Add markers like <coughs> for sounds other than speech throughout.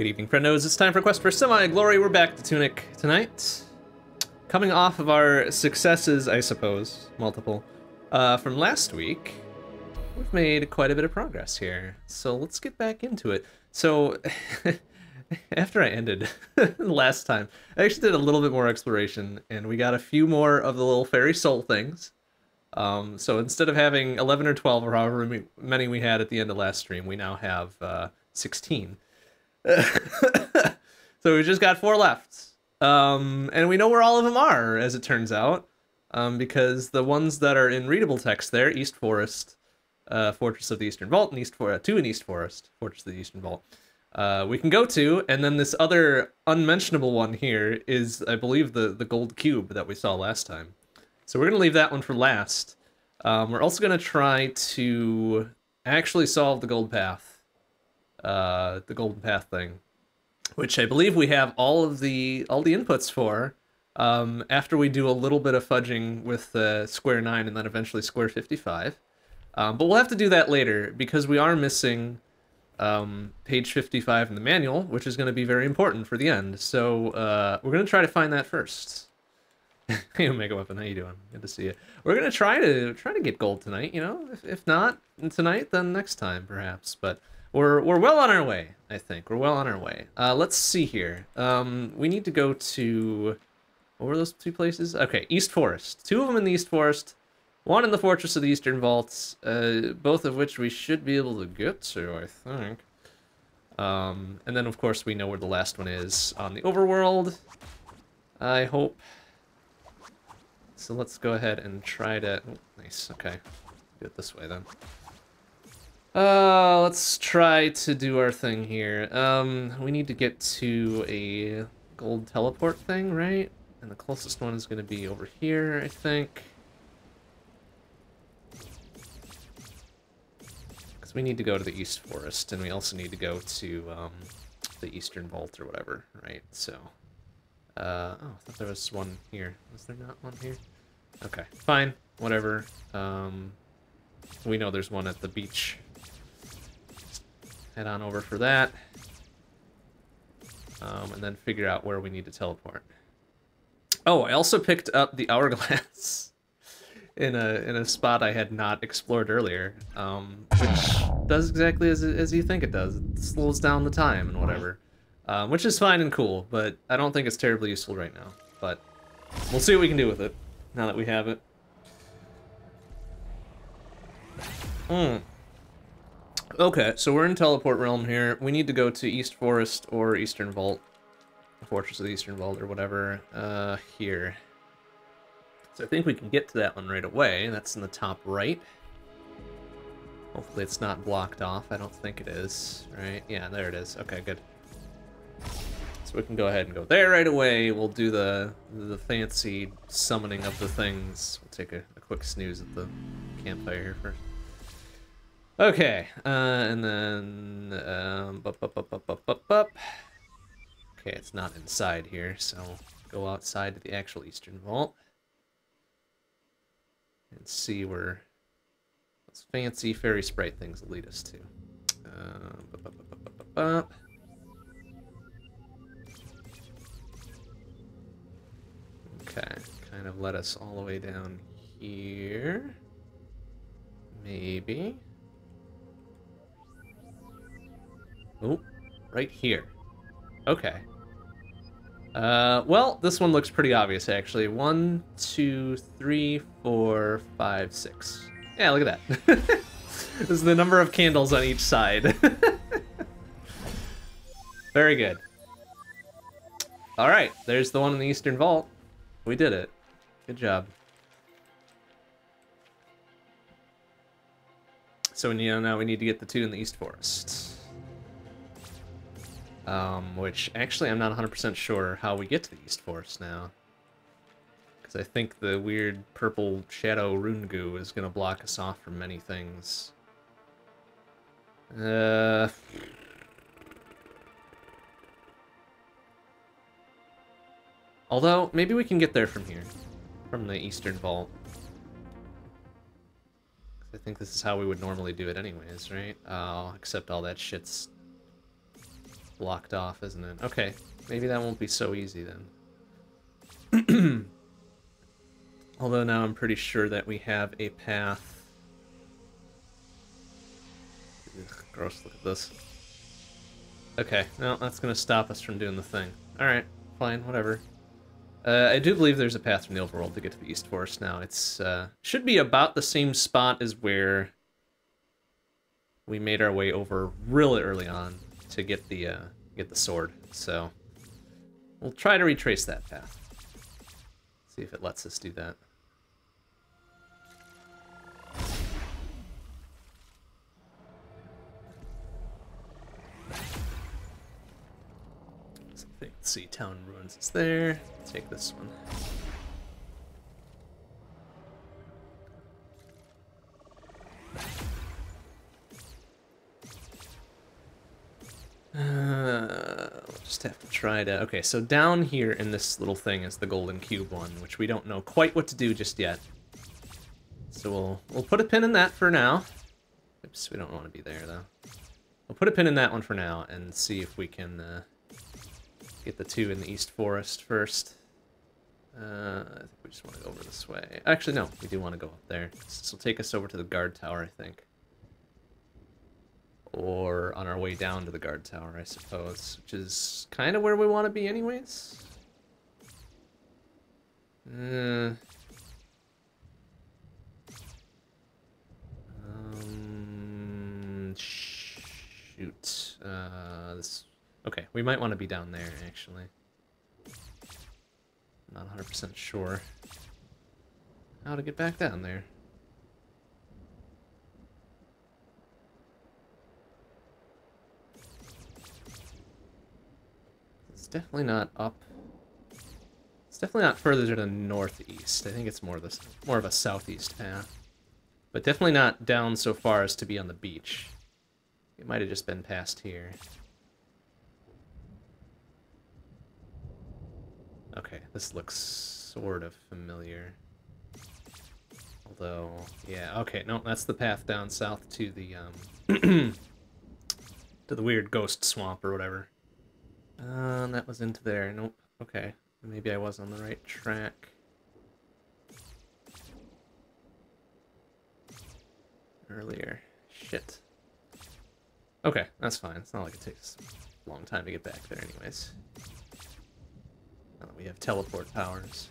Good evening, friendos. It's time for Quest for Semi-Glory. We're back to Tunic tonight. Coming off of our successes, I suppose, multiple, uh, from last week, we've made quite a bit of progress here. So let's get back into it. So, <laughs> after I ended <laughs> last time, I actually did a little bit more exploration, and we got a few more of the little fairy soul things. Um, so instead of having 11 or 12 or however many we had at the end of last stream, we now have uh, 16. <laughs> so we just got four left. Um, and we know where all of them are, as it turns out, um, because the ones that are in readable text there, East Forest, uh, Fortress of the Eastern Vault, and East For- uh, two in East Forest, Fortress of the Eastern Vault, uh, we can go to, and then this other unmentionable one here is, I believe, the, the gold cube that we saw last time. So we're going to leave that one for last. Um, we're also going to try to actually solve the gold path, uh, the golden path thing, which I believe we have all of the all the inputs for. Um, after we do a little bit of fudging with uh, square nine and then eventually square fifty-five, um, but we'll have to do that later because we are missing um, page fifty-five in the manual, which is going to be very important for the end. So uh, we're going to try to find that first. <laughs> hey Omega Weapon, how you doing? Good to see you. We're gonna try to try to get gold tonight. You know, if, if not tonight, then next time perhaps. But we're we're well on our way. I think we're well on our way. Uh, let's see here. Um, we need to go to what were those two places? Okay, East Forest. Two of them in the East Forest. One in the Fortress of the Eastern Vaults. Uh, both of which we should be able to get to, I think. Um, and then of course we know where the last one is on the overworld. I hope. So let's go ahead and try to... Oh, nice, okay. Do it this way then. Uh, let's try to do our thing here. Um, we need to get to a gold teleport thing, right? And the closest one is going to be over here, I think. Because we need to go to the East Forest, and we also need to go to um, the Eastern Vault or whatever, right? So, uh, oh, I thought there was one here. Was there not one here? Okay, fine, whatever. Um, we know there's one at the beach. Head on over for that. Um, and then figure out where we need to teleport. Oh, I also picked up the <laughs> hourglass in a in a spot I had not explored earlier, um, which does exactly as as you think it does. It slows down the time and whatever, um, which is fine and cool. But I don't think it's terribly useful right now. But we'll see what we can do with it now that we have it. Hmm. Okay, so we're in Teleport Realm here. We need to go to East Forest or Eastern Vault. Fortress of the Eastern Vault or whatever. Uh, here. So I think we can get to that one right away. That's in the top right. Hopefully it's not blocked off. I don't think it is, right? Yeah, there it is. Okay, good. So we can go ahead and go there right away. We'll do the the fancy summoning of the things. We'll take a, a quick snooze at the campfire here first. Okay, uh, and then um, bup, bup, bup. Okay, it's not inside here, so go outside to the actual Eastern Vault and see where those fancy fairy sprite things lead us to. Uh. Okay, kind of let us all the way down here. Maybe. Oh, right here. Okay. Uh, well, this one looks pretty obvious, actually. One, two, three, four, five, six. Yeah, look at that. <laughs> this is the number of candles on each side. <laughs> Very good. All right, there's the one in the Eastern Vault. We did it. Good job. So now we need to get the two in the East Forest. Um, which, actually, I'm not 100% sure how we get to the East Forest now. Because I think the weird purple shadow rune goo is going to block us off from many things. Uh... Although, maybe we can get there from here. From the Eastern Vault. I think this is how we would normally do it anyways, right? Oh, except all that shit's blocked off, isn't it? Okay, maybe that won't be so easy then. <clears throat> Although now I'm pretty sure that we have a path. Ugh, gross, look at this. Okay, no, that's gonna stop us from doing the thing. Alright, fine, whatever. Uh, I do believe there's a path from the overworld to get to the East Forest now. It's, uh, should be about the same spot as where we made our way over really early on to get the, uh, get the sword. So, we'll try to retrace that path. See if it lets us do that. Let's see, town ruins is there. Take this one. Just have to try to... Okay, so down here in this little thing is the golden cube one, which we don't know quite what to do just yet. So we'll, we'll put a pin in that for now. Oops, we don't want to be there, though. We'll put a pin in that one for now and see if we can uh, get the two in the East Forest first. Uh, I think we just want to go over this way. Actually, no, we do want to go up there. This will take us over to the guard tower, I think. Or on our way down to the guard tower, I suppose. Which is kind of where we want to be anyways. Uh, um, shoot. Uh, this Okay, we might want to be down there, actually. Not 100% sure how to get back down there. Definitely not up. It's definitely not further to the northeast. I think it's more this more of a southeast path. But definitely not down so far as to be on the beach. It might have just been past here. Okay, this looks sort of familiar. Although, yeah, okay, no, that's the path down south to the, um, <clears throat> to the weird ghost swamp or whatever. Uh, that was into there. Nope. Okay. Maybe I was on the right track. Earlier. Shit. Okay, that's fine. It's not like it takes a long time to get back there anyways. Now that we have teleport powers.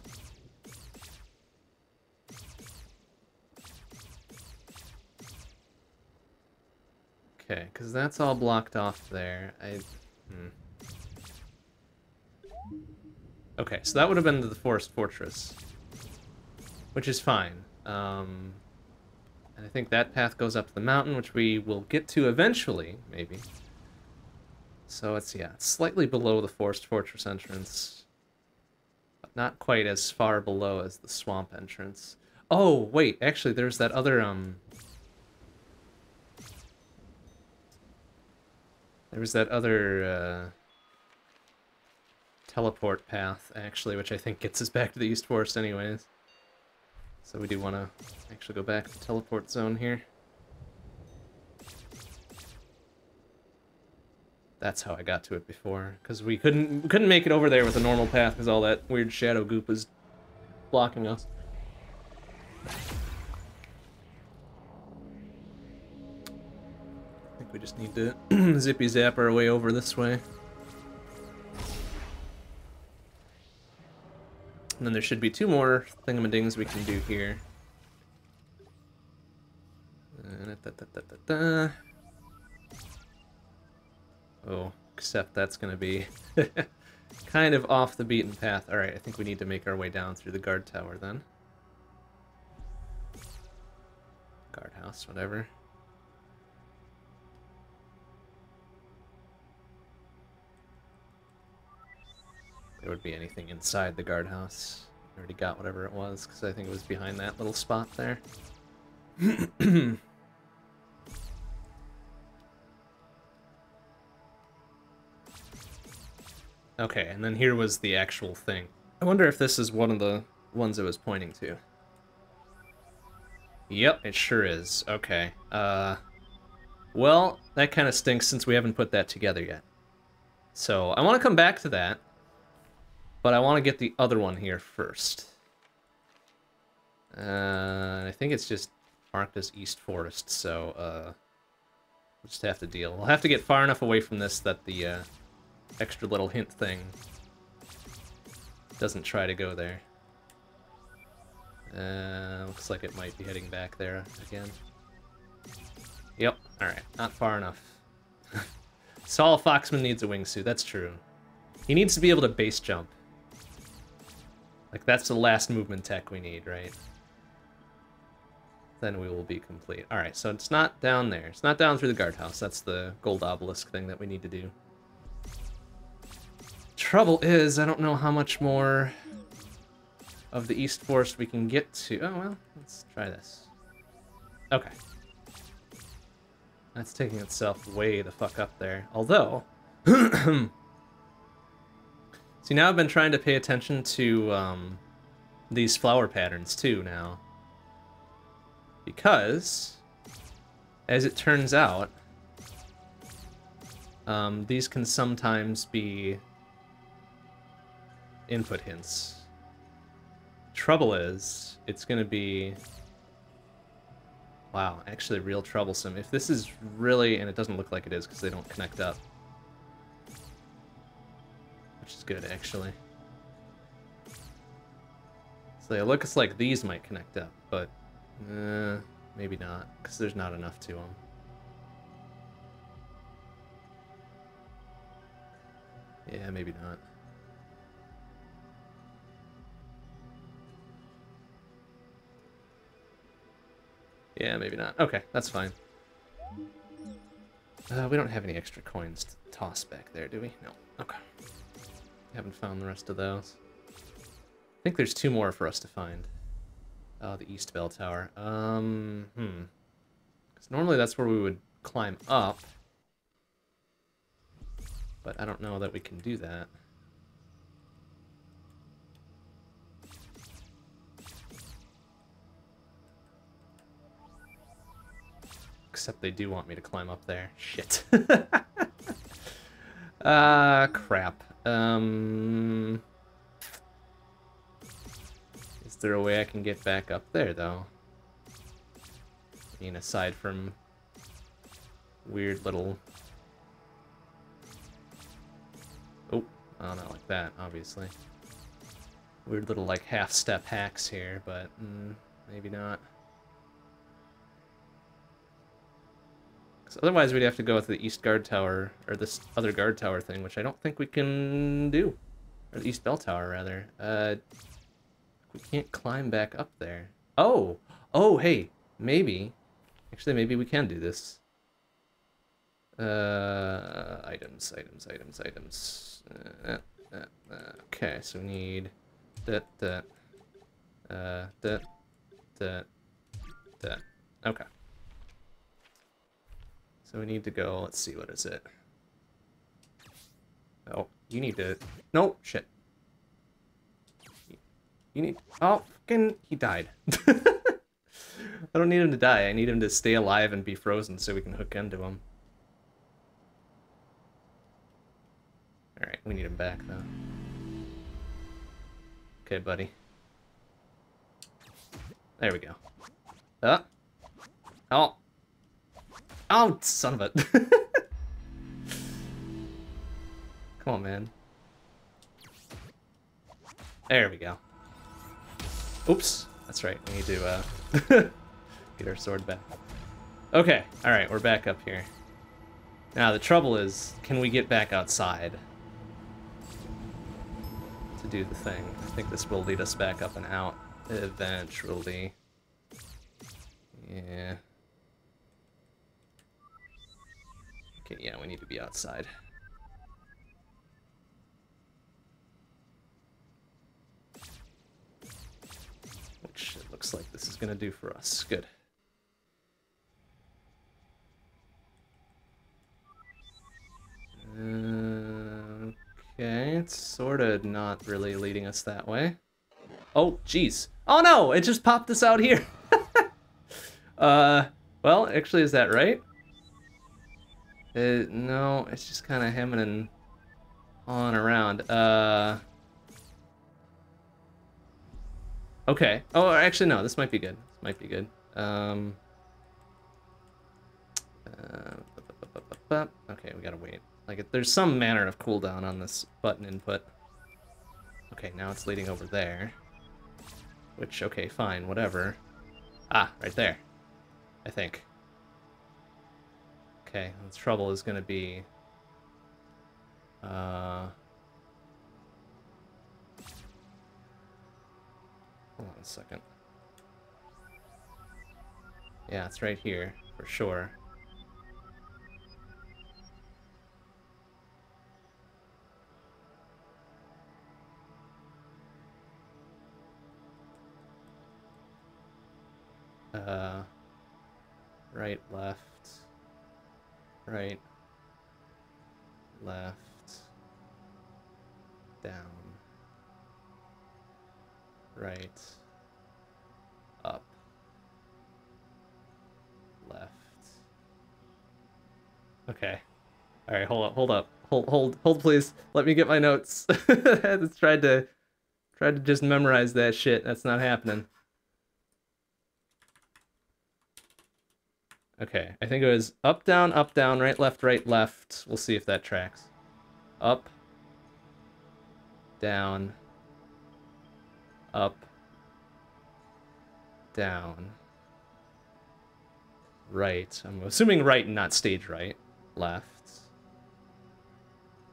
Okay, because that's all blocked off there. I... Hmm. Okay, so that would have been the Forest Fortress. Which is fine. Um, and I think that path goes up the mountain, which we will get to eventually, maybe. So it's, yeah, it's slightly below the Forest Fortress entrance. But not quite as far below as the swamp entrance. Oh, wait, actually, there's that other, um... There was that other, uh... Teleport path, actually, which I think gets us back to the East Forest anyways. So we do want to actually go back to teleport zone here. That's how I got to it before, because we couldn't we couldn't make it over there with a normal path because all that weird shadow goop was blocking us. I think we just need to <clears throat> zippy zap our way over this way. And then there should be two more thingamadings we can do here. Uh, Oh, except that's going to be <laughs> kind of off the beaten path. Alright, I think we need to make our way down through the guard tower then. Guardhouse, whatever. There would be anything inside the guardhouse. I already got whatever it was, because I think it was behind that little spot there. <clears throat> Okay, and then here was the actual thing. I wonder if this is one of the ones it was pointing to. Yep, it sure is. Okay. Uh, well, that kind of stinks since we haven't put that together yet. So I want to come back to that, but I want to get the other one here first. Uh, I think it's just marked as East Forest, so uh, we'll just have to deal. We'll have to get far enough away from this that the uh, extra little hint thing doesn't try to go there. Uh, looks like it might be heading back there again. Yep, alright, not far enough. <laughs> Saul Foxman needs a wingsuit, that's true. He needs to be able to base jump. Like, that's the last movement tech we need, right? Then we will be complete. Alright, so it's not down there. It's not down through the guardhouse. That's the gold obelisk thing that we need to do. Trouble is, I don't know how much more of the East Forest we can get to. Oh, well, let's try this. Okay. That's taking itself way the fuck up there. Although, <clears throat> hmm, see, now I've been trying to pay attention to um, these flower patterns too now. Because, as it turns out, um, these can sometimes be input hints. Trouble is, it's going to be... Wow, actually real troublesome. If this is really... And it doesn't look like it is because they don't connect up. Which is good, actually. So it looks like these might connect up, but... Uh, maybe not, because there's not enough to them. Yeah, maybe not. Yeah, maybe not. Okay, that's fine. Uh, we don't have any extra coins to toss back there, do we? No. Okay. Haven't found the rest of those. I think there's two more for us to find. Oh, the East Bell Tower. Um, hmm. Because normally that's where we would climb up. But I don't know that we can do that. Except they do want me to climb up there. Shit. <laughs> Ah, uh, crap. Um... Is there a way I can get back up there, though? I mean, aside from weird little... Oh, oh, not like that, obviously. Weird little, like, half-step hacks here, but mm, maybe not. Because otherwise we'd have to go with the East Guard Tower, or this other Guard Tower thing, which I don't think we can do. Or the East Bell Tower, rather. Uh, we can't climb back up there. Oh! Oh, hey! Maybe. Actually, maybe we can do this. Uh, items, items, items, items. Uh, uh, uh, okay, so we need that, that, uh, that, that, that. Okay. So we need to go, let's see, what is it? Oh, you need to, no, shit. You need, oh, fucking, he died. <laughs> I don't need him to die, I need him to stay alive and be frozen so we can hook into him. Alright, we need him back though. Okay, buddy. There we go. Uh. Oh, Oh, son of a... <laughs> Come on, man. There we go. Oops. That's right. We need to uh, <laughs> get our sword back. Okay. All right. We're back up here. Now, the trouble is, can we get back outside to do the thing? I think this will lead us back up and out eventually. Yeah. Okay, yeah, we need to be outside. Which it looks like this is going to do for us. Good. Okay, it's sort of not really leading us that way. Oh, jeez. Oh no, it just popped us out here. <laughs> uh, well, actually, is that right? It, no, it's just kind of hemming and on around. Uh. Okay. Oh, actually, no. This might be good. This might be good. Um. Uh, okay, we gotta wait. Like, there's some manner of cooldown on this button input. Okay, now it's leading over there. Which, okay, fine, whatever. Ah, right there. I think. Okay, the trouble is gonna be... Uh... Hold on a second. Yeah, it's right here, for sure. Uh, right, left, right, left, down, right, up, left. Okay. All right, hold up, hold up, hold, hold, hold, please. Let me get my notes. <laughs> I tried to, tried to just memorize that shit. That's not happening. Okay, I think it was up, down, up, down, right, left, right, left. We'll see if that tracks. Up, down, up, down, right. I'm assuming right and not stage right. Left,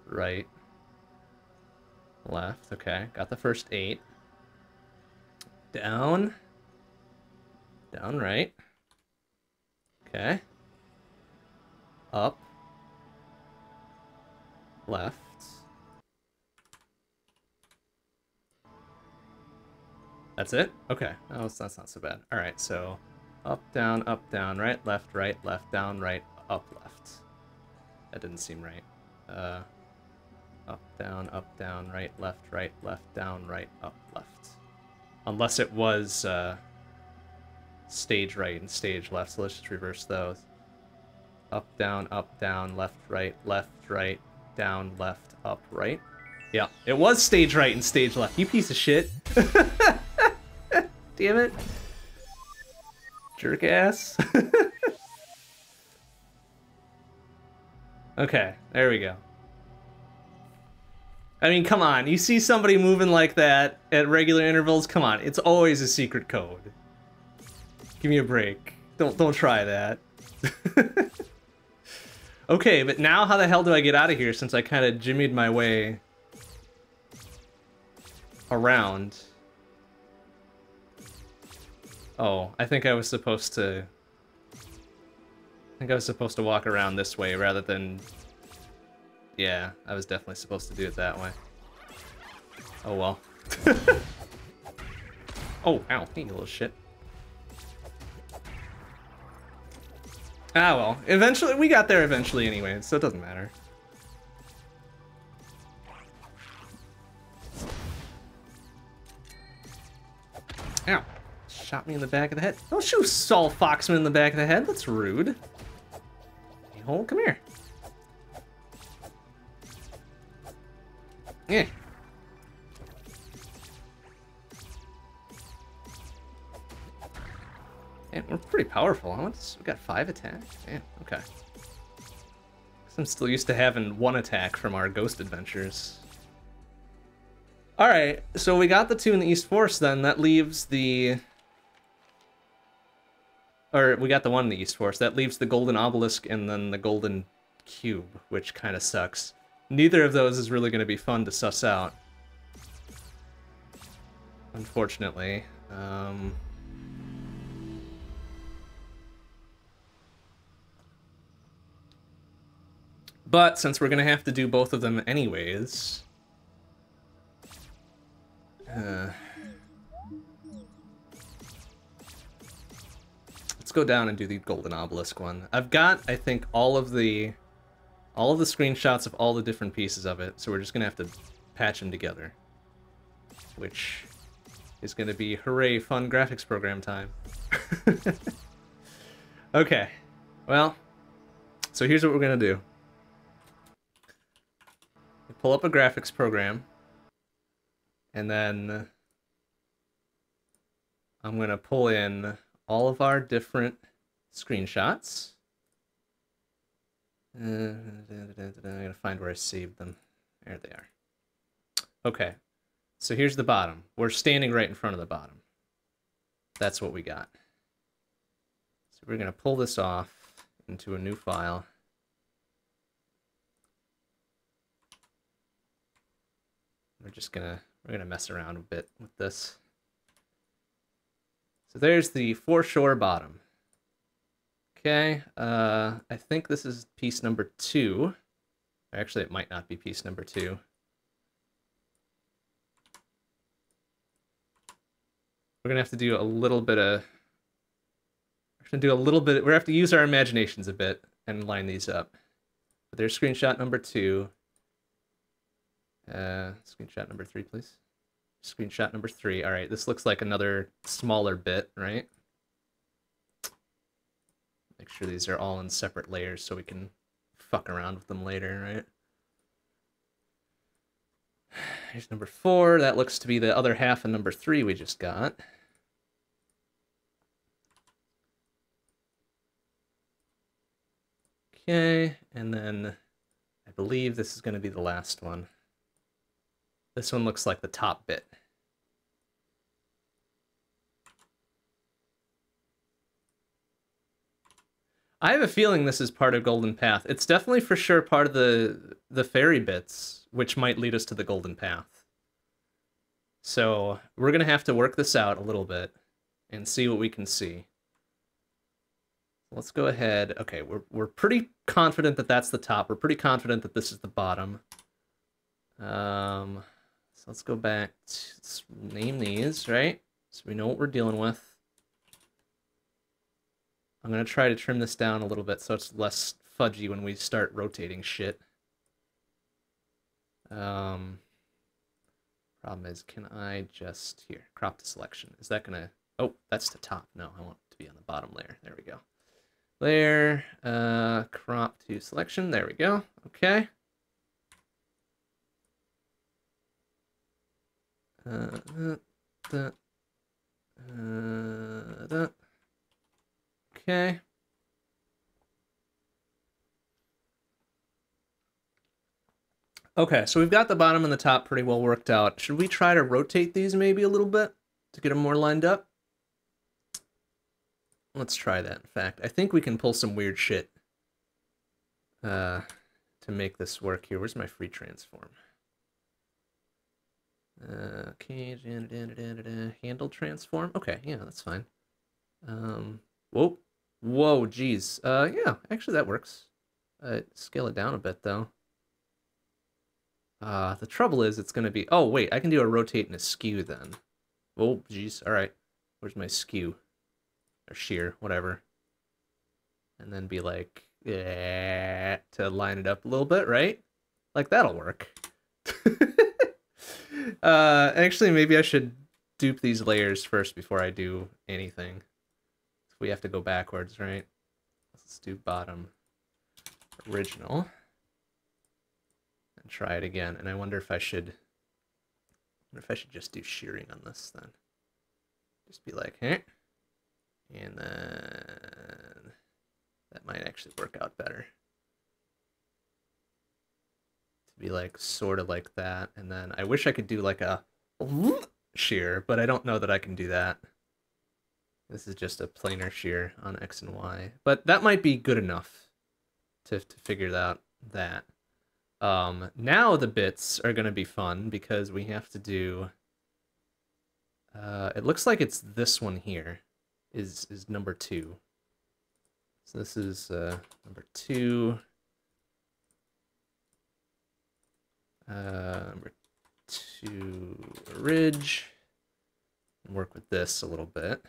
right, left. Okay, got the first eight. Down, down, right. Okay. Up. Left. That's it? Okay. Oh, that's not so bad. All right, so up, down, up, down, right, left, right, left, down, right, up, left. That didn't seem right. Uh, up, down, up, down, right, left, right, left, down, right, up, left. Unless it was, uh, stage right and stage left, so let's just reverse those. Up, down, up, down, left, right, left, right, down, left, up, right. Yeah, it was stage right and stage left. You piece of shit. <laughs> Damn it. Jerk ass. <laughs> okay, there we go. I mean, come on. You see somebody moving like that at regular intervals? Come on, it's always a secret code. Give me a break. Don't don't try that. <laughs> okay, but now how the hell do I get out of here since I kind of jimmied my way around? Oh, I think I was supposed to... I think I was supposed to walk around this way rather than... Yeah, I was definitely supposed to do it that way. Oh well. <laughs> oh, ow, you little shit. Ah, well. Eventually, we got there eventually anyway, so it doesn't matter. Ow. Shot me in the back of the head. Don't shoot Saul Foxman in the back of the head. That's rude. Hey, come here. Yeah. Man, we're pretty powerful. Huh? We got five attack? Damn, okay. I'm still used to having one attack from our ghost adventures. Alright, so we got the two in the East Forest then. That leaves the... Or we got the one in the East Forest. That leaves the Golden Obelisk and then the Golden Cube, which kind of sucks. Neither of those is really going to be fun to suss out. Unfortunately. Um... But since we're going to have to do both of them anyways... Uh, let's go down and do the Golden Obelisk one. I've got, I think, all of the all of the screenshots of all the different pieces of it, so we're just going to have to patch them together. Which is going to be hooray fun graphics program time. <laughs> okay, well, so here's what we're going to do pull up a graphics program, and then I'm going to pull in all of our different screenshots. I'm going to find where I saved them. There they are. Okay, so here's the bottom. We're standing right in front of the bottom. That's what we got. So we're going to pull this off into a new file. We're just gonna we're gonna mess around a bit with this. So there's the foreshore bottom. Okay, uh, I think this is piece number two. Actually, it might not be piece number two. We're gonna have to do a little bit of. We're gonna do a little bit. We're gonna have to use our imaginations a bit and line these up. But there's screenshot number two. Uh, screenshot number three, please. Screenshot number three. All right, this looks like another smaller bit, right? Make sure these are all in separate layers so we can fuck around with them later, right? Here's number four. That looks to be the other half of number three we just got. Okay, and then I believe this is going to be the last one. This one looks like the top bit. I have a feeling this is part of Golden Path. It's definitely for sure part of the the fairy bits, which might lead us to the Golden Path. So we're gonna have to work this out a little bit and see what we can see. Let's go ahead. Okay, we're we're pretty confident that that's the top. We're pretty confident that this is the bottom. Um, so let's go back to let's name these, right? So we know what we're dealing with. I'm going to try to trim this down a little bit so it's less fudgy when we start rotating shit. Um, problem is, can I just, here, crop to selection. Is that going to, oh, that's the top. No, I want it to be on the bottom layer. There we go. Layer, uh, crop to selection. There we go. Okay. Uh, that, uh, that. Okay. Okay, so we've got the bottom and the top pretty well worked out. Should we try to rotate these maybe a little bit to get them more lined up? Let's try that, in fact. I think we can pull some weird shit uh, to make this work here. Where's my free transform? Uh, okay, handle transform. Okay, yeah, that's fine. Um, whoa, whoa, geez. Uh, yeah, actually that works. Uh, scale it down a bit though. Uh, the trouble is it's gonna be. Oh wait, I can do a rotate and a skew then. Oh, geez. All right, where's my skew or shear, whatever? And then be like, yeah, to line it up a little bit, right? Like that'll work. <laughs> Uh, actually, maybe I should dupe these layers first before I do anything. We have to go backwards, right? Let's do bottom original and try it again. And I wonder if I should, I if I should just do shearing on this then. Just be like, hey, and then that might actually work out better be like sort of like that. And then I wish I could do like a shear, but I don't know that I can do that. This is just a planar shear on X and Y. But that might be good enough to, to figure out that. Um, now the bits are going to be fun because we have to do... Uh, it looks like it's this one here is, is number two. So this is uh, number two. Uh, number two, ridge. Work with this a little bit.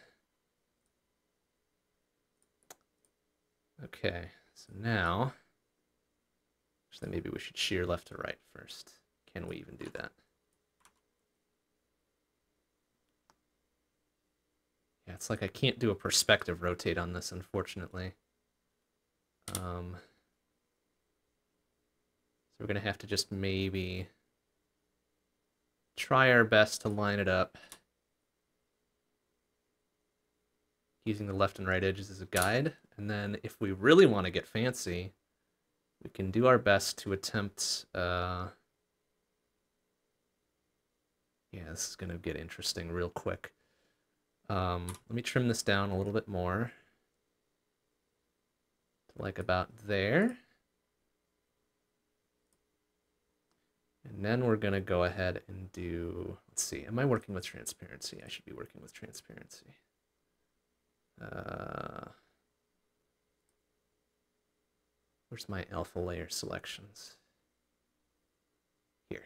Okay, so now, actually maybe we should shear left to right first. Can we even do that? Yeah, it's like I can't do a perspective rotate on this, unfortunately. Um, So we're going to have to just maybe try our best to line it up using the left and right edges as a guide. And then if we really want to get fancy, we can do our best to attempt... Uh... Yeah, this is going to get interesting real quick. Um, let me trim this down a little bit more. Like about there. And then we're going to go ahead and do, let's see, am I working with transparency? I should be working with transparency. Uh, where's my alpha layer selections? Here.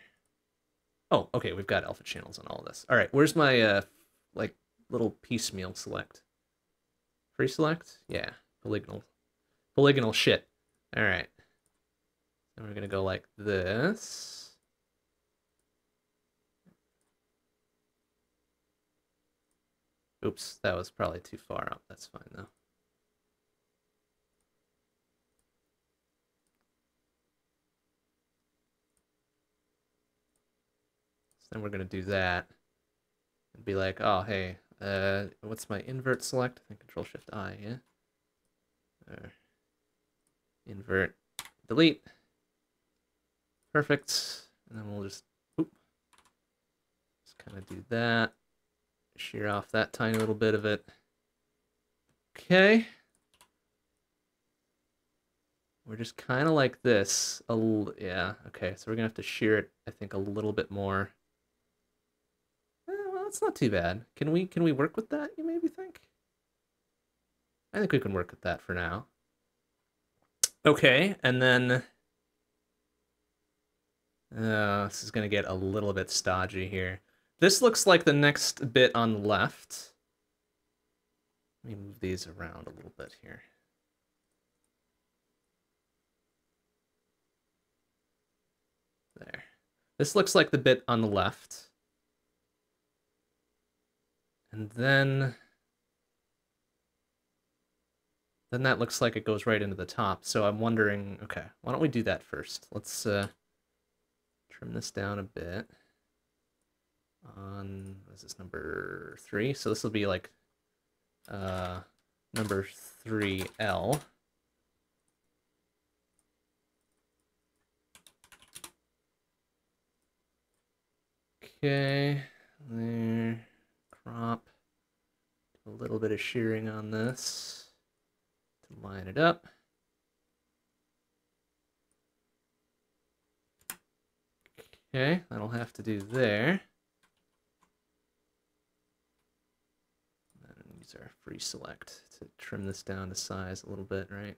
Oh, okay, we've got alpha channels on all of this. All right, where's my, uh, like, little piecemeal select? Free select? Yeah, polygonal. Polygonal shit. All right. And we're going to go like this. Oops, that was probably too far up. That's fine though. So then we're going to do that and be like, oh, hey, uh, what's my invert select? I think Control Shift I, yeah? Uh, invert, delete. Perfect. And then we'll just, oop, just kind of do that. Shear off that tiny little bit of it. Okay. We're just kind of like this. A l yeah, okay. So we're going to have to shear it, I think, a little bit more. Eh, well, that's not too bad. Can we can we work with that, you maybe think? I think we can work with that for now. Okay, and then... Uh, this is going to get a little bit stodgy here. This looks like the next bit on the left. Let me move these around a little bit here. There. This looks like the bit on the left. And then... Then that looks like it goes right into the top. So I'm wondering, okay, why don't we do that first? Let's uh, trim this down a bit on this is number three? So this will be like uh, number three L. Okay, there, crop, a little bit of shearing on this to line it up. Okay, that'll have to do there. Use our free select to trim this down to size a little bit, right?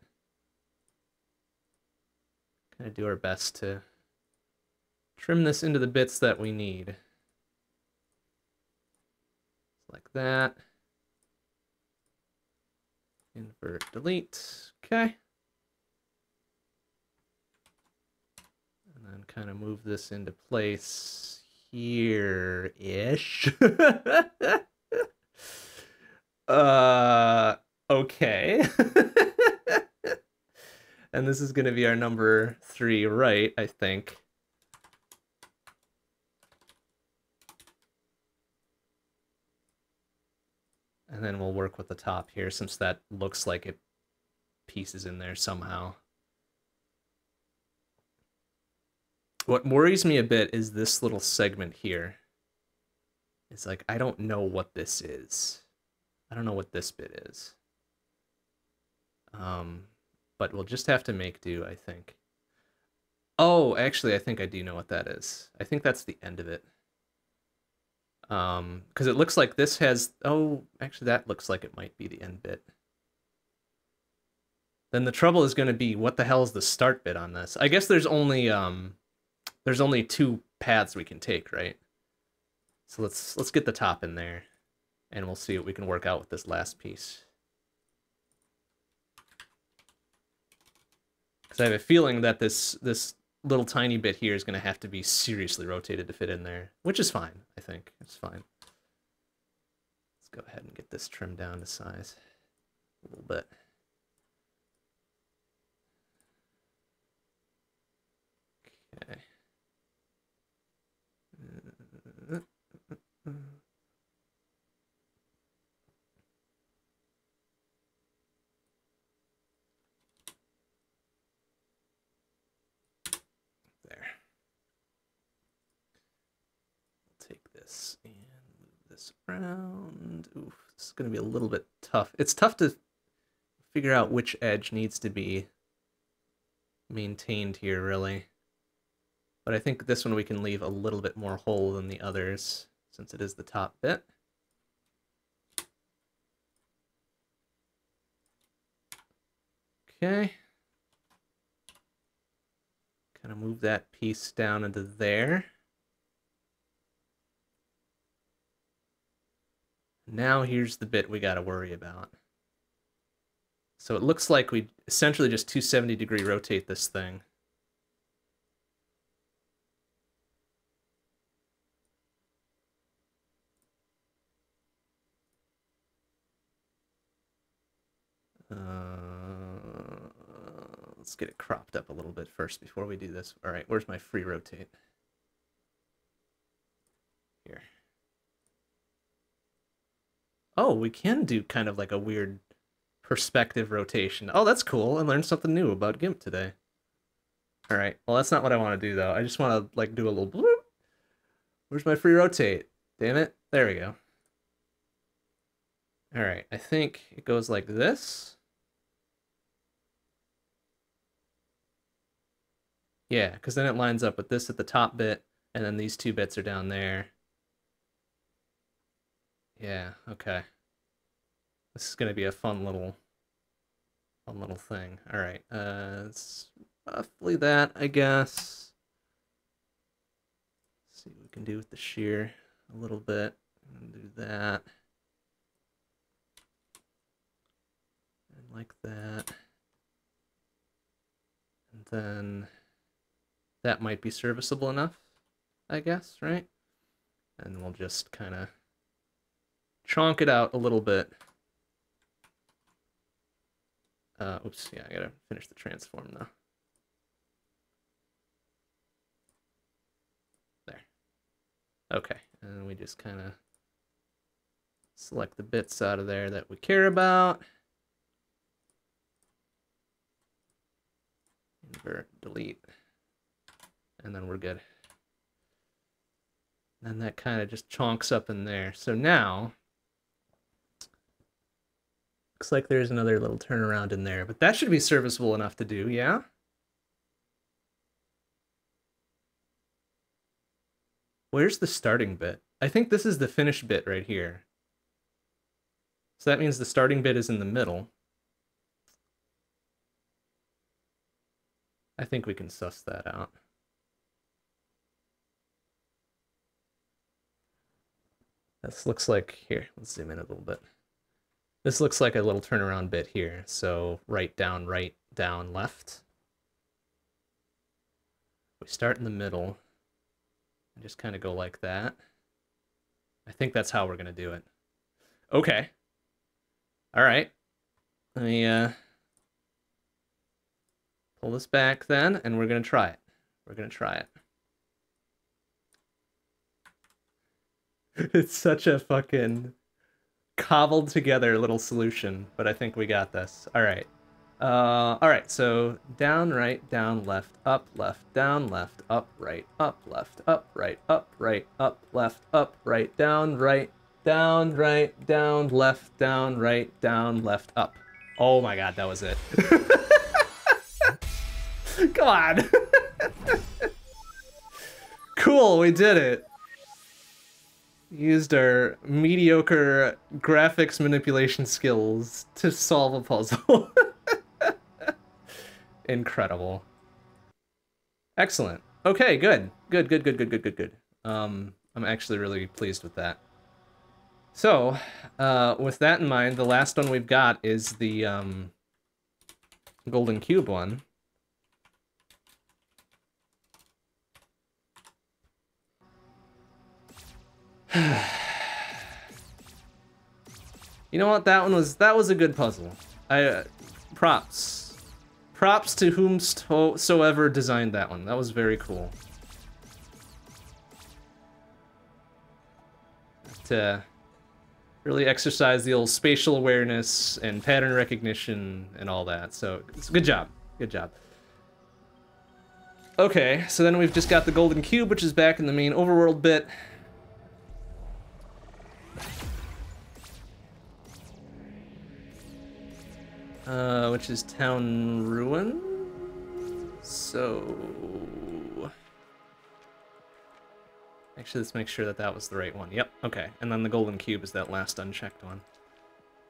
Kind of do our best to trim this into the bits that we need. Like that. Invert, delete. Okay. And then kind of move this into place here-ish. <laughs> Uh, okay. <laughs> and this is going to be our number three right, I think. And then we'll work with the top here since that looks like it pieces in there somehow. What worries me a bit is this little segment here. It's like, I don't know what this is. I don't know what this bit is. Um, but we'll just have to make do, I think. Oh, actually, I think I do know what that is. I think that's the end of it. Um, because it looks like this has... Oh, actually, that looks like it might be the end bit. Then the trouble is going to be, what the hell is the start bit on this? I guess there's only, um, there's only two paths we can take, right? So let's, let's get the top in there and we'll see what we can work out with this last piece. Because I have a feeling that this this little tiny bit here is going to have to be seriously rotated to fit in there, which is fine, I think. It's fine. Let's go ahead and get this trimmed down to size a little bit. This and move this around. Oof, this is going to be a little bit tough. It's tough to figure out which edge needs to be maintained here, really. But I think this one we can leave a little bit more hole than the others, since it is the top bit. Okay. Kind of move that piece down into there. Now here's the bit we got to worry about. So it looks like we essentially just 270 degree rotate this thing. Uh, let's get it cropped up a little bit first before we do this. All right, where's my free rotate? Here. Oh, we can do kind of like a weird perspective rotation. Oh, that's cool. I learned something new about GIMP today. All right. Well, that's not what I want to do, though. I just want to, like, do a little bloop. Where's my free rotate? Damn it. There we go. All right. I think it goes like this. Yeah, because then it lines up with this at the top bit, and then these two bits are down there. Yeah, okay. This is to be a fun little fun little thing. All right. Uh it's roughly that, I guess. Let's see what we can do with the shear a little bit. Do that. And like that. And then that might be serviceable enough, I guess, right? And we'll just kind of chonk it out a little bit. Uh, oops, yeah, I gotta finish the transform now. There. Okay, and we just kind of select the bits out of there that we care about. Invert, delete, and then we're good. And that kind of just chonks up in there. So now, Looks like there's another little turnaround in there, but that should be serviceable enough to do, yeah? Where's the starting bit? I think this is the finished bit right here. So that means the starting bit is in the middle. I think we can suss that out. This looks like, here, let's zoom in a little bit. This looks like a little turnaround bit here. So right, down, right, down, left. We start in the middle and just kind of go like that. I think that's how we're going to do it. Okay. All right. Let me uh, pull this back then, and we're going to try it. We're going to try it. <laughs> it's such a fucking cobbled together little solution, but I think we got this. All right. Uh, all right, so down, right, down, left, up, left, down, left, up, right, up, left, up, right, up, right, up, left, up, right, down, right, down, right, down, left, down, right, down, left, up. Oh my god, that was it. <laughs> Come on. <laughs> cool, we did it used our mediocre graphics manipulation skills to solve a puzzle. <laughs> Incredible. Excellent. Okay, good. Good, good, good, good, good, good, good. Um, I'm actually really pleased with that. So, uh, with that in mind, the last one we've got is the um, golden cube one. <sighs> you know what? That one was that was a good puzzle. I uh, props, props to whomsoever designed that one. That was very cool. To really exercise the old spatial awareness and pattern recognition and all that. So good job. Good job. Okay, so then we've just got the golden cube, which is back in the main overworld bit. Uh, which is Town Ruin. So... Actually, let's make sure that that was the right one. Yep, okay. And then the Golden Cube is that last unchecked one.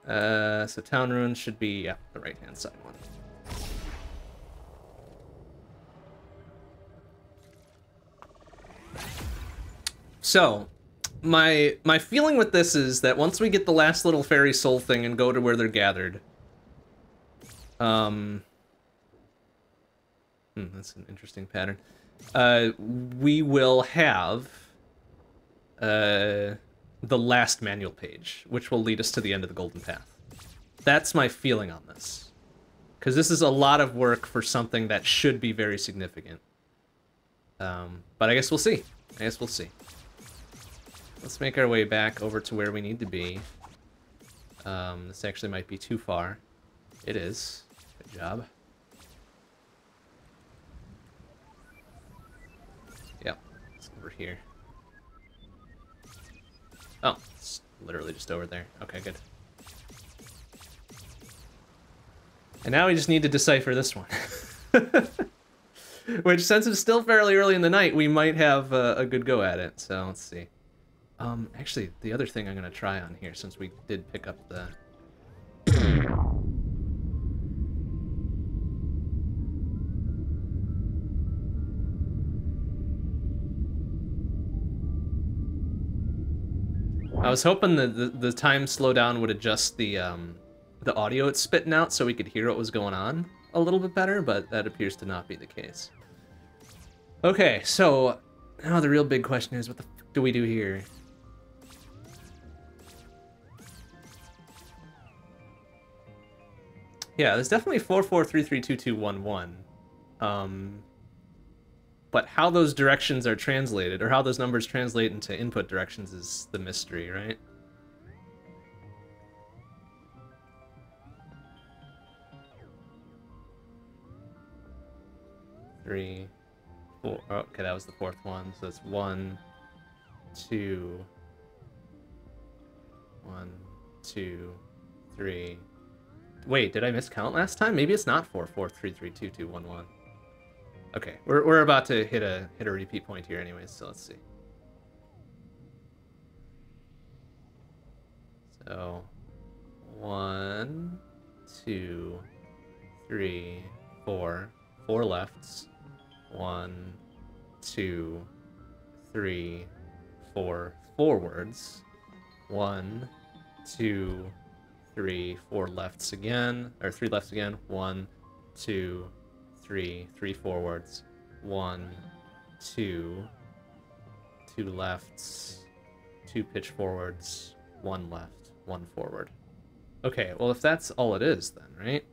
Uh, so Town Ruins should be, yeah, the right-hand side one. So, my my feeling with this is that once we get the last little fairy soul thing and go to where they're gathered, um, hmm, that's an interesting pattern. Uh, we will have uh the last manual page, which will lead us to the end of the Golden Path. That's my feeling on this. Because this is a lot of work for something that should be very significant. Um, but I guess we'll see. I guess we'll see. Let's make our way back over to where we need to be. Um, this actually might be too far. It is. Job. Yep, it's over here. Oh, it's literally just over there. Okay, good. And now we just need to decipher this one. <laughs> Which, since it's still fairly early in the night, we might have uh, a good go at it. So, let's see. Um, actually, the other thing I'm going to try on here, since we did pick up the... I was hoping that the, the time slowdown would adjust the um, the audio it's spitting out so we could hear what was going on a little bit better, but that appears to not be the case. Okay, so now the real big question is, what the do we do here? Yeah, there's definitely 44332211. Um, but how those directions are translated, or how those numbers translate into input directions is the mystery, right? Three, four. Oh, okay, that was the fourth one. So it's one, two, one, two, three. Wait, did I miscount last time? Maybe it's not four, four, three, three, two, two, one, one. Okay, we're we're about to hit a hit a repeat point here, anyways. So let's see. So, one, two, three, four, four lefts. One, two, three, four forwards. One, two, three, four lefts again, or three lefts again. One, two, three, three forwards. One, two, two lefts, two pitch forwards, one left, one forward. Okay, well if that's all it is then, right?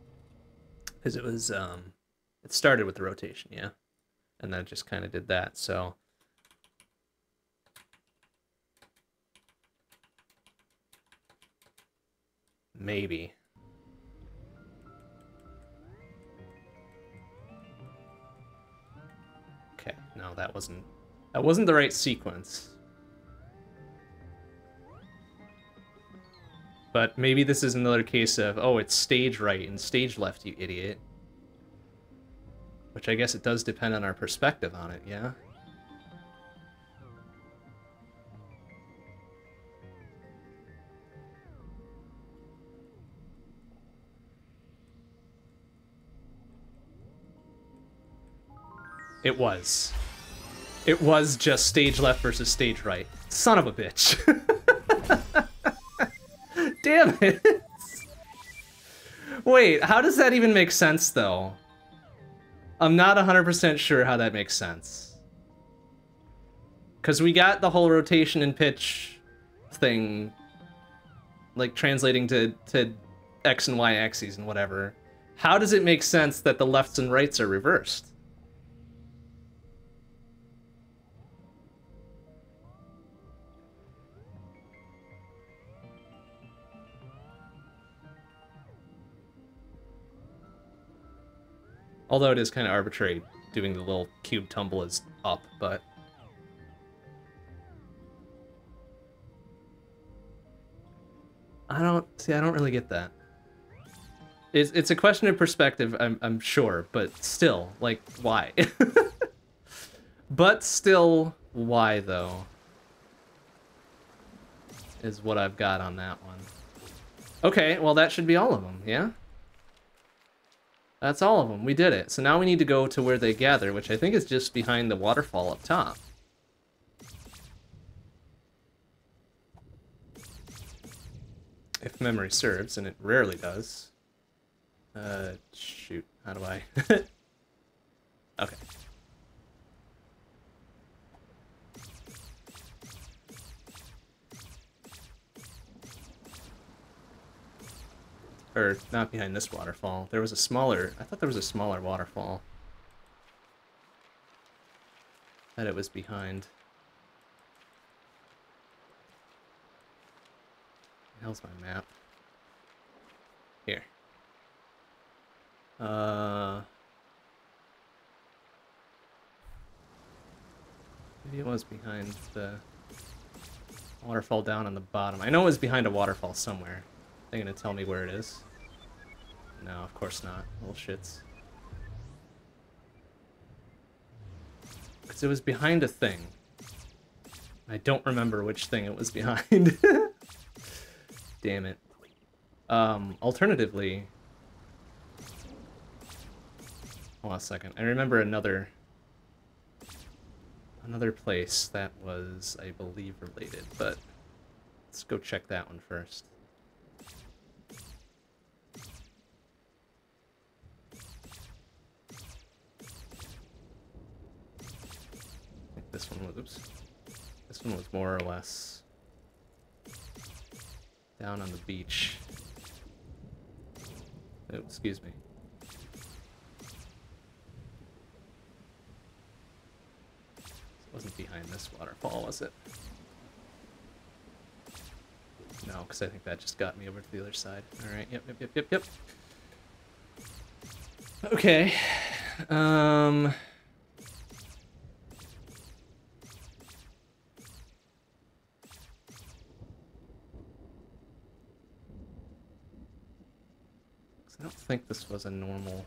Because it was, um, it started with the rotation, yeah? And then just kind of did that, so... Maybe. That wasn't... That wasn't the right sequence. But maybe this is another case of, oh, it's stage right and stage left, you idiot. Which I guess it does depend on our perspective on it, yeah? It was. It was just stage left versus stage right. Son of a bitch. <laughs> Damn it. Wait, how does that even make sense, though? I'm not 100% sure how that makes sense. Because we got the whole rotation and pitch thing, like, translating to, to X and Y axes and whatever. How does it make sense that the lefts and rights are reversed? Although it is kind of arbitrary doing the little cube tumble is up, but... I don't... See, I don't really get that. It's it's a question of perspective, I'm I'm sure, but still, like, why? <laughs> but still, why though? Is what I've got on that one. Okay, well that should be all of them, yeah? That's all of them. We did it. So now we need to go to where they gather, which I think is just behind the waterfall up top. If memory serves, and it rarely does. Uh, shoot. How do I... <laughs> okay. Or, not behind this waterfall. There was a smaller... I thought there was a smaller waterfall. That it was behind. hell's my map? Here. Uh... Maybe it was behind the waterfall down on the bottom. I know it was behind a waterfall somewhere. They gonna tell me where it is? No, of course not. Little shits. Because it was behind a thing. I don't remember which thing it was <laughs> behind. Damn it. Um, alternatively... Hold on a second. I remember another... Another place that was, I believe, related, but... Let's go check that one first. This one was, oops. This one was more or less down on the beach. Oh, excuse me. It wasn't behind this waterfall, was it? No, because I think that just got me over to the other side. Alright, yep, yep, yep, yep, yep. Okay. <sighs> Um... I don't think this was a normal...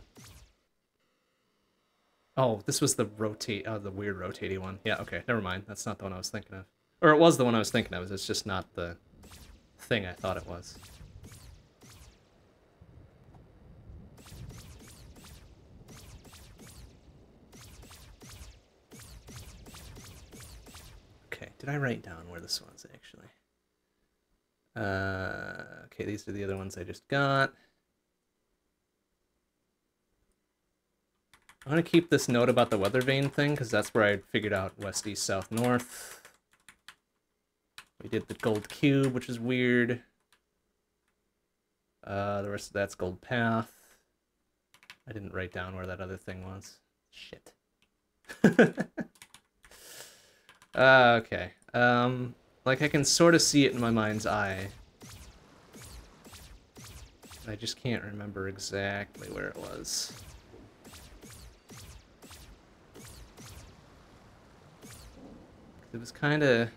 Oh, this was the rotate, oh, the weird rotating one. Yeah, okay, never mind. That's not the one I was thinking of. Or it was the one I was thinking of, it's just not the thing I thought it was. Okay, did I write down where this was, actually? Uh, okay, these are the other ones I just got. I'm going to keep this note about the weather vane thing, because that's where I figured out west, east, south, north. We did the gold cube, which is weird. Uh, the rest of that's gold path. I didn't write down where that other thing was. Shit. <laughs> uh, okay. Um, like I can sort of see it in my mind's eye. I just can't remember exactly where it was. It was kind of...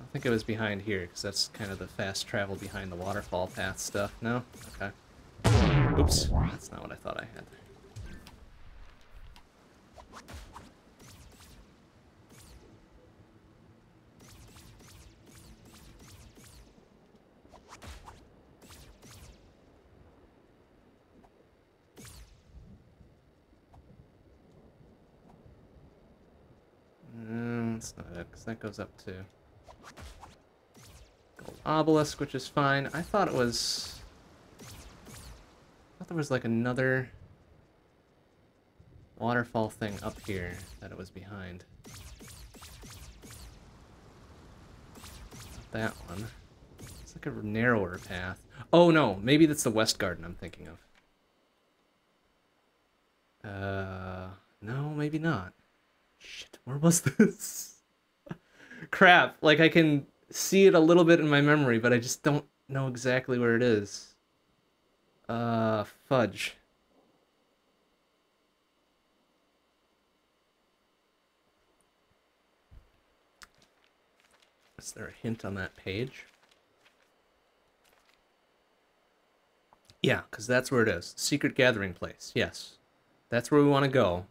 I think it was behind here, because that's kind of the fast travel behind the waterfall path stuff. No? Okay. Oops. That's not what I thought I had. Because that goes up to Gold Obelisk, which is fine. I thought it was... I thought there was like another waterfall thing up here that it was behind. Not that one. It's like a narrower path. Oh no, maybe that's the West Garden I'm thinking of. Uh, no, maybe not. Shit, where was this? <laughs> Crap, like I can see it a little bit in my memory, but I just don't know exactly where it is. Uh, fudge. Is there a hint on that page? Yeah, because that's where it is. Secret gathering place. Yes. That's where we want to go.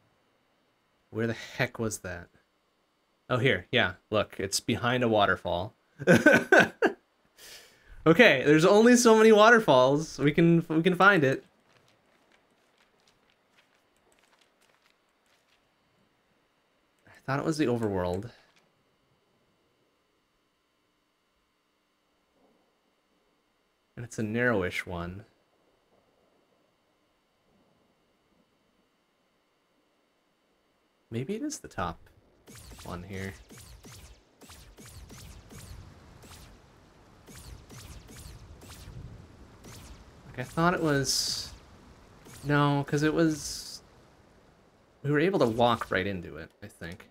Where the heck was that? Oh, here. Yeah, look. It's behind a waterfall. <laughs> okay, there's only so many waterfalls. We can we can find it. I thought it was the overworld. And it's a narrowish one. Maybe it is the top one here. Like I thought it was... No, because it was... We were able to walk right into it, I think.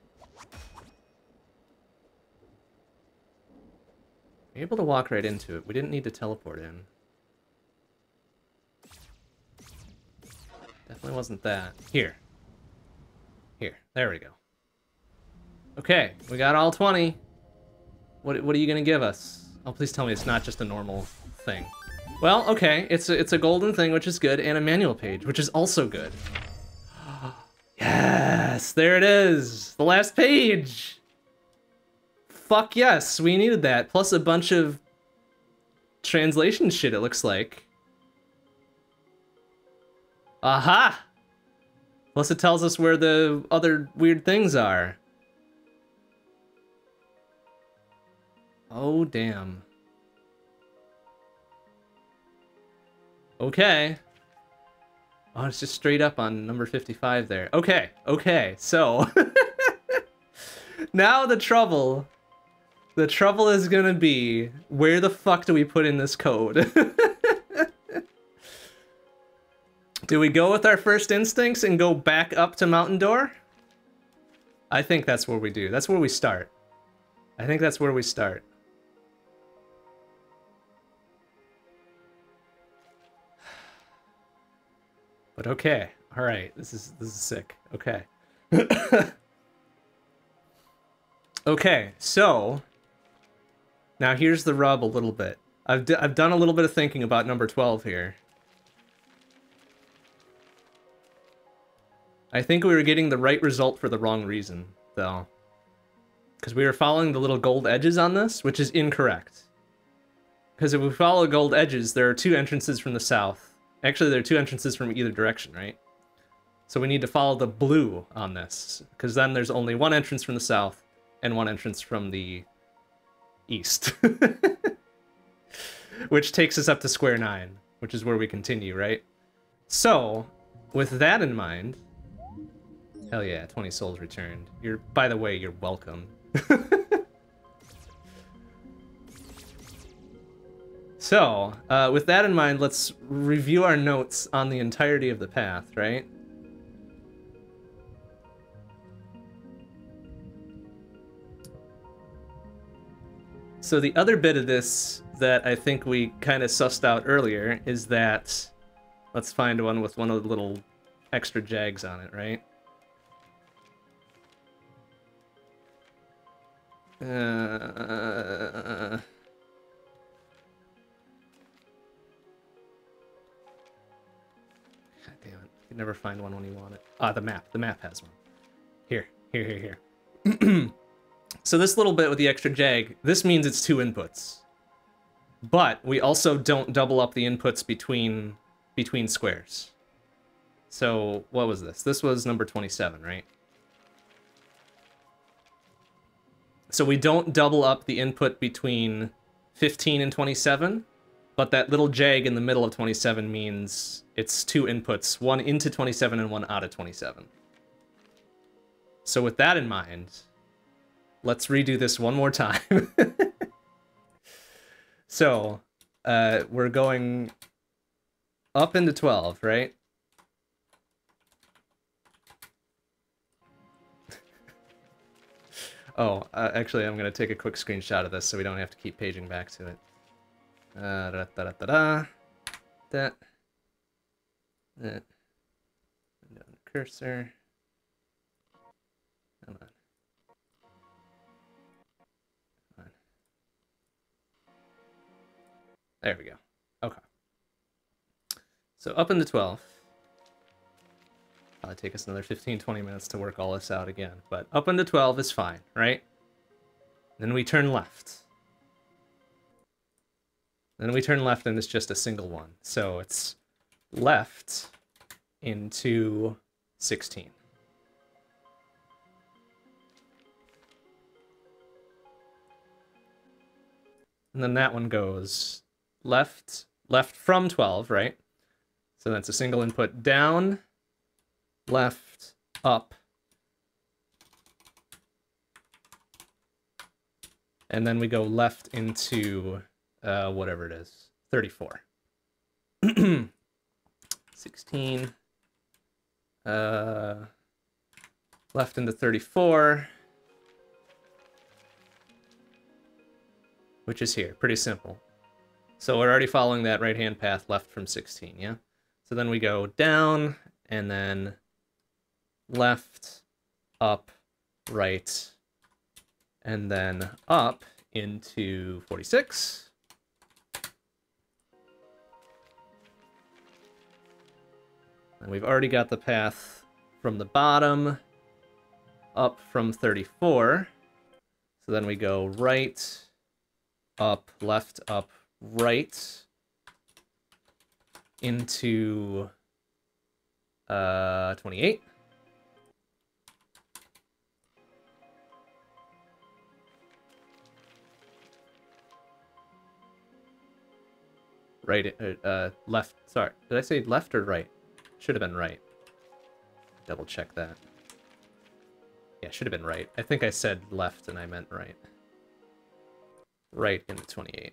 able to walk right into it. We didn't need to teleport in. Definitely wasn't that. Here. Here. There we go. Okay, we got all 20. What, what are you to give us? Oh, please tell me it's not just a normal thing. Well, okay, it's a, it's a golden thing, which is good, and a manual page, which is also good. <gasps> yes, there it is! The last page! Fuck yes, we needed that, plus a bunch of translation shit, it looks like. Aha! Plus it tells us where the other weird things are. Oh, damn. Okay. Oh, it's just straight up on number 55 there. Okay, okay, so... <laughs> now the trouble... The trouble is gonna be, where the fuck do we put in this code? <laughs> do we go with our first instincts and go back up to Mountain Door? I think that's where we do. That's where we start. I think that's where we start. But okay. All right. This is this is sick. Okay. <laughs> okay. So now here's the rub a little bit. I've d I've done a little bit of thinking about number 12 here. I think we were getting the right result for the wrong reason, though. Because we were following the little gold edges on this, which is incorrect. Because if we follow gold edges, there are two entrances from the south. Actually, there are two entrances from either direction, right? So we need to follow the blue on this, because then there's only one entrance from the south and one entrance from the east. <laughs> which takes us up to square nine, which is where we continue, right? So, with that in mind, hell yeah, 20 souls returned. You're, by the way, you're welcome. <laughs> So, uh, with that in mind, let's review our notes on the entirety of the path, right? So the other bit of this that I think we kind of sussed out earlier is that... Let's find one with one of the little extra jags on it, right? Uh... could never find one when you want it. Ah, the map. The map has one. Here, here, here, here. <clears throat> so this little bit with the extra jag, this means it's two inputs. But we also don't double up the inputs between between squares. So what was this? This was number 27, right? So we don't double up the input between 15 and 27, but that little jag in the middle of 27 means it's two inputs, one into 27 and one out of 27. So with that in mind, let's redo this one more time. <laughs> so, uh, we're going up into 12, right? Oh, uh, actually, I'm going to take a quick screenshot of this so we don't have to keep paging back to it. Uh, da, da, da, da, da. That. That. Down the cursor. Come on. Come on. There we go. Okay. So up in the 12. Probably take us another 15, 20 minutes to work all this out again. But up into 12 is fine, right? Then we turn left. Then we turn left and it's just a single one. So it's left into 16. And then that one goes left, left from 12, right? So that's a single input down, left, up, and then we go left into uh, whatever it is, 34. <clears throat> 16, uh, left into 34, which is here. Pretty simple. So we're already following that right-hand path left from 16, yeah? So then we go down, and then left, up, right, and then up into 46. And we've already got the path from the bottom up from 34. So then we go right, up, left, up, right into uh, 28. Right, uh, uh, left, sorry. Did I say left or right? Should have been right. Double check that. Yeah, should have been right. I think I said left and I meant right right into 28.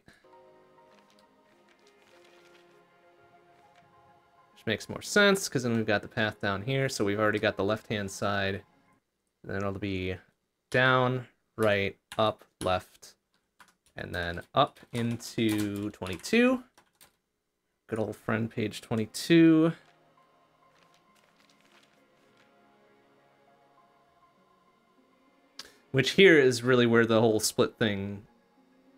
Which makes more sense, because then we've got the path down here, so we've already got the left-hand side. Then it'll be down, right, up, left, and then up into 22. Good old friend, page 22. Which here is really where the whole split thing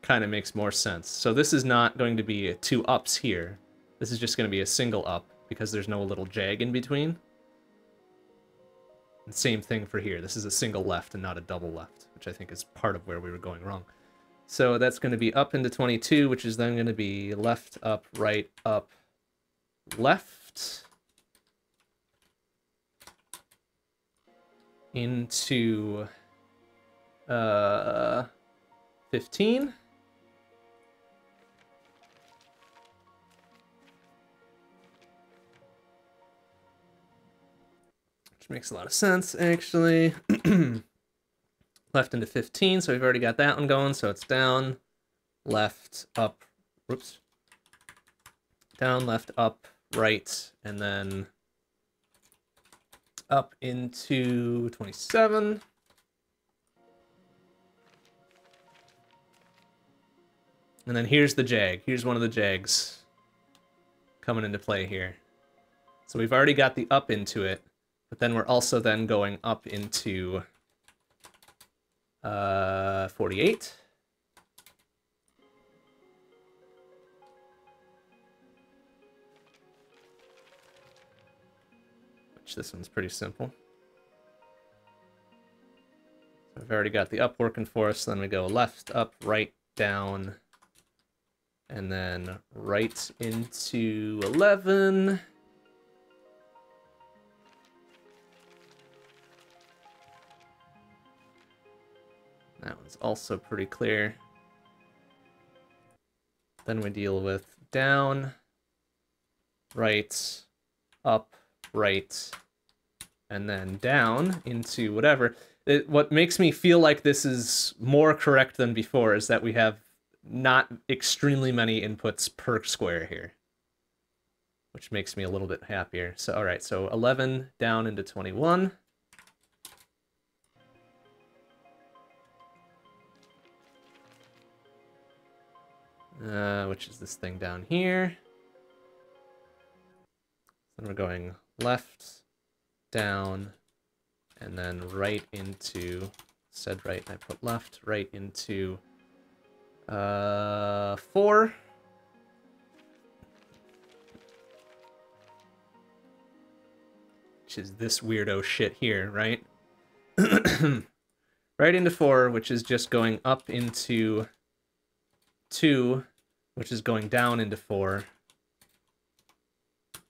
kind of makes more sense. So this is not going to be two ups here. This is just going to be a single up because there's no little jag in between. And same thing for here. This is a single left and not a double left, which I think is part of where we were going wrong. So that's going to be up into 22, which is then going to be left, up, right, up, left. Into uh, 15. which makes a lot of sense, actually. <clears throat> left into 15, so we've already got that one going, so it's down, left, up, whoops, down, left, up, right, and then up into 27. And then here's the jag. Here's one of the jags coming into play here. So we've already got the up into it. But then we're also then going up into uh, 48. Which this one's pretty simple. So I've already got the up working for us. Then we go left, up, right, down, and then right into 11. That one's also pretty clear. Then we deal with down, right, up, right, and then down into whatever. It, what makes me feel like this is more correct than before is that we have not extremely many inputs per square here, which makes me a little bit happier. So, all right, so 11 down into 21. Uh, which is this thing down here. Then we're going left, down, and then right into, said right, and I put left, right into uh, four. which is this weirdo shit here, right? <clears throat> right into 4, which is just going up into 2, which is going down into 4,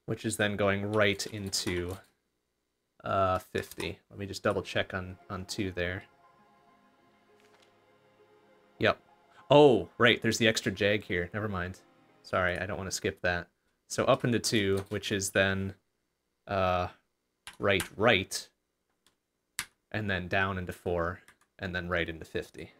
which is then going right into uh, 50. Let me just double check on, on 2 there. Yep. Oh, right, there's the extra jag here. Never mind. Sorry, I don't want to skip that. So up into 2, which is then uh, right, right, and then down into 4, and then right into 50.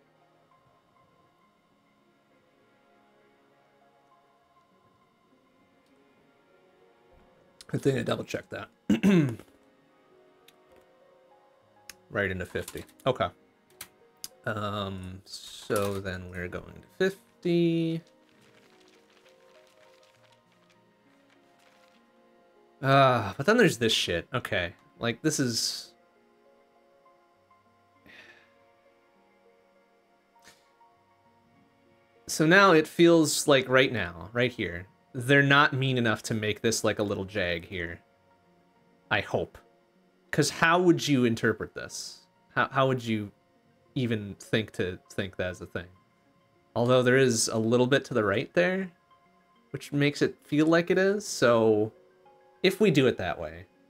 I think I double checked that. <clears throat> right into 50. Okay. Um, so then we're going to 50. Uh, but then there's this shit. Okay. Like, this is... <sighs> So now it feels like right now, right here, they're not mean enough to make this like a little jag here. I hope. Because how would you interpret this? How, how would you even think to think that as a thing? Although there is a little bit to the right there, which makes it feel like it is, so if we do it that way, <clears throat>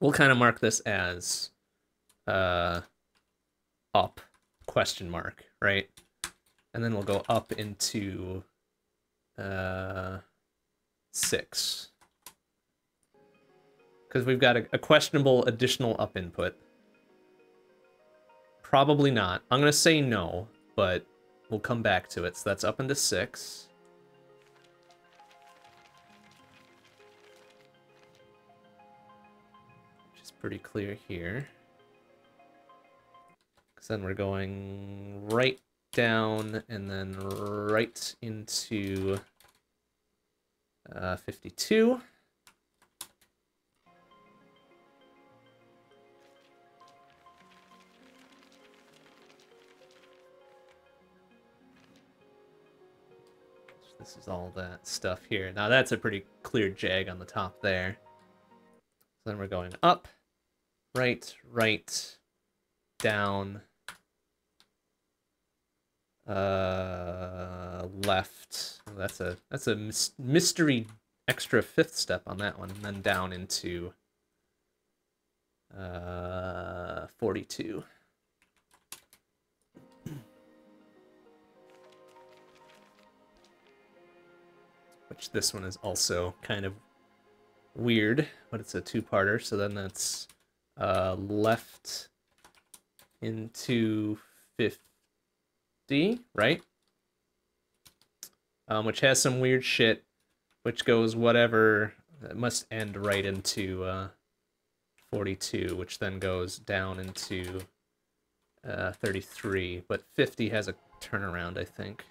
we'll kind of mark this as uh, up question mark, right? And then we'll go up into uh, six. Because we've got a, a questionable additional up input. Probably not. I'm going to say no, but we'll come back to it. So that's up into six. Which is pretty clear here. Because then we're going right down and then right into uh, 52. This is all that stuff here. Now that's a pretty clear jag on the top there. So then we're going up right, right, down, uh, left. That's a that's a mystery extra fifth step on that one, and then down into uh, 42. Which this one is also kind of weird, but it's a two-parter, so then that's uh, left into 50, right? Um, which has some weird shit, which goes whatever, it must end right into uh, 42, which then goes down into uh, 33, but 50 has a turnaround, I think.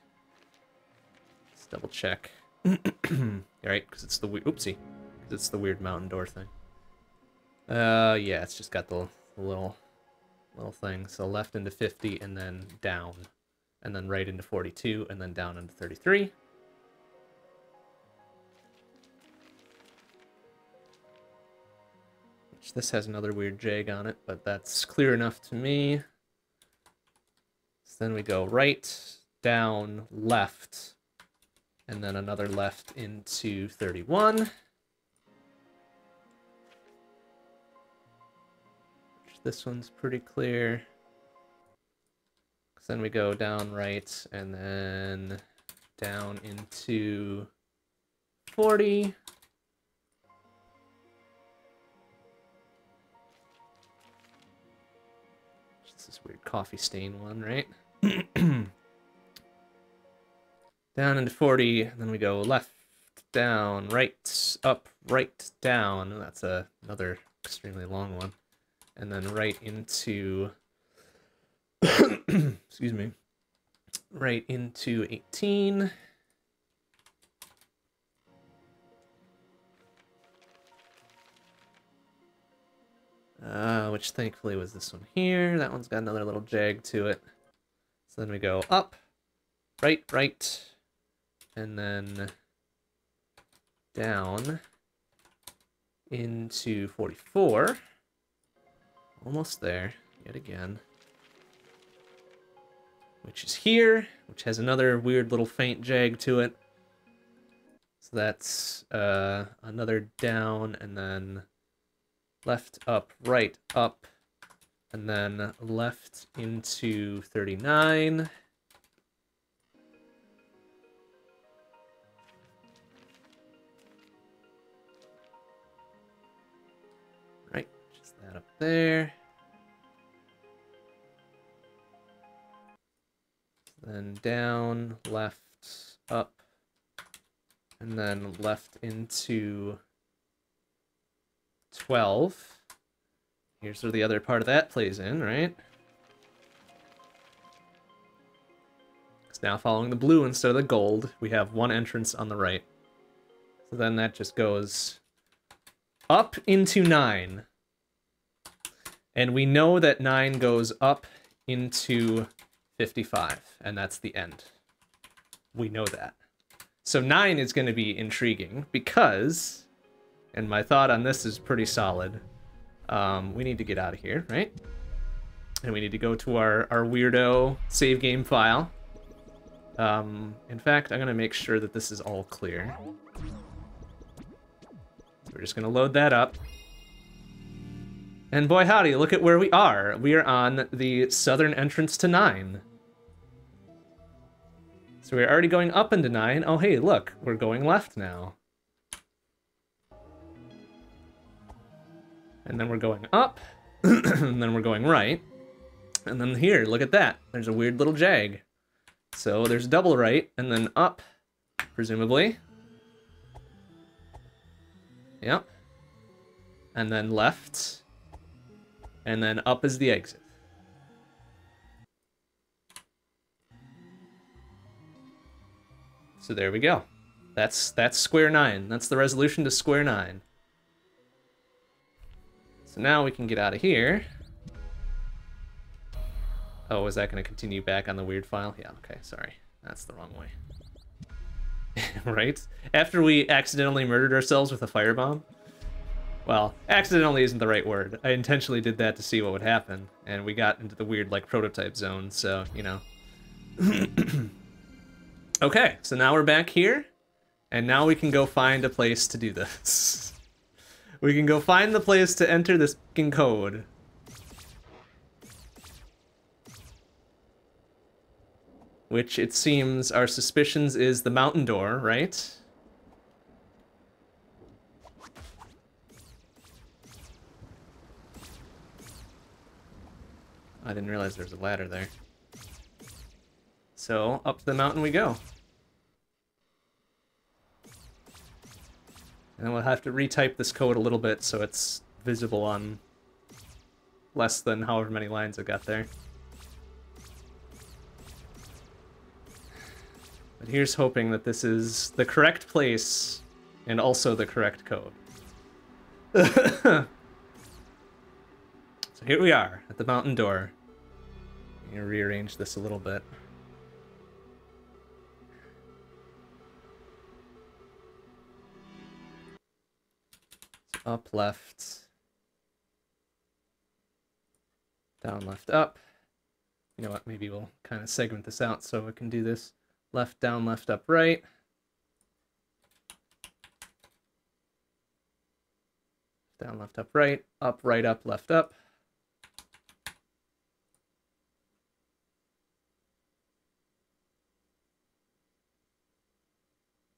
Let's double check. <clears throat> right, because it's the, oopsie, it's the weird mountain door thing. Uh, yeah, it's just got the, the little little thing. So left into 50 and then down. And then right into 42 and then down into 33. Which this has another weird jag on it, but that's clear enough to me. So then we go right, down, left, and then another left into 31. This one's pretty clear. Then we go down right and then down into 40. Just this weird coffee stain one, right? <clears throat> down into 40, then we go left, down, right, up, right, down. That's a, another extremely long one and then right into, <clears throat> excuse me, right into 18. Uh, which thankfully was this one here. That one's got another little jag to it. So then we go up, right, right, and then down. into 44. Almost there, yet again. Which is here, which has another weird little faint jag to it. So that's uh, another down, and then left, up, right, up, and then left into 39. Right, just that up there. Then down, left, up, and then left into 12. Here's where the other part of that plays in, right? It's now following the blue instead of the gold. We have one entrance on the right. So then that just goes up into 9. And we know that 9 goes up into 55, and that's the end. We know that. So 9 is going to be intriguing because, and my thought on this is pretty solid, um, we need to get out of here, right? And we need to go to our, our weirdo save game file. Um, in fact, I'm going to make sure that this is all clear. We're just going to load that up. And boy howdy, look at where we are. We are on the southern entrance to 9. So we're already going up into 9. Oh, hey, look, we're going left now. And then we're going up, <clears throat> and then we're going right. And then here, look at that. There's a weird little jag. So there's double right, and then up, presumably. Yep. And then left. And then up is the exit. So there we go. That's that's square nine. That's the resolution to square nine. So now we can get out of here. Oh, is that going to continue back on the weird file? Yeah, okay, sorry. That's the wrong way. <laughs> right? After we accidentally murdered ourselves with a firebomb? Well, accidentally isn't the right word. I intentionally did that to see what would happen, and we got into the weird, like, prototype zone, so, you know. <clears throat> Okay, so now we're back here, and now we can go find a place to do this. <laughs> we can go find the place to enter this code. Which it seems our suspicions is the mountain door, right? I didn't realize there was a ladder there. So up the mountain we go. And we'll have to retype this code a little bit so it's visible on less than however many lines I've got there. But here's hoping that this is the correct place and also the correct code. <laughs> so here we are at the mountain door. Rearrange this a little bit. Up, left, down, left, up. You know what, maybe we'll kind of segment this out so we can do this left, down, left, up, right. Down, left, up, right, up, right, up, left, up.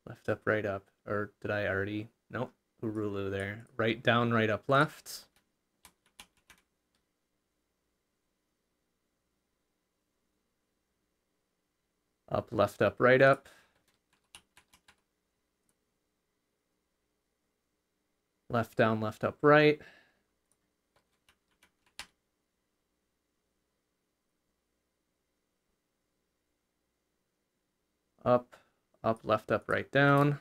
Left, up, right, up. Or did I already? Nope. Urulu there. Right down, right up, left. Up, left, up, right, up. Left, down, left, up, right. Up, up, left, up, right, down.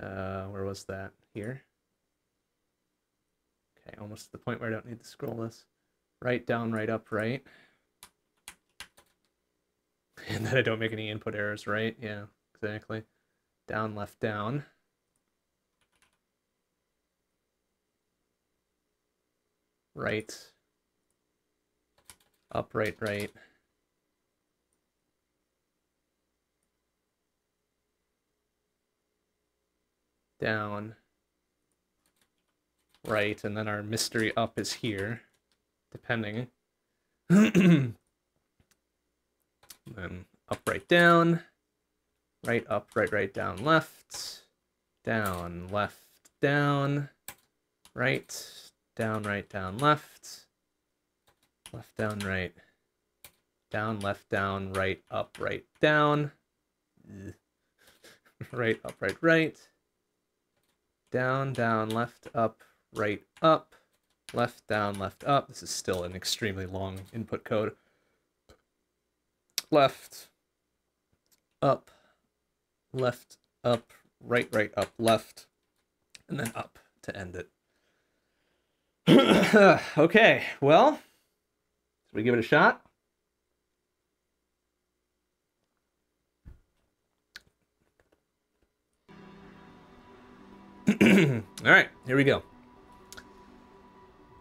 Uh, where was that? Here. Okay, almost to the point where I don't need to scroll this. Right, down, right, up, right. <laughs> and then I don't make any input errors, right? Yeah, exactly. Down, left, down. Right. Up, right, right. Down. Right, and then our mystery up is here, depending. <clears throat> then up, right, down. Right, up, right, right, down, left. Down, left, down. Right, down, right, down, left. Left, down, right. Down, left, down, right, up, right, down. <laughs> right, up, right, right. Down, down, left, up, right, up. Left, down, left, up. This is still an extremely long input code. Left, up, left, up, right, right, up, left, and then up to end it. <clears throat> okay, well, should we give it a shot? <clears throat> All right, here we go.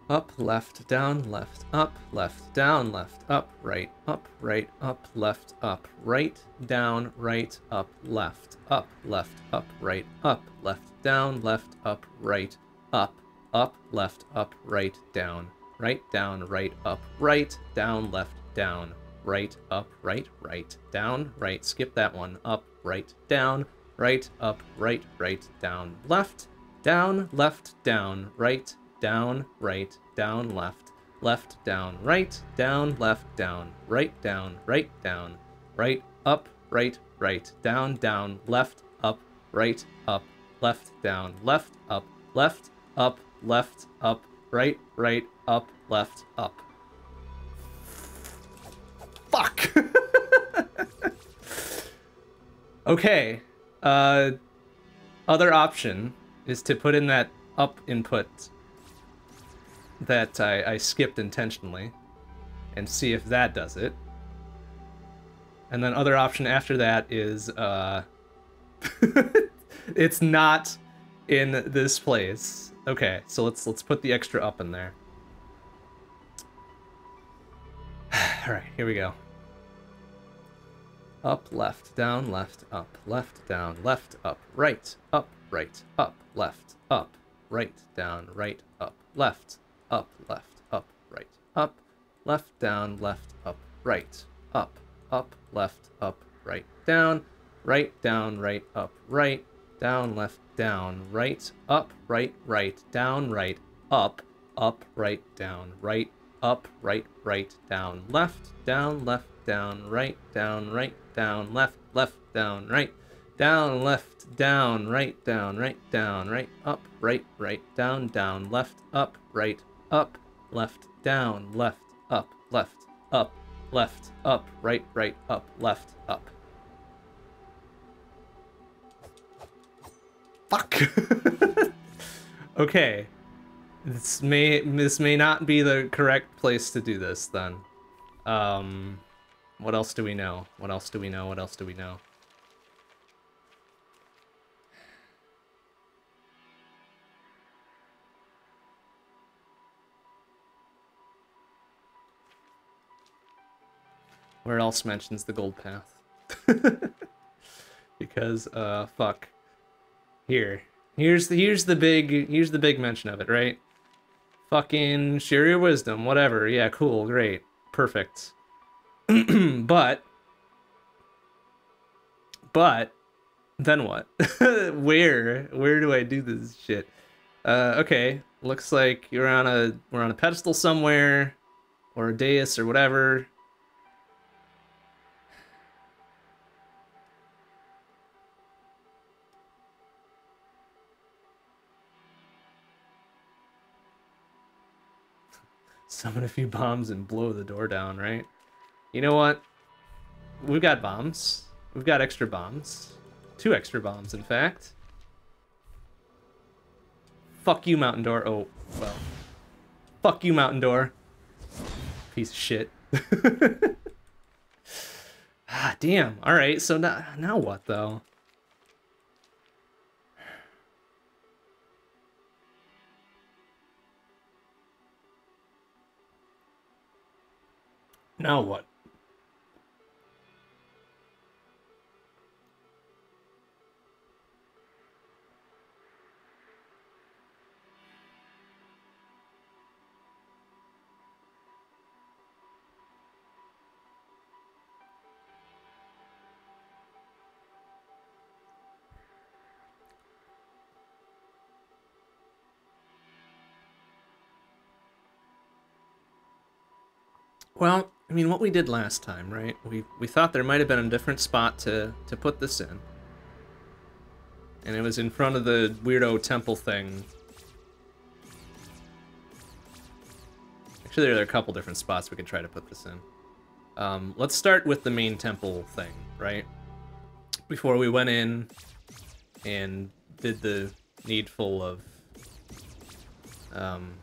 Up, left, down, left, up, left, down, left, up, right, up, right, up, left, up, right, down, right, up, left, up, left, up, right, up, left, down, left, up, right, up, up, left, up, right, down, right, down, right, up, right, down, left, down, right, up, right, right, down, right, skip that one, up, right, down, right, up, right, right, down, left, down, left, down, right, down, right, down, left, left, down, right, down, left, down, right, down, right, down, right, up, right, right, down, down, left, up, right, up, left, down, left, up, left, up, left, up, right, right, up, left, up. Fuck! <laughs> okay. Uh, other option is to put in that up input that I, I skipped intentionally and see if that does it. And then other option after that is uh <laughs> it's not in this place. Okay, so let's let's put the extra up in there. <sighs> All right, here we go. Up, left, down, left, up, left, down, left, up, right, up, right, up, left, up, right, down, right, up, left, up, left, up, right, up, left, down, left, up, right, up, up, left, up, right, down, right, down, right, up, right, down, left, down, right, up, right, right, down, right, up, up, right, down, right, up, right, right, down, left, down, left, down, right, down, right, down, left, left, down, right, down, left, down, right, down, right, down, right, up, right, right, down, down, left, up, right, up, left, down, left, up, left, up, left, up, right, right, up, left, up. Fuck. <laughs> okay. This may this may not be the correct place to do this then. Um what else do we know? What else do we know? What else do we know? Where else mentions the gold path? <laughs> because uh fuck. Here. Here's the here's the big here's the big mention of it, right? Fucking share your wisdom, whatever. Yeah, cool, great. Perfect. <clears throat> but but then what? <laughs> where where do I do this shit? Uh okay, looks like you're on a we're on a pedestal somewhere or a dais or whatever. <laughs> Summon a few bombs and blow the door down, right? You know what? We've got bombs. We've got extra bombs. Two extra bombs, in fact. Fuck you, Mountain Door. Oh, well. Fuck you, Mountain Door. Piece of shit. <laughs> Ah, damn. All right. So now, now what though? Now what? Well, I mean, what we did last time, right? We we thought there might have been a different spot to to put this in, and it was in front of the weirdo temple thing. Actually, there are a couple different spots we could try to put this in. Um, let's start with the main temple thing, right? Before we went in and did the needful of um,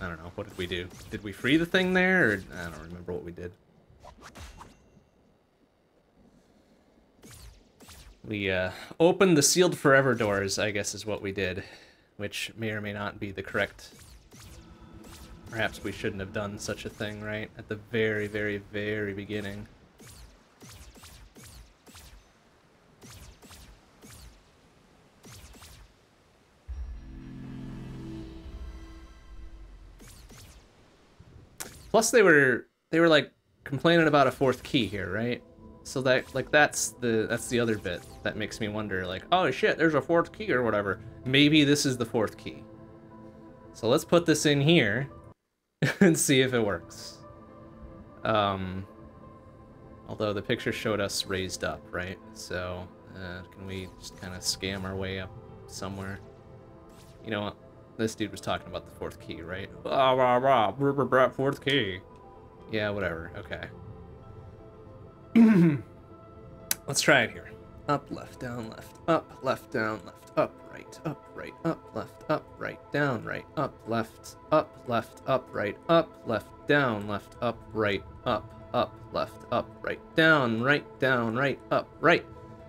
I don't know. What did we do? Did we free the thing there? Or, I don't remember what we did. We uh, opened the sealed forever doors, I guess is what we did. Which may or may not be the correct... Perhaps we shouldn't have done such a thing, right? At the very, very, very beginning. Plus they were they were like complaining about a fourth key here, right? So that like that's the that's the other bit that makes me wonder like, oh shit, there's a fourth key or whatever. Maybe this is the fourth key. So let's put this in here <laughs> and see if it works. Um although the picture showed us raised up, right? So uh, can we just kind of scam our way up somewhere? You know what? This dude was talking about the fourth key, right? Blah, blah, blah, blah, blah, blah, fourth key. Yeah, whatever. Okay. <clears throat> Let's try it here. Up, left, down, left. Up, left, down, left. Up, right, up, right, up, left, up, right, down, right, up, left, up, left, up, right, up, left, down, left, up, right, up, up, left, up, right, down, right, down, right, up, right.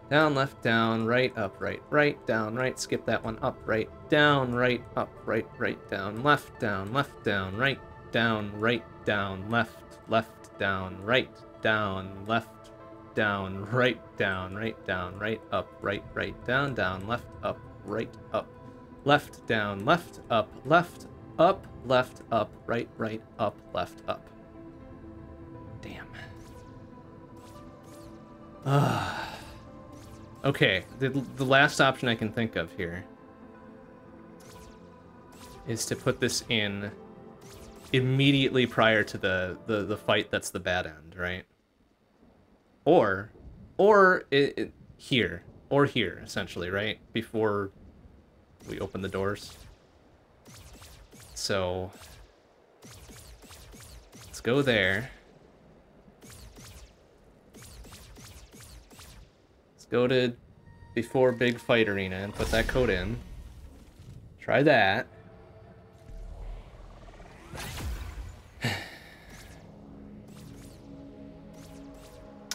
Down, left, down, right, up, right, right, down, right, skip that one, up, right, down, right, up, right, right, down, left, down, left, down, right, down, right, down, left, left, down, right, down, left, down, right, down, right, down, right, up, right, right, down, down, left, up, right, up, left, down, left, up, left, up, left, up, right, right, up, left, up. Damn. Ah. <sighs> Okay, the, the last option I can think of here is to put this in immediately prior to the, the, the fight that's the bad end, right? Or, or it, it, here, or here, essentially, right? Before we open the doors. So, let's go there. Let's go to before big fight arena and put that code in. Try that.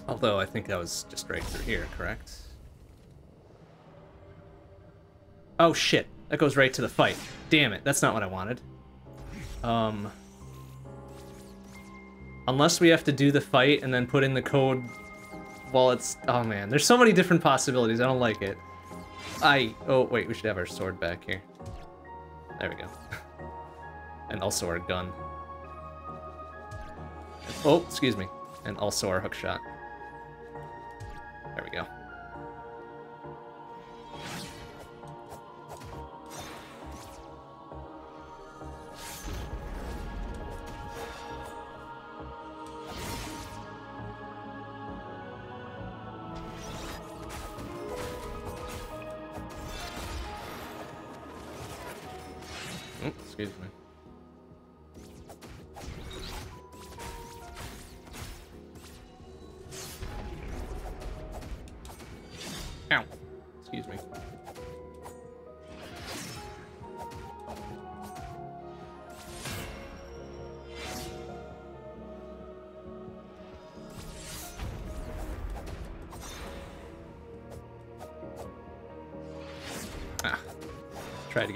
Although I think that was just right through here, correct? Oh shit, that goes right to the fight. Damn it, that's not what I wanted. Um, unless we have to do the fight and then put in the code well, it's... Oh, man. There's so many different possibilities. I don't like it. I... Oh, wait. We should have our sword back here. There we go. <laughs> and also our gun. Oh, excuse me. And also our hook shot. There we go.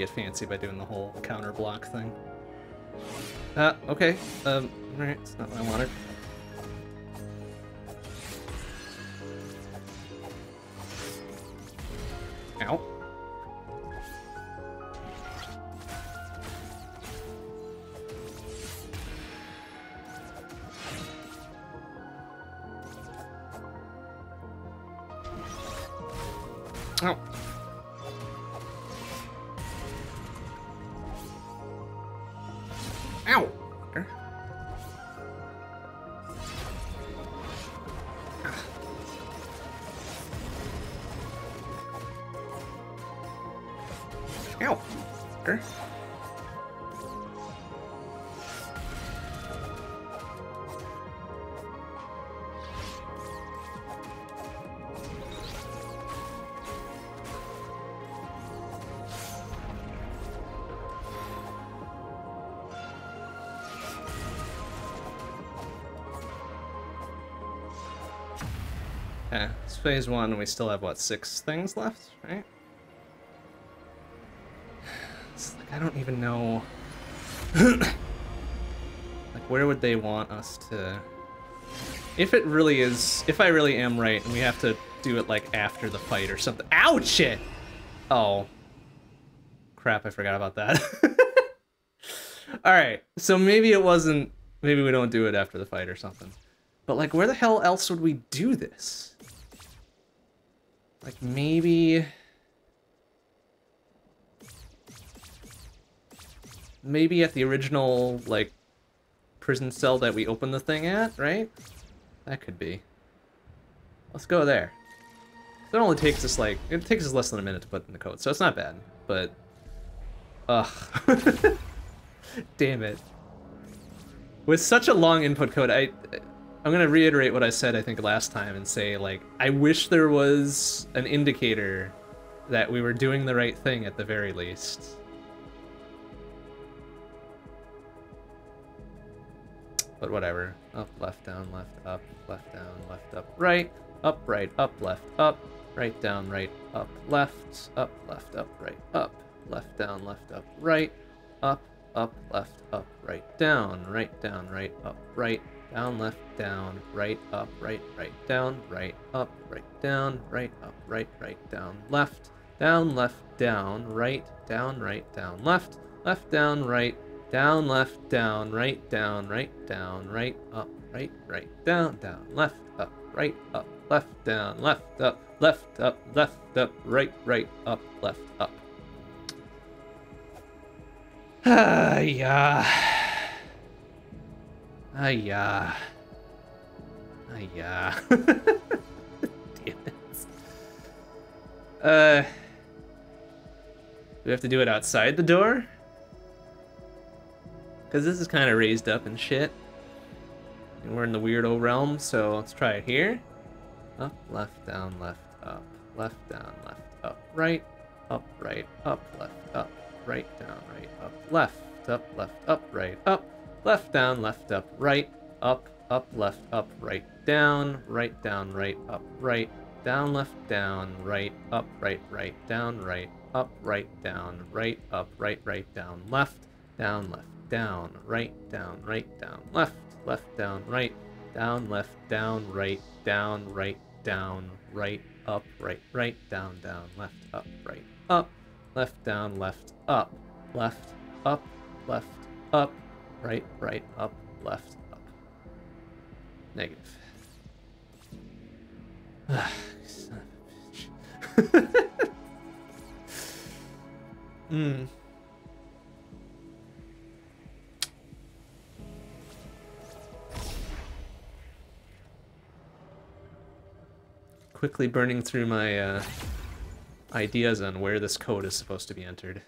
Get fancy by doing the whole counter block thing. Uh, okay. Um, alright, it's not what I wanted. Phase one, and we still have, what, six things left, right? <sighs> It's like, I don't even know... <coughs> like, where would they want us to... If it really is... If I really am right, and we have to do it, like, after the fight or something... Ouch! It! Oh. Crap, I forgot about that. <laughs> Alright, so maybe it wasn't... Maybe we don't do it after the fight or something. But, like, where the hell else would we do this? Like, maybe... Maybe at the original, like, prison cell that we opened the thing at, right? That could be. Let's go there. It only takes us, like, it takes us less than a minute to put in the code, so it's not bad, but... Ugh. <laughs> Damn it. With such a long input code, I... I'm gonna reiterate what I said, I think, last time and say, like, I wish there was an indicator that we were doing the right thing at the very least. But whatever. Up, left, down, left, up, left, down, left, up, right, up, right, up, left, up, right, down, right, up, left, up, left, up, right, up, left, down, left, up, right, up, up, left, up, right, down, right, down, right, up, right, down, left, down, right, up, right, right, down, right, up, right, down, right, up, right, right, down, left, down, left, down, right, down, right, down, left, left, down, right, down, left, down, right, down, right, down, right, up, right, right, down, down, left, up, right, up, left, down, left, up, left, up, left, up, right, right, up, left, up. Ah, <sighs> yeah. Ah, yeah. Ah, yeah. Damn it. Uh. Do we have to do it outside the door? Because this is kind of raised up and shit. And we're in the weirdo realm, so let's try it here. Up, left, down, left, up. Left, down, left, up, right. Up, right, up, left, up. Right, down, right, up, left. Up, left, up, right, up. Left, down, left, up, right. Up, up, left, up, right, down. Right, down, right, up, right. Down, left, down, right, up, right, right, down, right. Up, right, down, right, up, right, right, down, left. Down, left, down, right, down, right, down, left, left, down, right, down, left, down, right, down, right, down, right, up, right, right, down, down, left, up, right, up, left, down, left, up, left, up, left, up, right, right, up, left, up. Negative. <sighs> Hmm. quickly burning through my uh, ideas on where this code is supposed to be entered.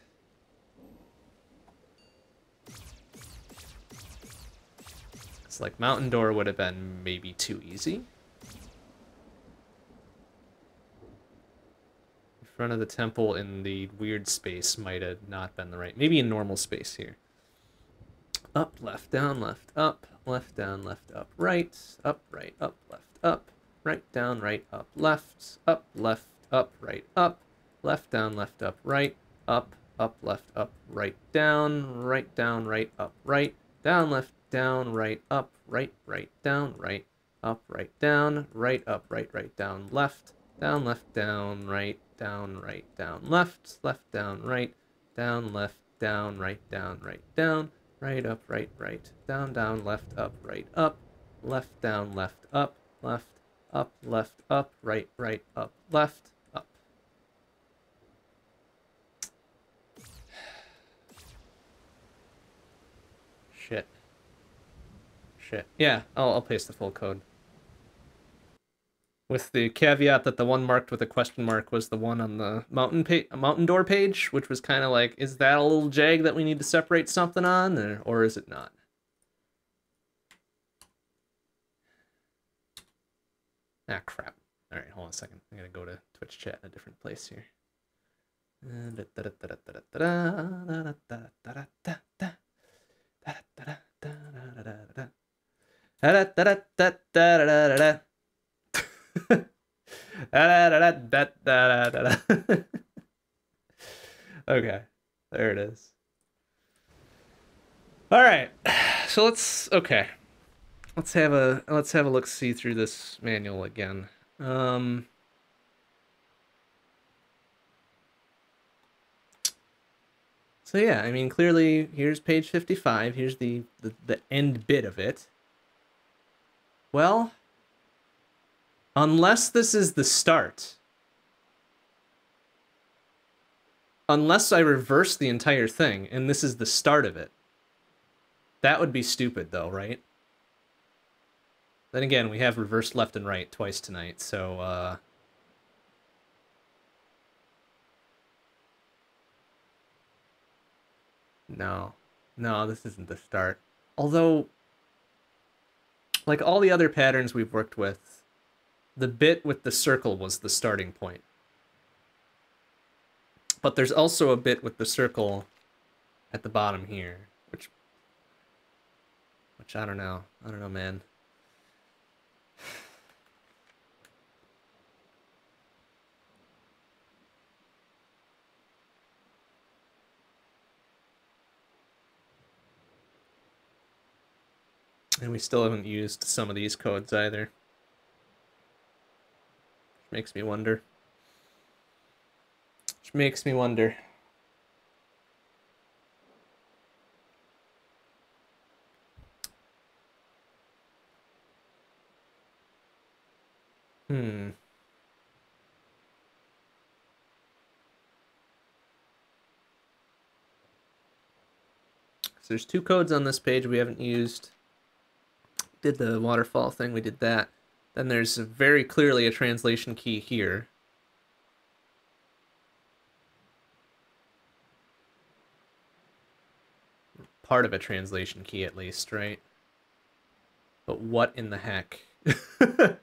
Like Mountain Door would have been maybe too easy. In front of the temple in the weird space might have not been the right. Maybe in normal space here. Up, left, down, left, up, left, down, left, up, right, up, right, up, left, up, right, down, right, up, left, up, left, up, right, up, left, down, left, up, right, up, up, left, up, right, down, right, down, right, up, right, down, left, down, right, up, right, right, down, right, up, right, down, right, up, right, right, down, left, down, left, down, right, down, right, down, left, left, down, right, down, left, down, right, down, right, down, right, up, right, right, down, down, left, up, right, up, left, down, left, up, left, up, left, up, right, right, up, left, up. Shit. Shit. Yeah, I'll, I'll paste the full code. With the caveat that the one marked with a question mark was the one on the mountain pa- mountain door page, which was kind of like, is that a little jag that we need to separate something on, or, or is it not? Ah, crap. All right, hold on a second. I'm gonna go to Twitch chat in a different place here. Okay, there it is. All right, so let's okay, let's have a let's have a look see through this manual again. Um, so yeah, I mean, clearly here's page 55. Here's the, the, the end bit of it. Well, unless this is the start, unless I reverse the entire thing and this is the start of it, that would be stupid though, right? Then again, we have reversed left and right twice tonight, so, uh... No. No, this isn't the start. Although, like all the other patterns we've worked with, the bit with the circle was the starting point. But there's also a bit with the circle at the bottom here, which, which I don't know. I don't know, man. And we still haven't used some of these codes either. Which makes me wonder. Which makes me wonder. Hmm. So there's two codes on this page we haven't used did the waterfall thing, we did that. Then there's very clearly a translation key here. Part of a translation key at least, right? But what in the heck? <laughs>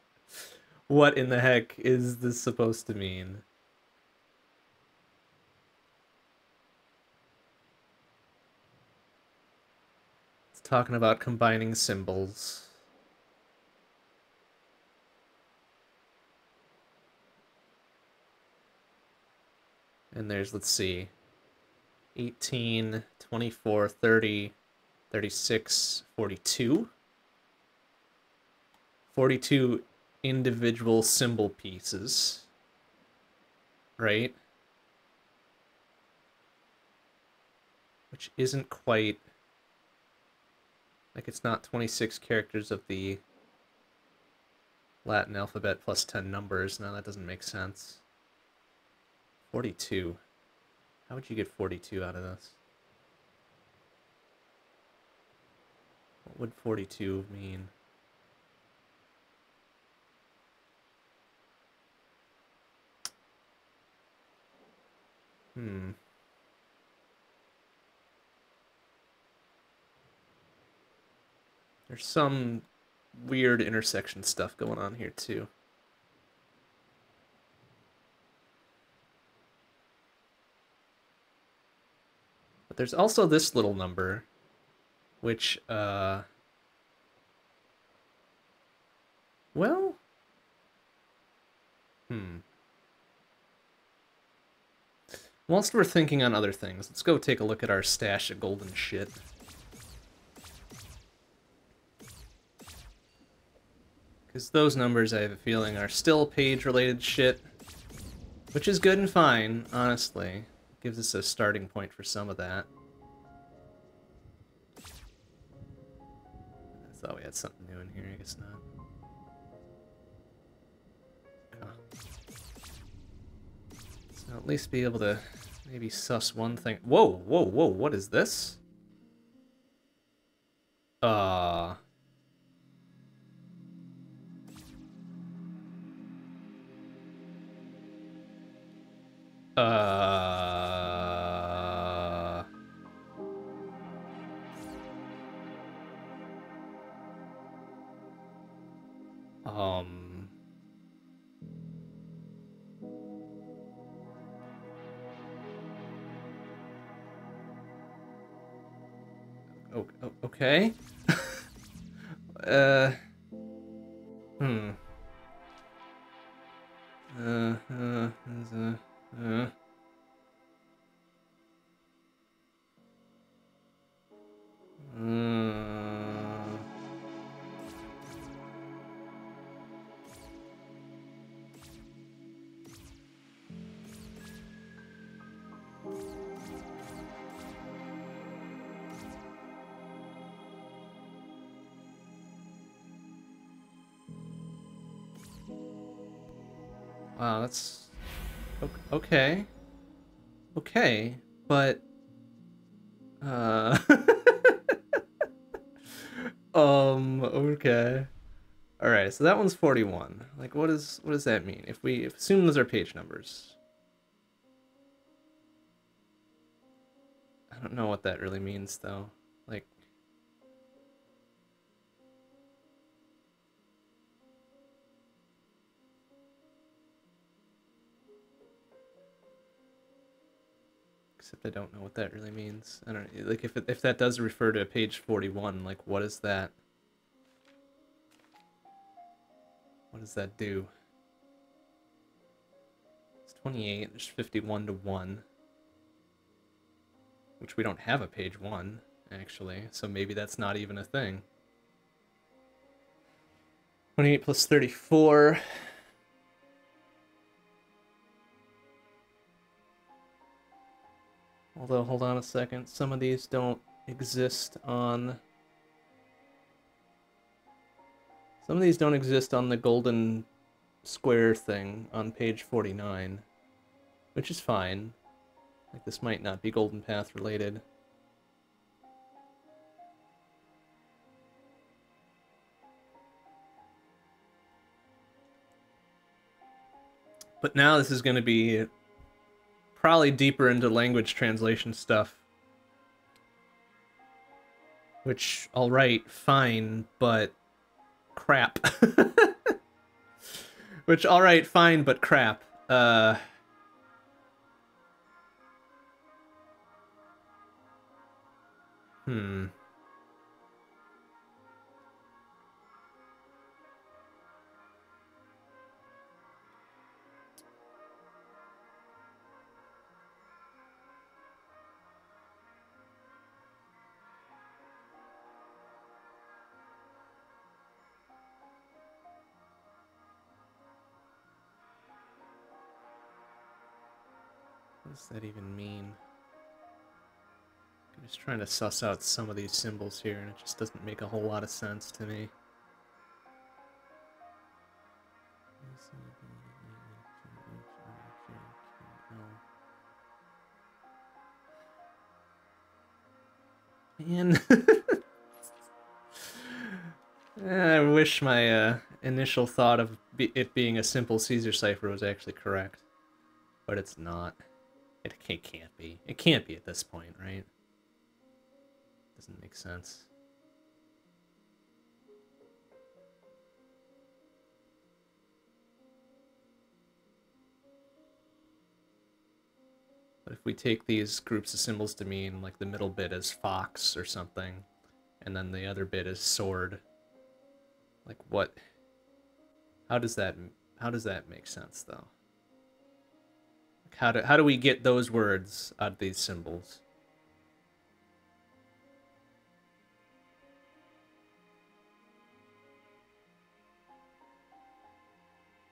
what in the heck is this supposed to mean? It's talking about combining symbols. And there's, let's see, 18, 24, 30, 36, 42. 42 individual symbol pieces, right? Which isn't quite, like it's not 26 characters of the Latin alphabet plus 10 numbers. No, that doesn't make sense. 42. How would you get 42 out of this? What would 42 mean? Hmm. There's some weird intersection stuff going on here too. There's also this little number, which, uh... Well... Hmm. Whilst we're thinking on other things, let's go take a look at our stash of golden shit. Because those numbers, I have a feeling, are still page-related shit. Which is good and fine, honestly. Gives us a starting point for some of that. I thought we had something new in here, I guess not. So at least be able to maybe suss one thing. Whoa, whoa, whoa, what is this? Uh... Uh... Um... Okay. <laughs> uh... so that one's 41. Like what is what does that mean? If we if assume those are page numbers. I don't know what that really means though. Like Except I don't know what that really means. I don't like if it, if that does refer to page 41, like what is that? What does that do? It's 28, there's 51 to 1. Which we don't have a page 1, actually, so maybe that's not even a thing. 28 plus 34. Although, hold on a second, some of these don't exist on... Some of these don't exist on the golden square thing on page 49, which is fine. Like, this might not be Golden Path related. But now this is going to be probably deeper into language translation stuff. Which, alright, fine, but crap. <laughs> Which, alright, fine, but crap. Uh... Hmm. Does that even mean? I'm just trying to suss out some of these symbols here, and it just doesn't make a whole lot of sense to me. Man. <laughs> I wish my uh, initial thought of it being a simple Caesar cipher was actually correct. But it's not. It can't, can't be. It can't be at this point, right? Doesn't make sense. But if we take these groups of symbols to mean like the middle bit is fox or something, and then the other bit is sword, like what? How does that how does that make sense though? How do how do we get those words out of these symbols?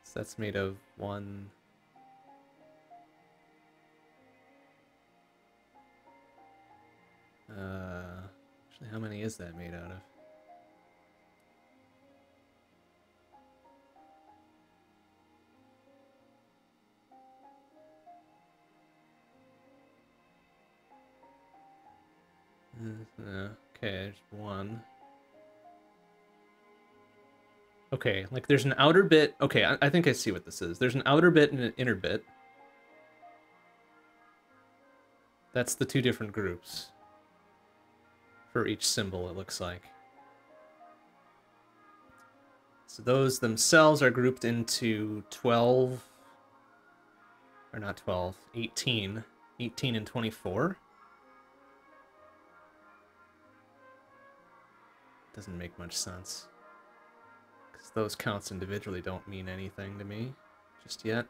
So that's made of one. Uh, actually, how many is that made out of? Okay, there's one. Okay, like there's an outer bit. Okay, I, I think I see what this is. There's an outer bit and an inner bit. That's the two different groups. For each symbol, it looks like. So those themselves are grouped into 12, or not 12, 18, 18 and 24. Doesn't make much sense. Because those counts individually don't mean anything to me just yet.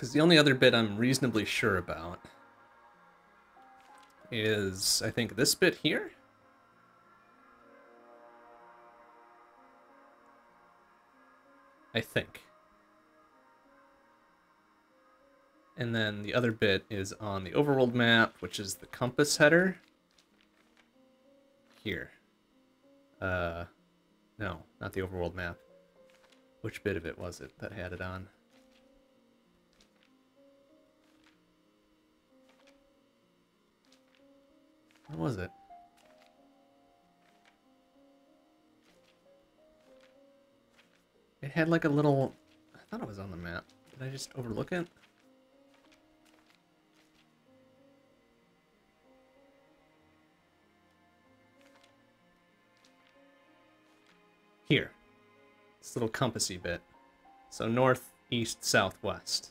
Because the only other bit I'm reasonably sure about is, I think, this bit here? I think. And then the other bit is on the overworld map, which is the compass header. Here. Uh, no, not the overworld map. Which bit of it was it that had it on? Where was it? It had like a little... I thought it was on the map. Did I just overlook it? Here. This little compassy bit. So north, east, southwest.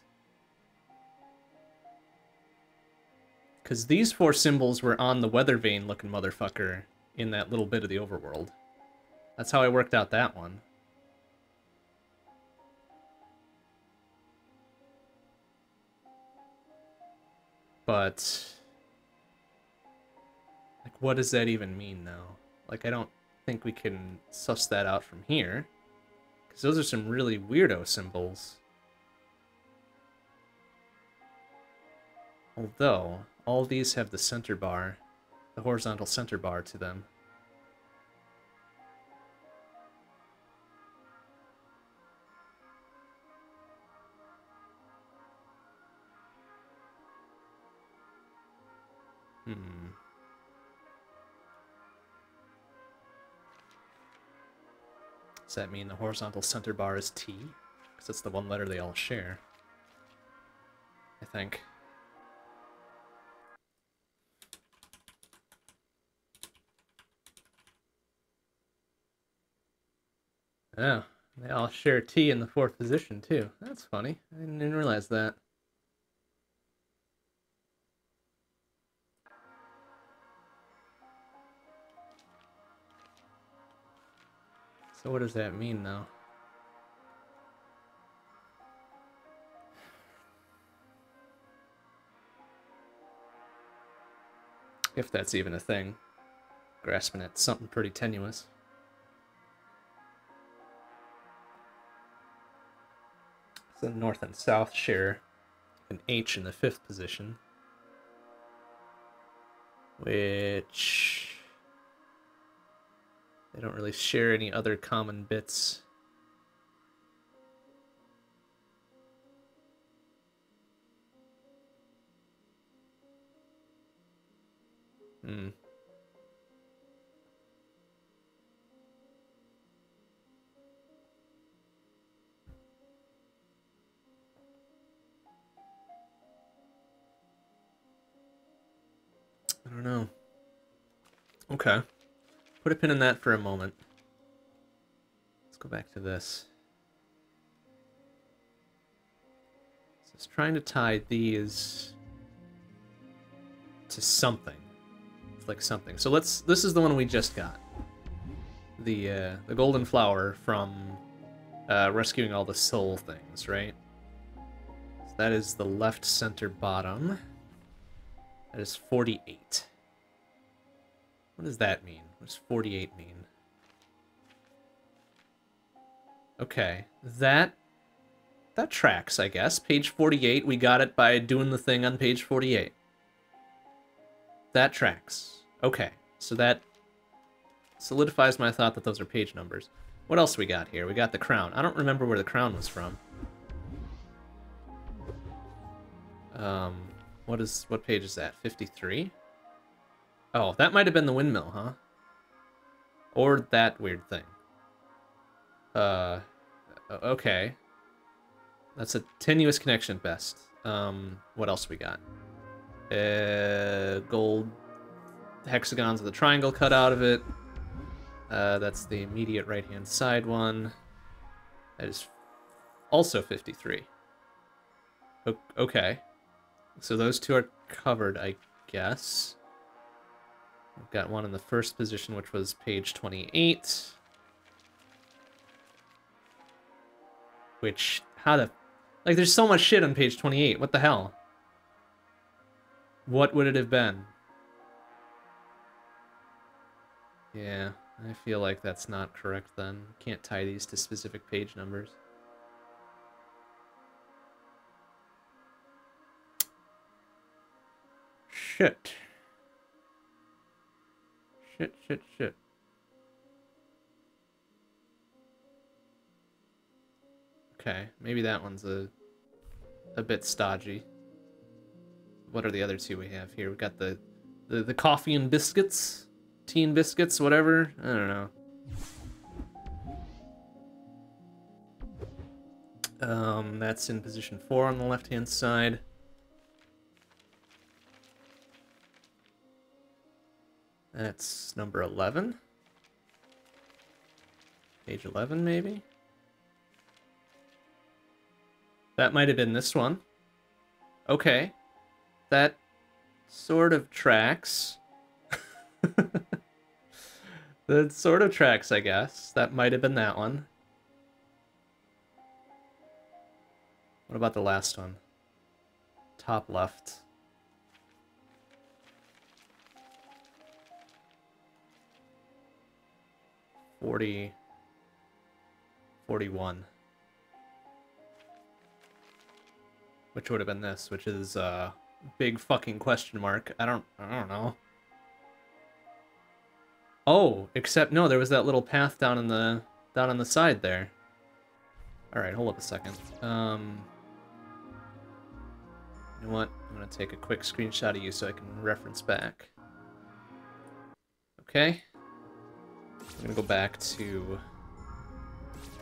Because these four symbols were on the weather vane looking motherfucker in that little bit of the overworld. That's how I worked out that one. But... Like, what does that even mean, though? Like, I don't think we can suss that out from here. Because those are some really weirdo symbols. Although, all these have the center bar, the horizontal center bar to them. Hmm. Does that mean the horizontal center bar is T? Because it's the one letter they all share. I think. Yeah, they all share T in the fourth position, too. That's funny. I didn't realize that. So what does that mean, though? If that's even a thing. Grasping at something pretty tenuous. So north and south share an H in the fifth position. Which... They don't really share any other common bits. Hmm. I don't know. Okay put a pin in that for a moment. Let's go back to this. So it's trying to tie these to something. It's like something. So let's. This is the one we just got. The uh, the golden flower from uh, rescuing all the soul things, right? So that is the left center bottom. That is 48. What does that mean? What does 48 mean? Okay, that that tracks, I guess. Page 48, we got it by doing the thing on page 48. That tracks. Okay, so that solidifies my thought that those are page numbers. What else we got here? We got the crown. I don't remember where the crown was from. Um, what is what page is that? 53? Oh, that might have been the windmill, huh? Or that weird thing. Uh, okay. That's a tenuous connection at best. Um, what else we got? Uh, gold hexagons with a triangle cut out of it. Uh, that's the immediate right-hand side one. That is also 53. O okay. So those two are covered, I guess. We've got one in the first position, which was page 28. Which, how the... Like, there's so much shit on page 28. What the hell? What would it have been? Yeah, I feel like that's not correct then. Can't tie these to specific page numbers. Shit. Shit, shit, shit. Okay, maybe that one's a a bit stodgy. What are the other two we have here? We got the, the the coffee and biscuits, tea and biscuits, whatever. I don't know. Um, that's in position four on the left-hand side. That's number 11. Page 11, maybe? That might have been this one. Okay. That sort of tracks. <laughs> that sort of tracks, I guess. That might have been that one. What about the last one? Top left. 40, 41. Which would have been this, which is a uh, big fucking question mark. I don't, I don't know. Oh, except no, there was that little path down in the down on the side there. All right, hold up a second. Um, you know what? I'm gonna take a quick screenshot of you so I can reference back. Okay. I'm gonna go back to...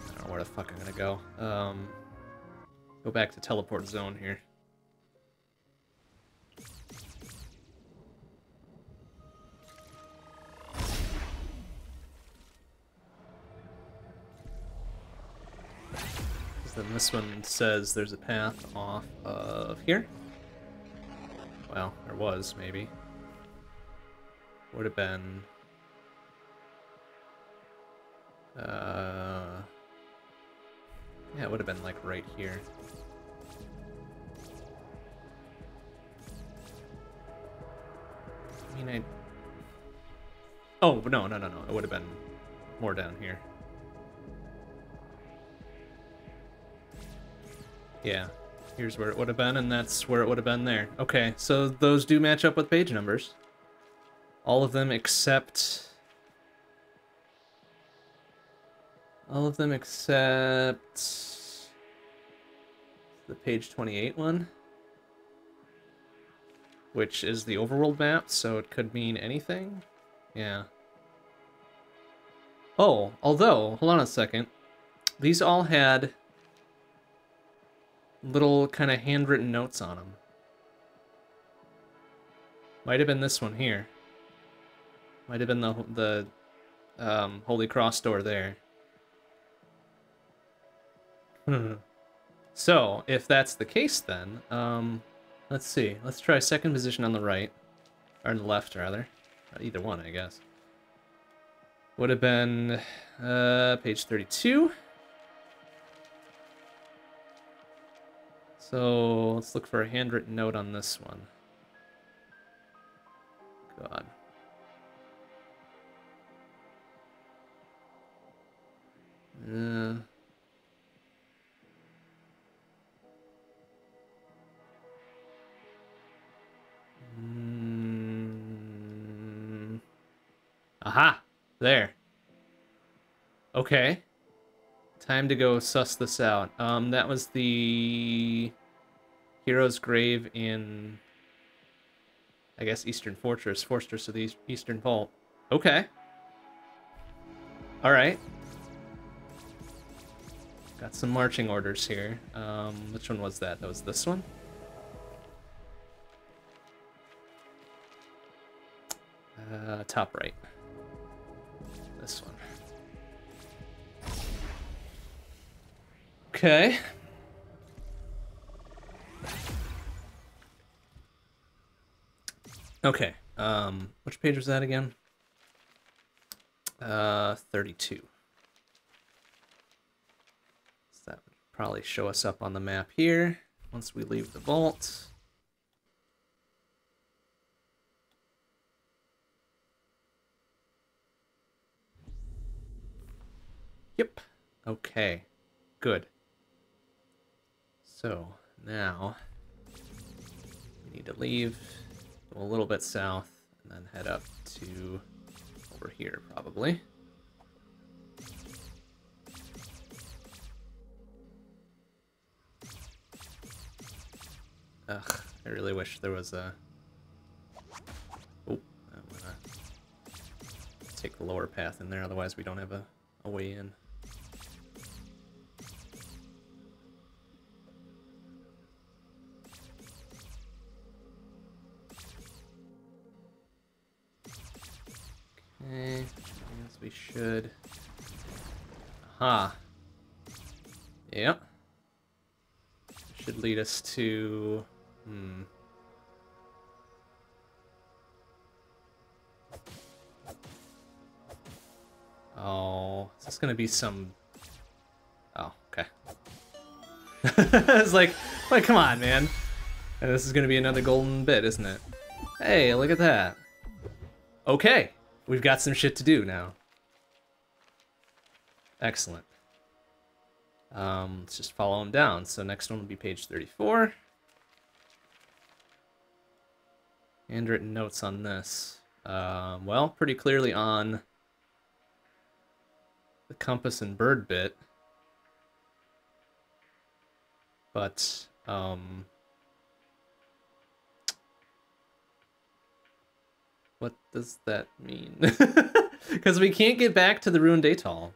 I don't know where the fuck I'm gonna go. Um, go back to teleport zone here. then this one says there's a path off of here. Well, there was, maybe. Would have been uh, yeah, it would have been like right here. I mean, I... Oh, no, no, no, no. It would have been more down here. Yeah. Here's where it would have been, and that's where it would have been there. Okay, so those do match up with page numbers. All of them except All of them except the page 28 one, which is the overworld map, so it could mean anything. Yeah. Oh, although, hold on a second. These all had little kind of handwritten notes on them. Might have been this one here. Might have been the the um, Holy Cross door there. So, if that's the case then, um, let's see. Let's try second position on the right. Or on the left, rather. Uh, either one, I guess. Would have been uh, page 32. So let's look for a handwritten note on this one. God. Uh, mm, aha! There. Okay. Time to go suss this out. Um, that was the hero's grave in, I guess, Eastern Fortress, Fortress of the Eastern Vault. Okay. All right. Got some marching orders here. Um, which one was that? That was this one? Uh, top right. This one. Okay. Okay. Um, which page was that again? Uh, 32. So that would probably show us up on the map here once we leave the vault. Yep. Okay. Good. So, now we need to leave, go a little bit south, and then head up to over here, probably. Ugh, I really wish there was a... Oh, I'm gonna take the lower path in there, otherwise we don't have a, a way in. Okay, guess we should. Aha. Yep. Should lead us to... Hmm. Oh, is this gonna be some... Oh, okay. <laughs> it's like, like, come on, man. And this is gonna be another golden bit, isn't it? Hey, look at that. Okay. We've got some shit to do now. Excellent. Um, let's just follow them down. So next one will be page 34. Handwritten notes on this. Um, well, pretty clearly on the compass and bird bit. But, um, What does that mean? <laughs> Because we can't get back to the ruined Atoll.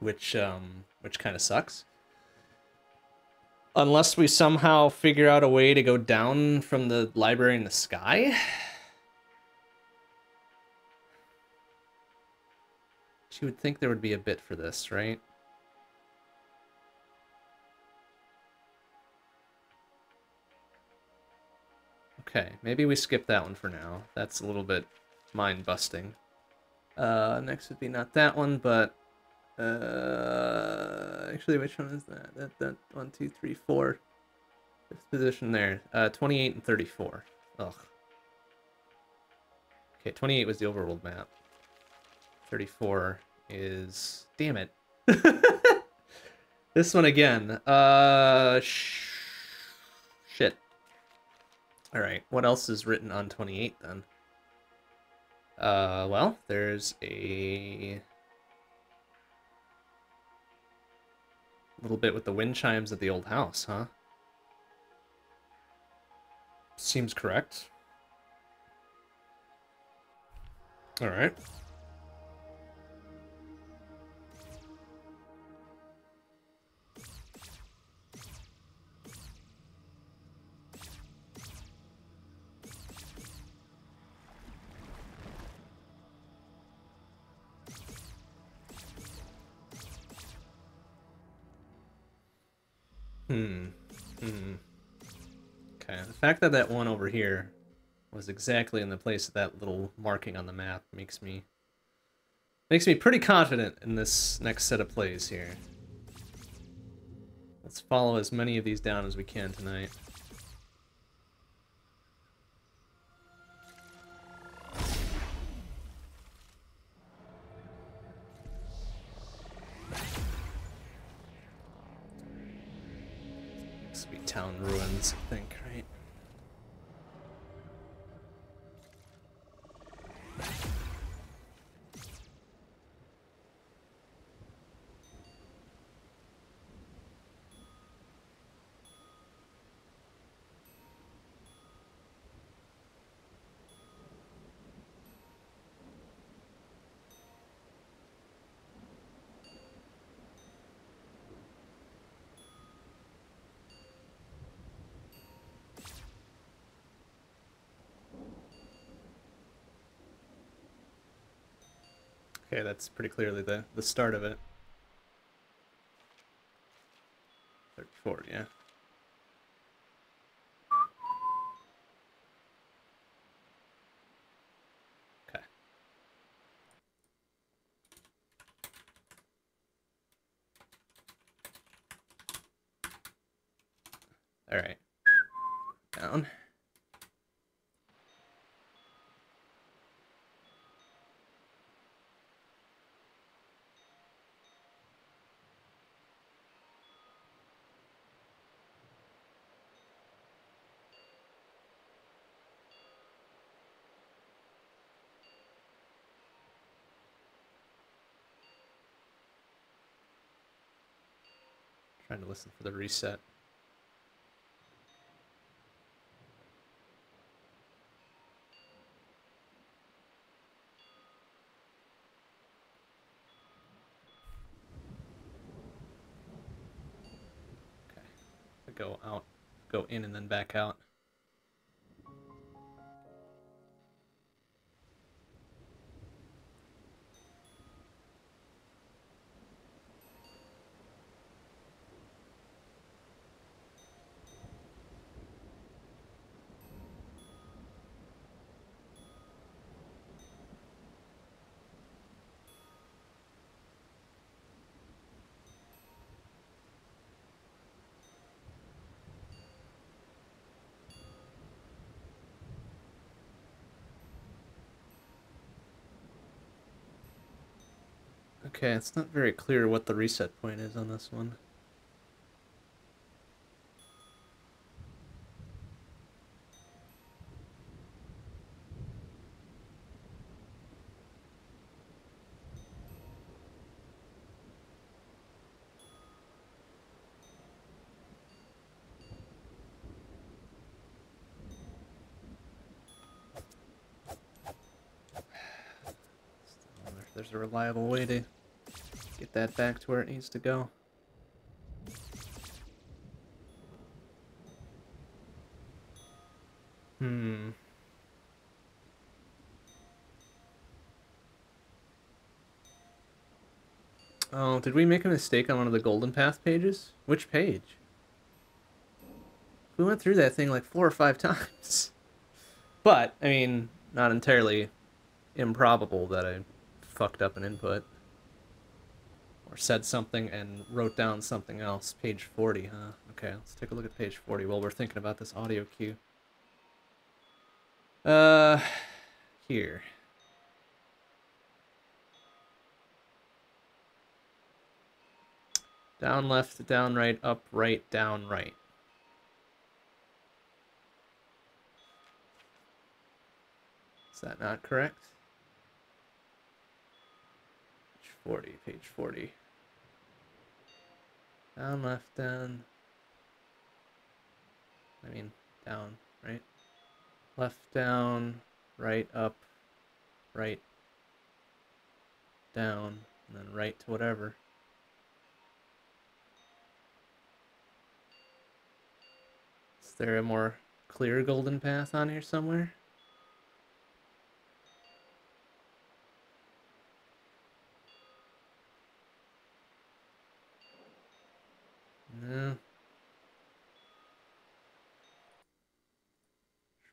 Which, um, which kind of sucks. Unless we somehow figure out a way to go down from the library in the sky. <sighs> She would think there would be a bit for this, right? Okay, maybe we skip that one for now. That's a little bit mind-busting. Uh, next would be not that one, but... Uh, actually, which one is that? That, that, one, two, three, four. Fifth position there. Uh, 28 and 34. Ugh. Okay, 28 was the overworld map. 34 is... Damn it. <laughs> this one again. Uh. All right, what else is written on 28 then? Uh, well, there's a little bit with the wind chimes at the old house, huh? Seems correct. All fact that that one over here was exactly in the place of that little marking on the map makes me makes me pretty confident in this next set of plays here. Let's follow as many of these down as we can tonight. Okay, that's pretty clearly the, the start of it. 34, yeah. Okay. Alright. Down. Trying to listen for the reset. Okay. Go out, go in and then back out. Okay, it's not very clear what the reset point is on this one. There's a reliable way to that back to where it needs to go. Hmm. Oh, did we make a mistake on one of the Golden Path pages? Which page? We went through that thing like four or five <laughs> times. But, I mean, not entirely improbable that I fucked up an input. Or said something and wrote down something else. Page 40, huh? Okay, let's take a look at page 40 while we're thinking about this audio cue. Uh, here. Down left, down right, up right, down right. Is that not correct? Page 40, page 40. Down, left, down. I mean, down, right? Left, down, right, up, right, down, and then right to whatever. Is there a more clear golden path on here somewhere? Which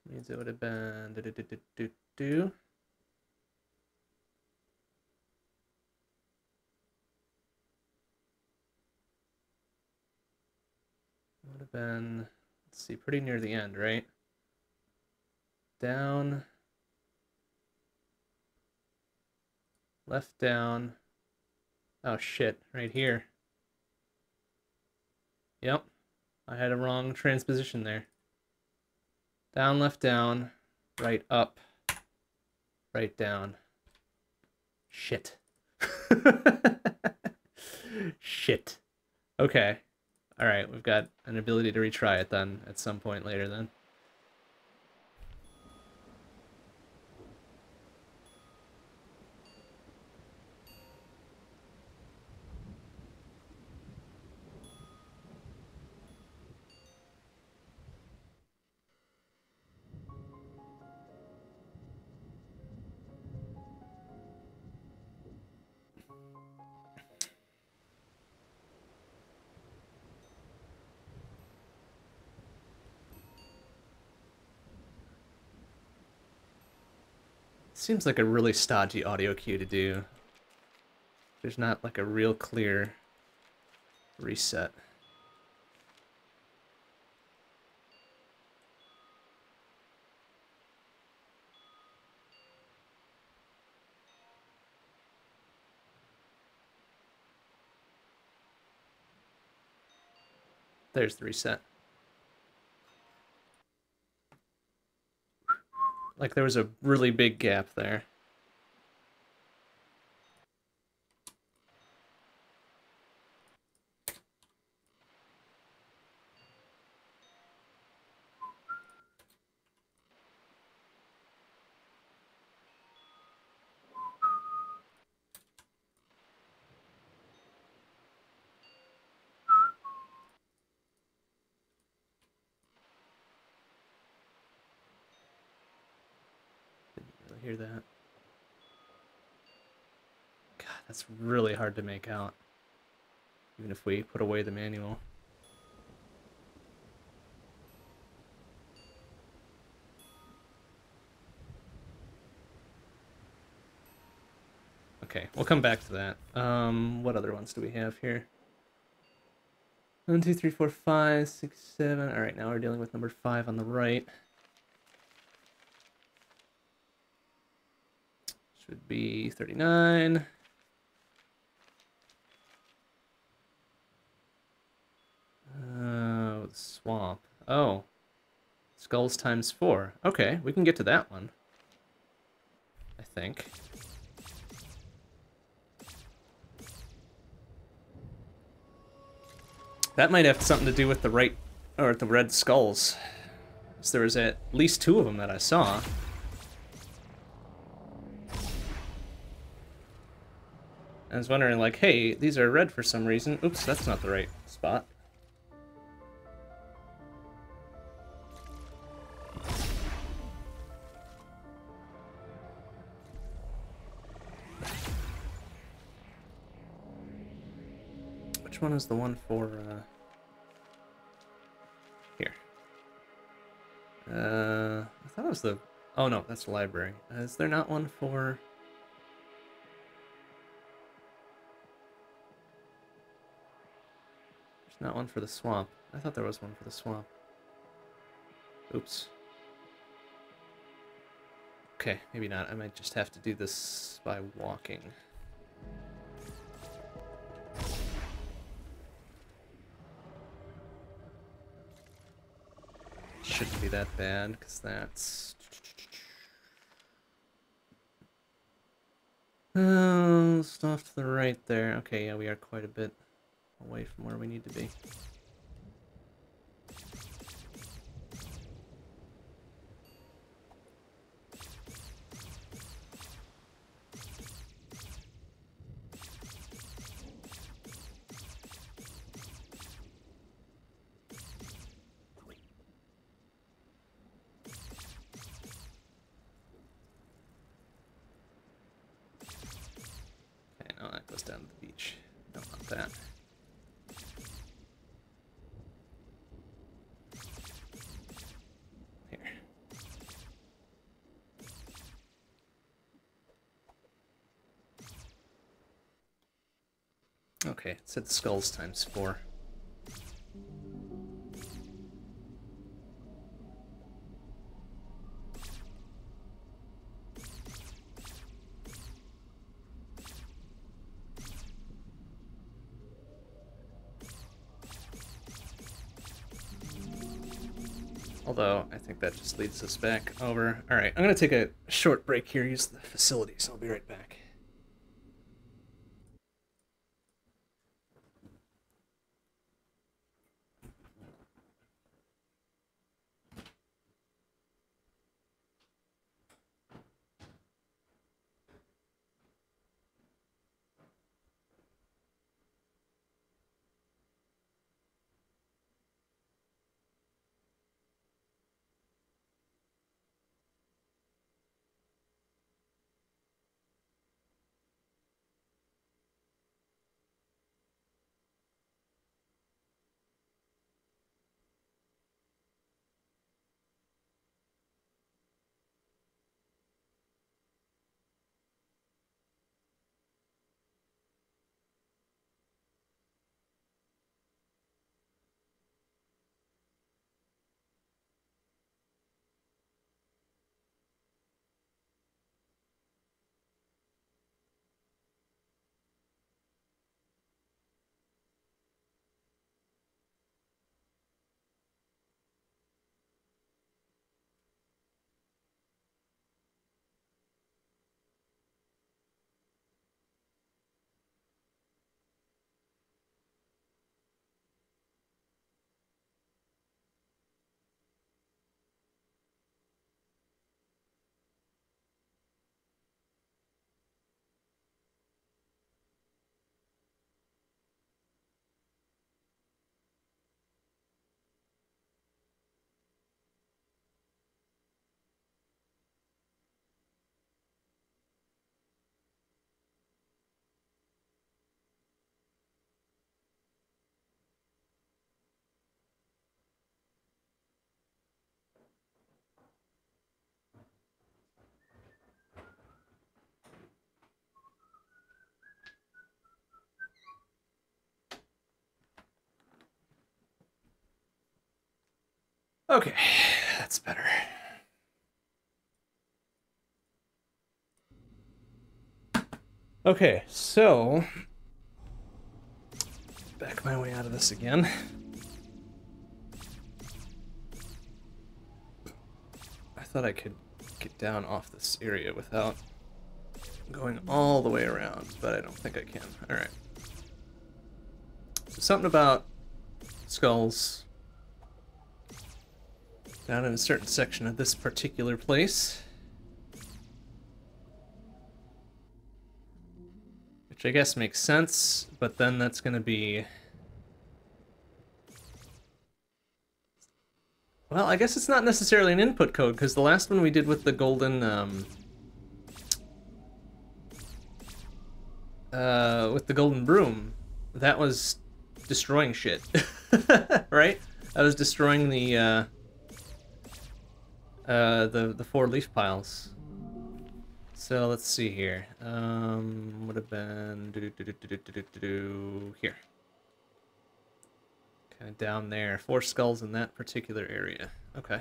means it would have been... Do, do, do, do, do. Would have been, let's see, pretty near the end, right? Down. Left down. Oh shit, right here. Yep, I had a wrong transposition there. Down, left, down, right, up, right, down. Shit. <laughs> Shit. Okay. All right, we've got an ability to retry it then at some point later then. Seems like a really stodgy audio cue to do. There's not like a real clear reset. There's the reset. Like there was a really big gap there. hear that. God, that's really hard to make out. Even if we put away the manual. Okay, we'll come back to that. Um, what other ones do we have here? One, two, three, four, five, six, seven. All right, now we're dealing with number five on the right. Should be 39. Uh, oh, swamp. Oh. Skulls times four. Okay, we can get to that one. I think. That might have something to do with the right, or the red skulls. So there was at least two of them that I saw. I was wondering, like, hey, these are red for some reason. Oops, that's not the right spot. One is the one for, uh... Here. Uh, I thought it was the... Oh, no, that's the library. Uh, is there not one for... There's not one for the swamp. I thought there was one for the swamp. Oops. Okay, maybe not. I might just have to do this by walking. Shouldn't be that bad, because that's... Oh, stuff to the right there. Okay, yeah, we are quite a bit away from where we need to be. Said skulls times four. Although, I think that just leads us back over. Alright, I'm going to take a short break here, use the facilities. I'll be right back. Okay, <sighs> that's better. Okay, so back my way out of this again. I thought I could get down off this area without going all the way around, but I don't think I can. Alright. So something about skulls down in a certain section of this particular place. Which I guess makes sense, but then that's going to be... Well, I guess it's not necessarily an input code, because the last one we did with the golden, um... Uh, with the golden broom, that was destroying shit. <laughs> right? I was destroying the, uh... Uh, the, the four leaf piles. So let's see here. Um, would have been do, do, do, here. Kind of down there. Four skulls in that particular area. Okay.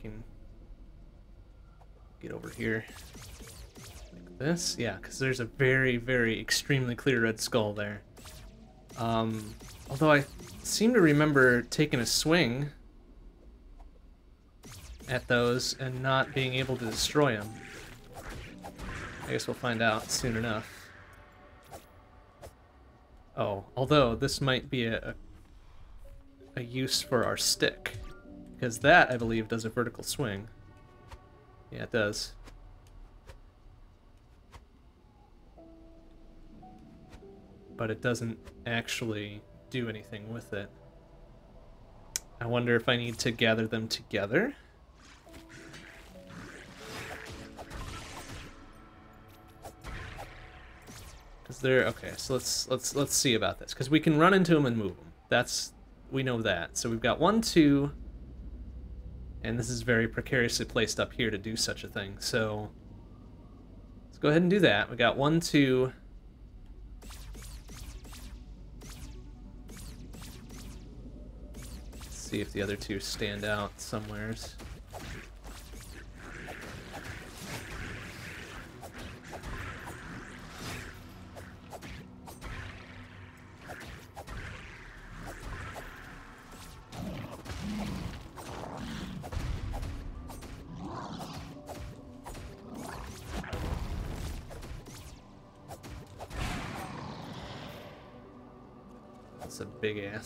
Can get over here like this. Yeah, because there's a very, very extremely clear red skull there. Um, although I seem to remember taking a swing at those and not being able to destroy them. I guess we'll find out soon enough. Oh, although this might be a, a use for our stick. Because that, I believe, does a vertical swing. Yeah, it does. But it doesn't actually do anything with it. I wonder if I need to gather them together. Cause they're okay? So let's let's let's see about this because we can run into them and move them. That's we know that. So we've got one, two, and this is very precariously placed up here to do such a thing. So let's go ahead and do that. We got one, two. Let's see if the other two stand out somewheres.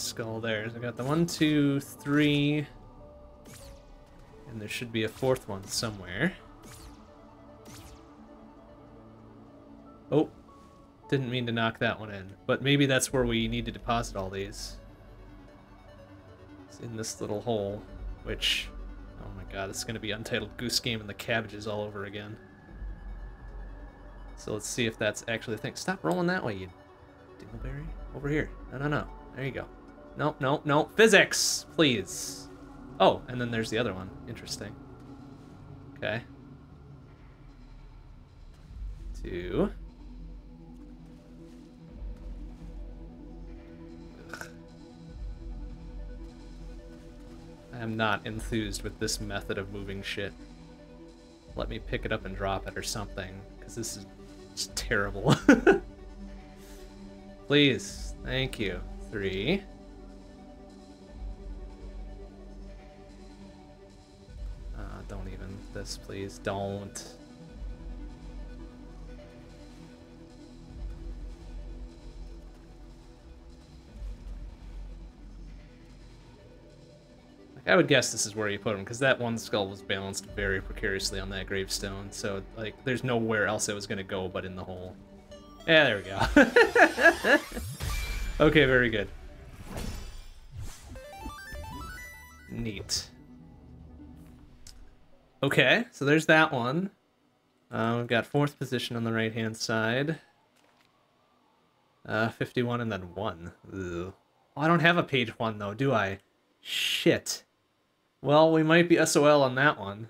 Skull there. So I got the one, two, three. And there should be a fourth one somewhere. Oh, didn't mean to knock that one in. But maybe that's where we need to deposit all these. It's in this little hole, which... Oh my god, it's going to be Untitled Goose Game and the cabbages all over again. So let's see if that's actually the thing. Stop rolling that way, you dingleberry. Over here. No, no, no. There you go. No, no, no. Physics, please. Oh, and then there's the other one. Interesting. Okay. Two. I am not enthused with this method of moving shit. Let me pick it up and drop it or something, because this is just terrible. <laughs> Please. Thank you. Three. This, please. Don't. I would guess this is where you put him, because that one skull was balanced very precariously on that gravestone, so, like, there's nowhere else it was going to go but in the hole. Yeah, there we go. <laughs> okay, very good. Neat. Okay, so there's that one. Uh, we've got fourth position on the right-hand side. Uh, 51 and then 1. Ugh. I don't have a page 1, though, do I? Shit. Well, we might be SOL on that one.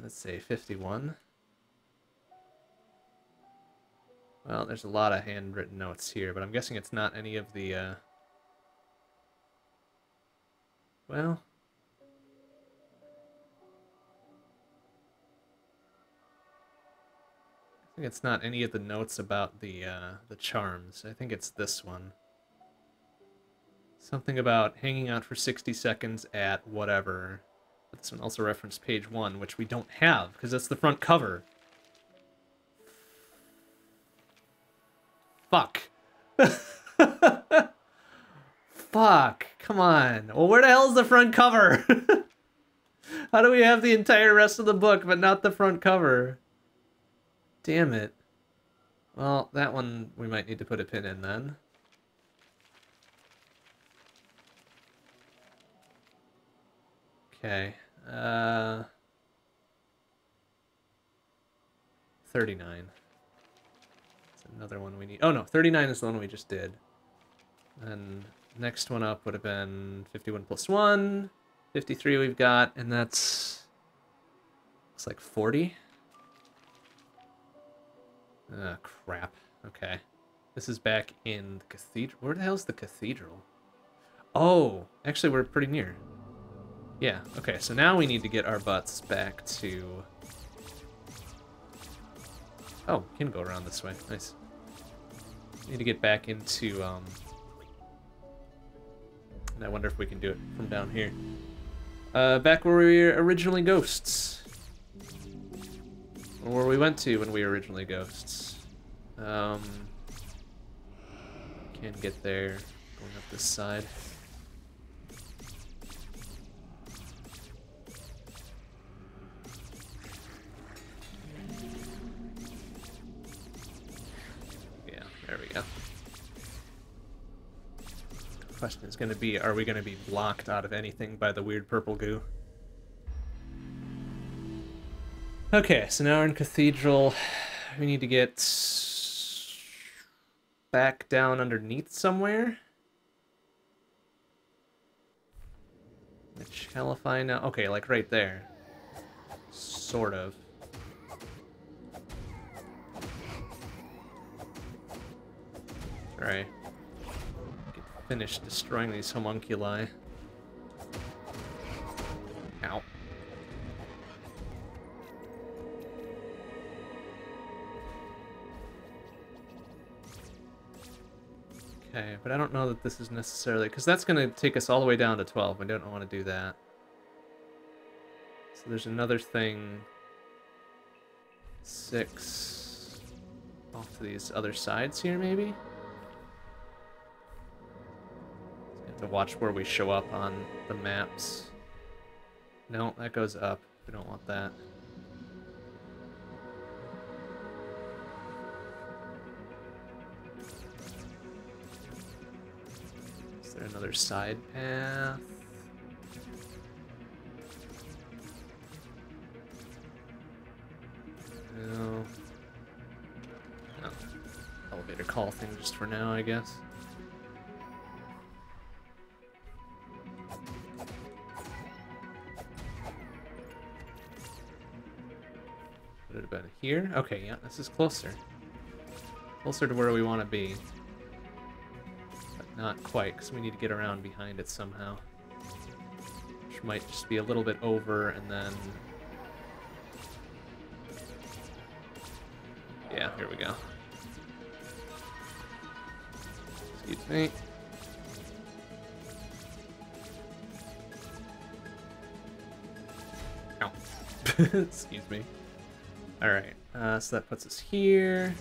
Let's say 51. Well, there's a lot of handwritten notes here, but I'm guessing it's not any of the, uh... Well... I think it's not any of the notes about the, uh, the charms. I think it's this one. Something about hanging out for 60 seconds at whatever. This one also referenced page one, which we don't have, because that's the front cover. Fuck. <laughs> Fuck. Come on. Well, where the hell is the front cover? <laughs> How do we have the entire rest of the book, but not the front cover? Damn it. Well, that one we might need to put a pin in then. Okay. Uh, 39. That's another one we need. Oh no, 39 is the one we just did. And next one up would have been 51 plus 1. 53 we've got, and that's... Looks like 40. Ah, crap. Okay. This is back in the cathedral. Where the hell's the cathedral? Oh, actually we're pretty near. Yeah, okay, so now we need to get our butts back to... Oh, can go around this way. Nice. Need to get back into, um... And I wonder if we can do it from down here. Uh, back where we were originally ghosts. Or where we went to when we were originally ghosts. Um... Can't get there. Going up this side. Question is going to be, are we going to be blocked out of anything by the weird purple goo? Okay, so now we're in Cathedral. We need to get back down underneath somewhere. Which if I know? Okay, like right there. Sort of. Alright. Finish destroying these homunculi. Ow. Okay, but I don't know that this is necessarily... Because that's going to take us all the way down to 12. We don't want to do that. So there's another thing... Six... Off to these other sides here, maybe? have to watch where we show up on the maps. No, that goes up. We don't want that. Is there another side path? No. No. Elevator call thing just for now, I guess. It here? Okay, yeah, this is closer. Closer to where we want to be. But Not quite, because we need to get around behind it somehow. Which might just be a little bit over, and then... Yeah, here we go. Excuse me. <laughs> Excuse me. Alright, uh, so that puts us here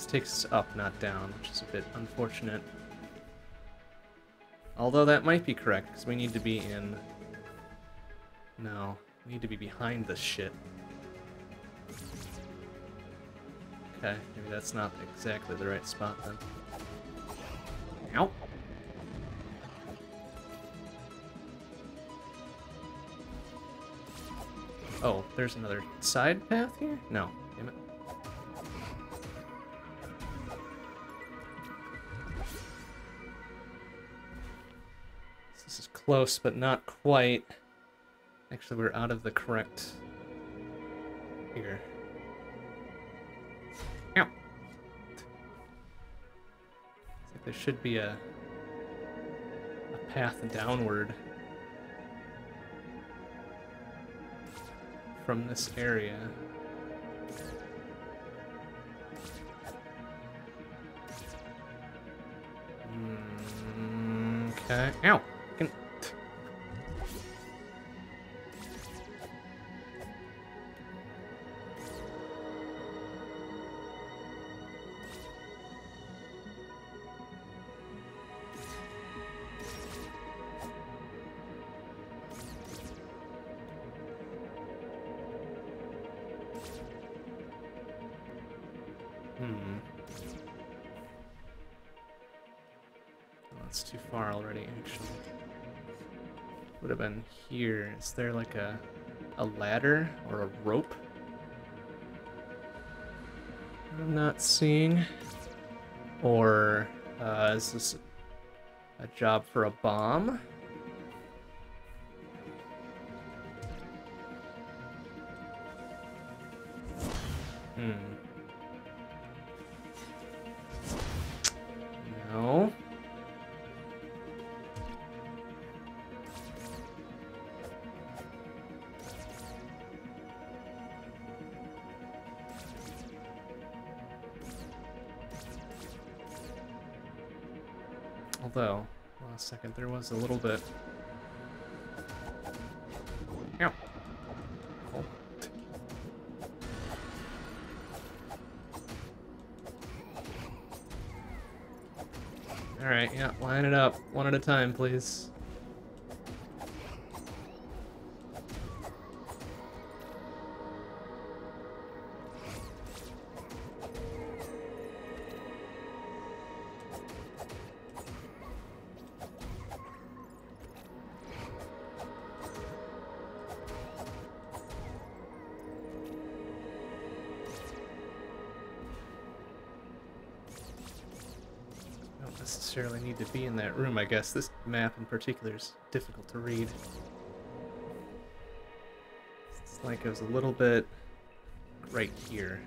This takes us up, not down, which is a bit unfortunate. Although that might be correct, because we need to be in... No, we need to be behind this shit. Okay, maybe that's not exactly the right spot then. Ow! Oh, there's another side path here? No, damn it. This is close, but not quite. Actually, we're out of the correct... Here. Ow! Like there should be a... a path downward. From this area. Mm, okay. Ow! Here? Is there like a a ladder or a rope? I'm not seeing. Or uh, is this a job for a bomb? Was a little bit. Oh. Alright, yeah, line it up. One at a time, please. Be in that room, I guess. This map in particular is difficult to read. It's like it was a little bit right here.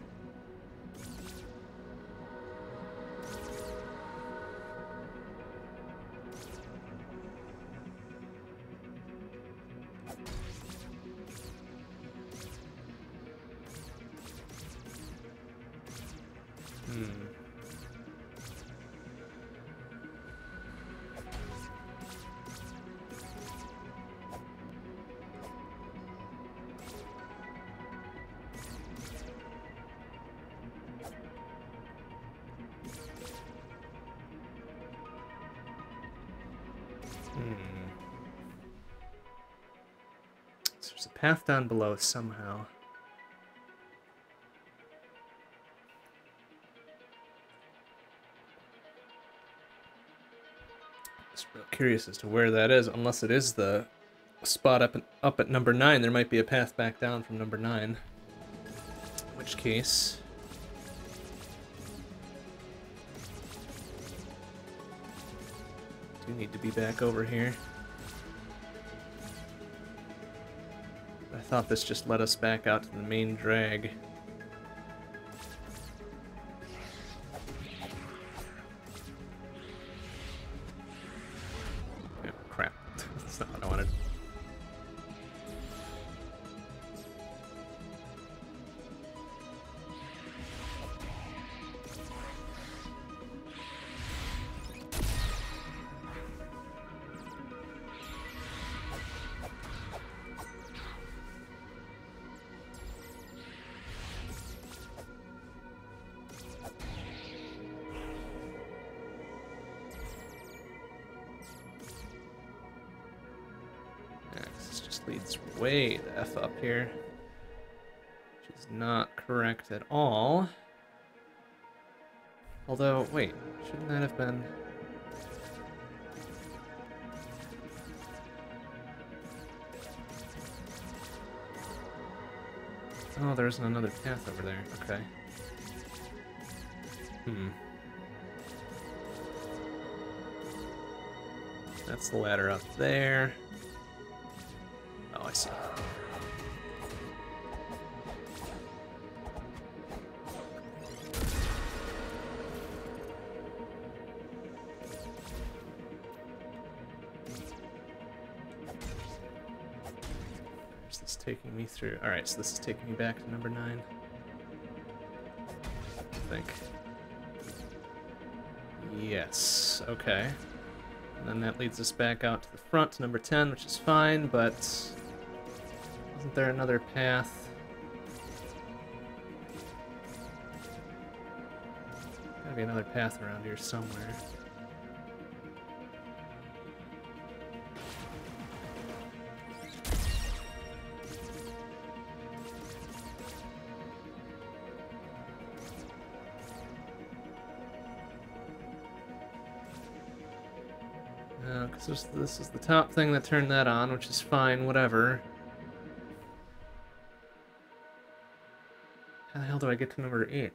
Path down below somehow. Just real curious as to where that is, unless it is the spot up up at number nine. There might be a path back down from number nine. In which case, do need to be back over here. I thought this just led us back out to the main drag. Here. Which is not correct at all. Although, wait, shouldn't that have been... Oh, there isn't another path over there. Okay. Hmm. That's the ladder up there. Oh, I see. Through? Alright, so this is taking me back to number nine. I think. Yes, okay. And then that leads us back out to the front to number 10, which is fine, but isn't there another path? Gotta be another path around here somewhere. This, this is the top thing that turned that on, which is fine, whatever. How the hell do I get to number 8?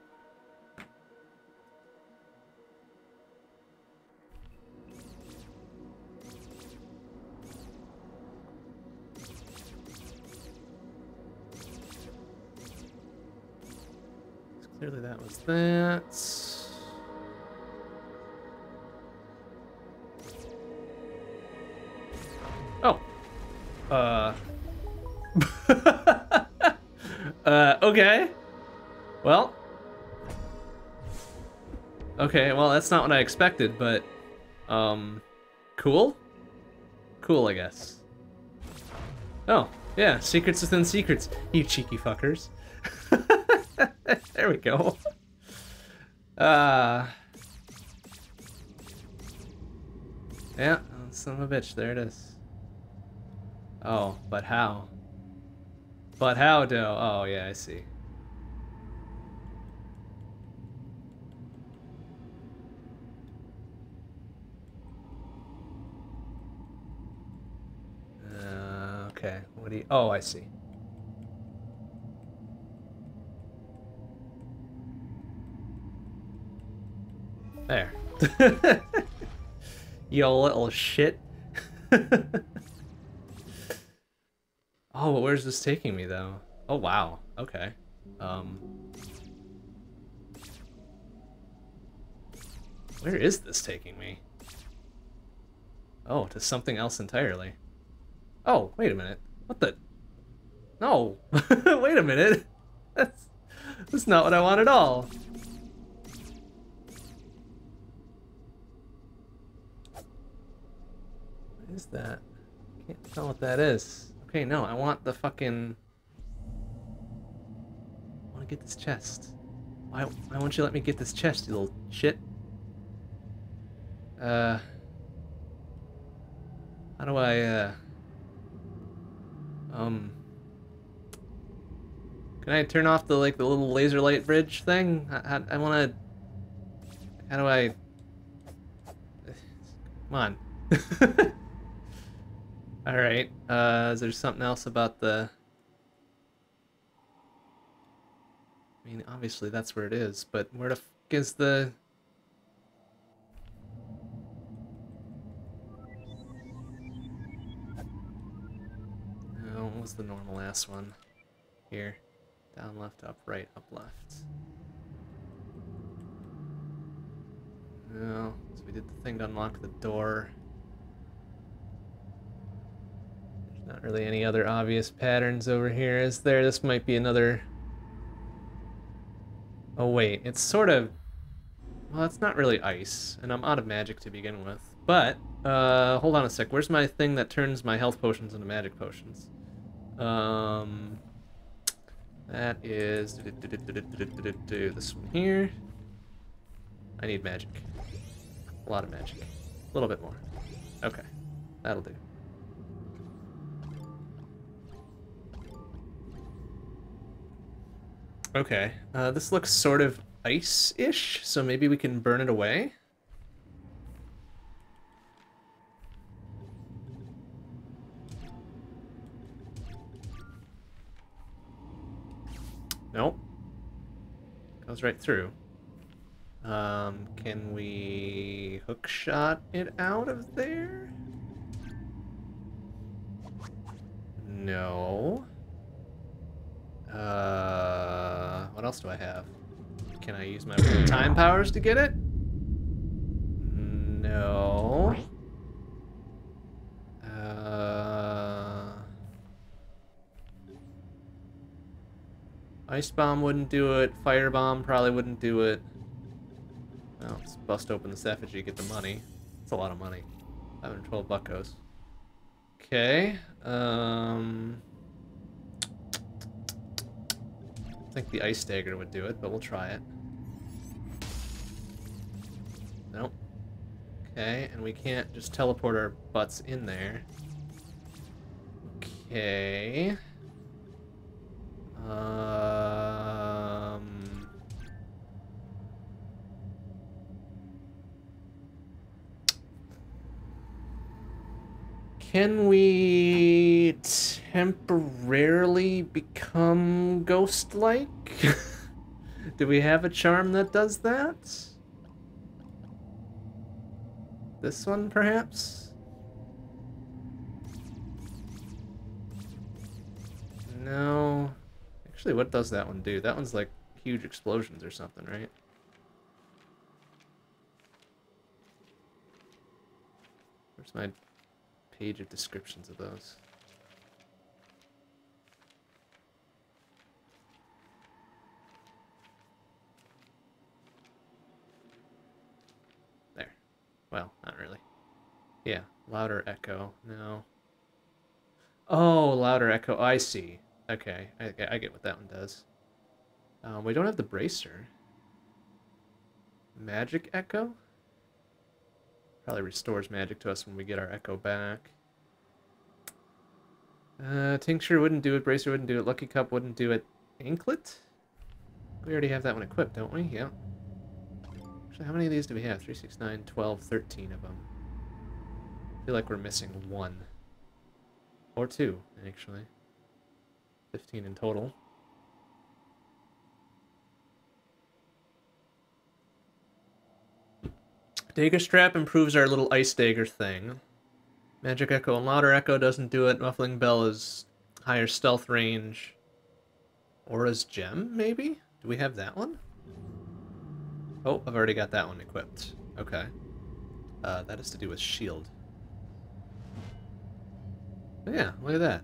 Clearly that was that. Okay. Well. Okay, well, that's not what I expected, but, um, cool? Cool, I guess. Oh, yeah, secrets within secrets, you cheeky fuckers. <laughs> there we go. Uh. Yeah, son of a bitch, there it is. Oh, but how? But how, do? Oh, yeah, I see. Uh, okay, what do you... Oh, I see. There. <laughs> you little shit. <laughs> oh, where's this taking me, though? Oh, wow. Okay. Um... Where is this taking me? Oh, to something else entirely. Oh, wait a minute. What the? No! <laughs> wait a minute! That's, that's not what I want at all. What is that? Can't tell what that is. Okay, no, I want the fucking... I want to get this chest. Why, why won't you let me get this chest, you little shit? Uh... How do I, uh... Um... Can I turn off the, like, the little laser light bridge thing? I, I, I wanna... How do I... <sighs> Come on. <laughs> Alright, uh, is there something else about the... I mean, obviously that's where it is, but where the f is the... No, what was the normal ass one? Here. Down, left, up, right, up, left. No, so we did the thing to unlock the door. There's not really any other obvious patterns over here, is there? This might be another... Oh wait, it's sort of... Well, it's not really ice, and I'm out of magic to begin with. But, uh, hold on a sec. Where's my thing that turns my health potions into magic potions? Um, that is this one here. I need magic. A lot of magic. A little bit more. Okay, that'll do. Okay, uh, this looks sort of ice-ish, so maybe we can burn it away? Nope. Goes right through. Um, can we hook shot it out of there? No. Uh, what else do I have? Can I use my time powers to get it? No. Uh, Ice Bomb wouldn't do it. Fire Bomb probably wouldn't do it. Well, let's bust open the effigy, get the money. It's a lot of money. 512 buckos. Okay. Um... I think the Ice Dagger would do it, but we'll try it. Nope. Okay, and we can't just teleport our butts in there. Okay. Um... Can we temporarily become ghost-like? <laughs> Do we have a charm that does that? This one, perhaps? No. Actually, what does that one do? That one's like huge explosions or something, right? Where's my page of descriptions of those? There. Well, not really. Yeah, louder echo. No. Oh, louder echo. I see. Okay, I, I get what that one does. Um, we don't have the bracer. Magic echo? Probably restores magic to us when we get our echo back. Uh, tincture wouldn't do it. Bracer wouldn't do it. Lucky cup wouldn't do it. Anklet? We already have that one equipped, don't we? Yeah. Actually, how many of these do we have? 3, 6, 9, 12, 13 of them. I feel like we're missing one. Or two, actually. 15 in total. Dagger Strap improves our little ice dagger thing. Magic Echo and Louder Echo doesn't do it. Muffling Bell is higher stealth range. Aura's Gem, maybe? Do we have that one? Oh, I've already got that one equipped. Okay. Uh, that is to do with shield. Oh, yeah, look at that.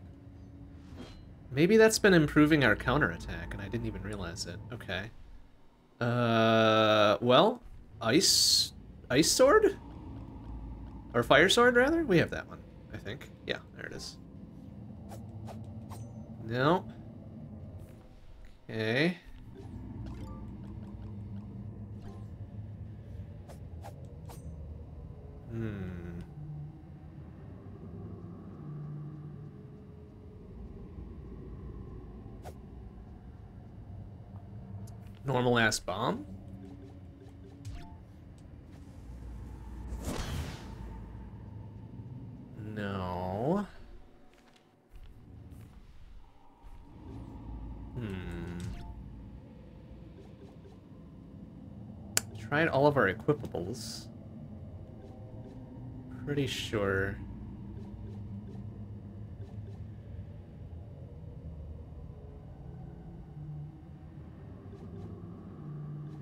Maybe that's been improving our counterattack, and I didn't even realize it. Okay. Uh, well, ice, ice sword, or fire sword rather. We have that one, I think. Yeah, there it is. No. Okay. Hmm. Normal ass bomb? Tried all of our equipables. Pretty sure.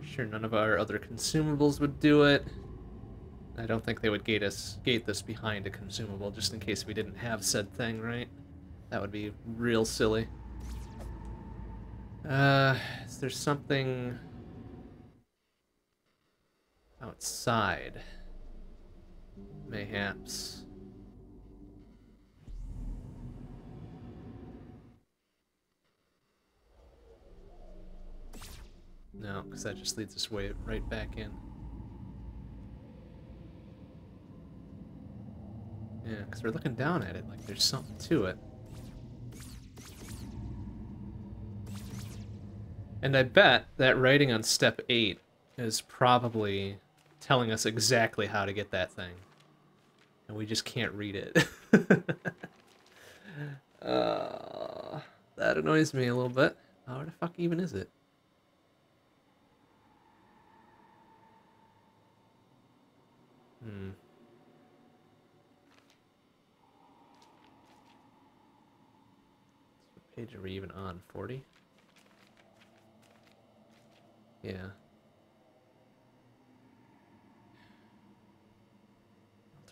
Sure none of our other consumables would do it. I don't think they would gate us gate this behind a consumable just in case we didn't have said thing, right? That would be real silly. Uh, is there something outside? Mayhaps. No, because that just leads us way right back in. Yeah, because we're looking down at it like there's something to it. And I bet that writing on step 8 is probably telling us exactly how to get that thing. And we just can't read it. <laughs> uh, that annoys me a little bit. How the fuck even is it? Hmm. Page are we even on? 40? Yeah.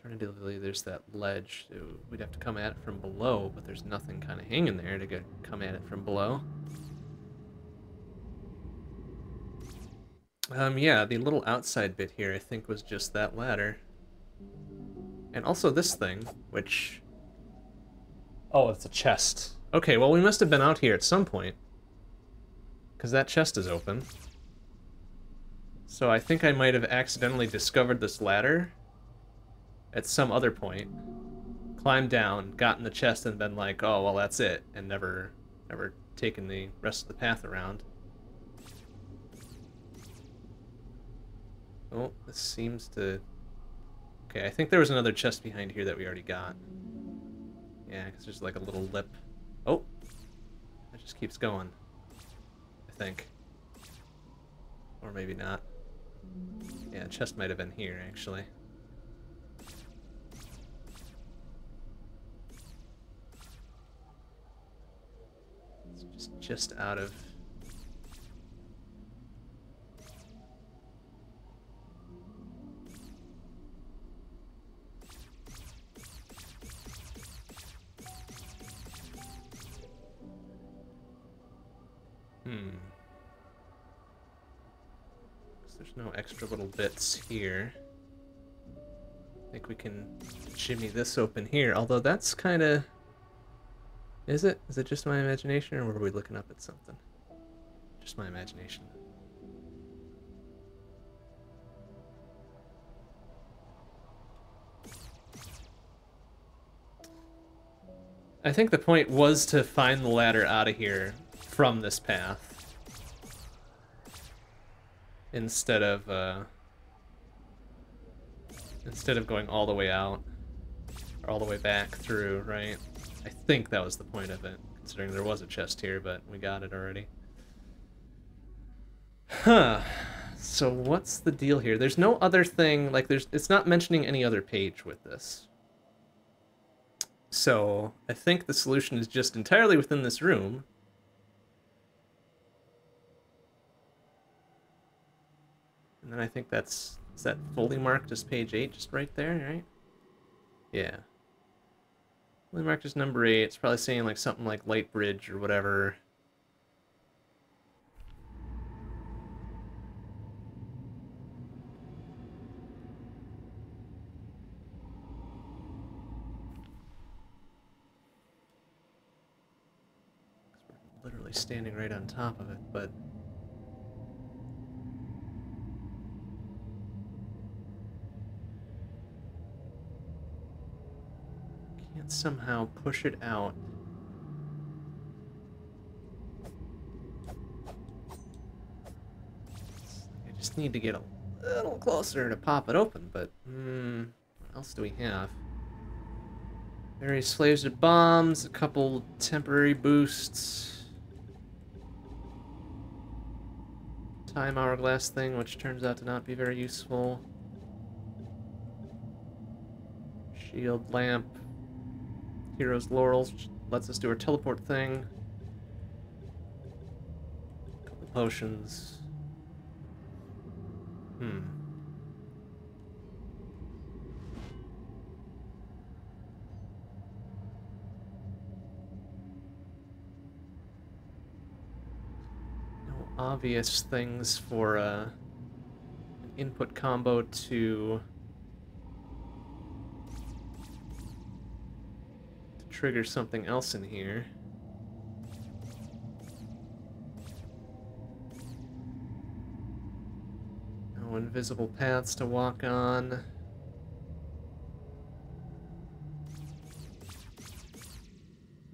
Alternatively, there's that ledge. We'd have to come at it from below, but there's nothing kind of hanging there to get, come at it from below. Um, yeah, the little outside bit here, I think, was just that ladder. And also this thing, which... Oh, it's a chest. Okay, well, we must have been out here at some point. Because that chest is open. So I think I might have accidentally discovered this ladder at some other point. Climbed down, gotten the chest, and been like, oh, well, that's it. And never, never taken the rest of the path around. Oh, this seems to... Okay, I think there was another chest behind here that we already got. Yeah, because there's like a little lip. Oh! It just keeps going. I think. Or maybe not. Yeah, chest might have been here, actually. Just, just out of Hmm. There's no extra little bits here. I think we can shimmy this open here, although that's kind of... Is it? Is it just my imagination, or were we looking up at something? Just my imagination. I think the point was to find the ladder out of here from this path. Instead of, uh... Instead of going all the way out. Or all the way back through, right? I think that was the point of it, considering there was a chest here, but we got it already. Huh. so what's the deal here? There's no other thing, like there's it's not mentioning any other page with this. So I think the solution is just entirely within this room. And then I think that's, is that fully marked as page 8 just right there, right? Yeah. Fully marked as number 8. It's probably saying like something like Light Bridge or whatever. literally standing right on top of it, but... Can't somehow push it out. I just need to get a little closer to pop it open, but... Hmm, what else do we have? Various flavors of bombs, a couple temporary boosts. time hourglass thing, which turns out to not be very useful. Shield lamp. Hero's laurels lets us do our teleport thing. Couple potions. Hmm. No obvious things for uh, an input combo to, trigger something else in here. No invisible paths to walk on.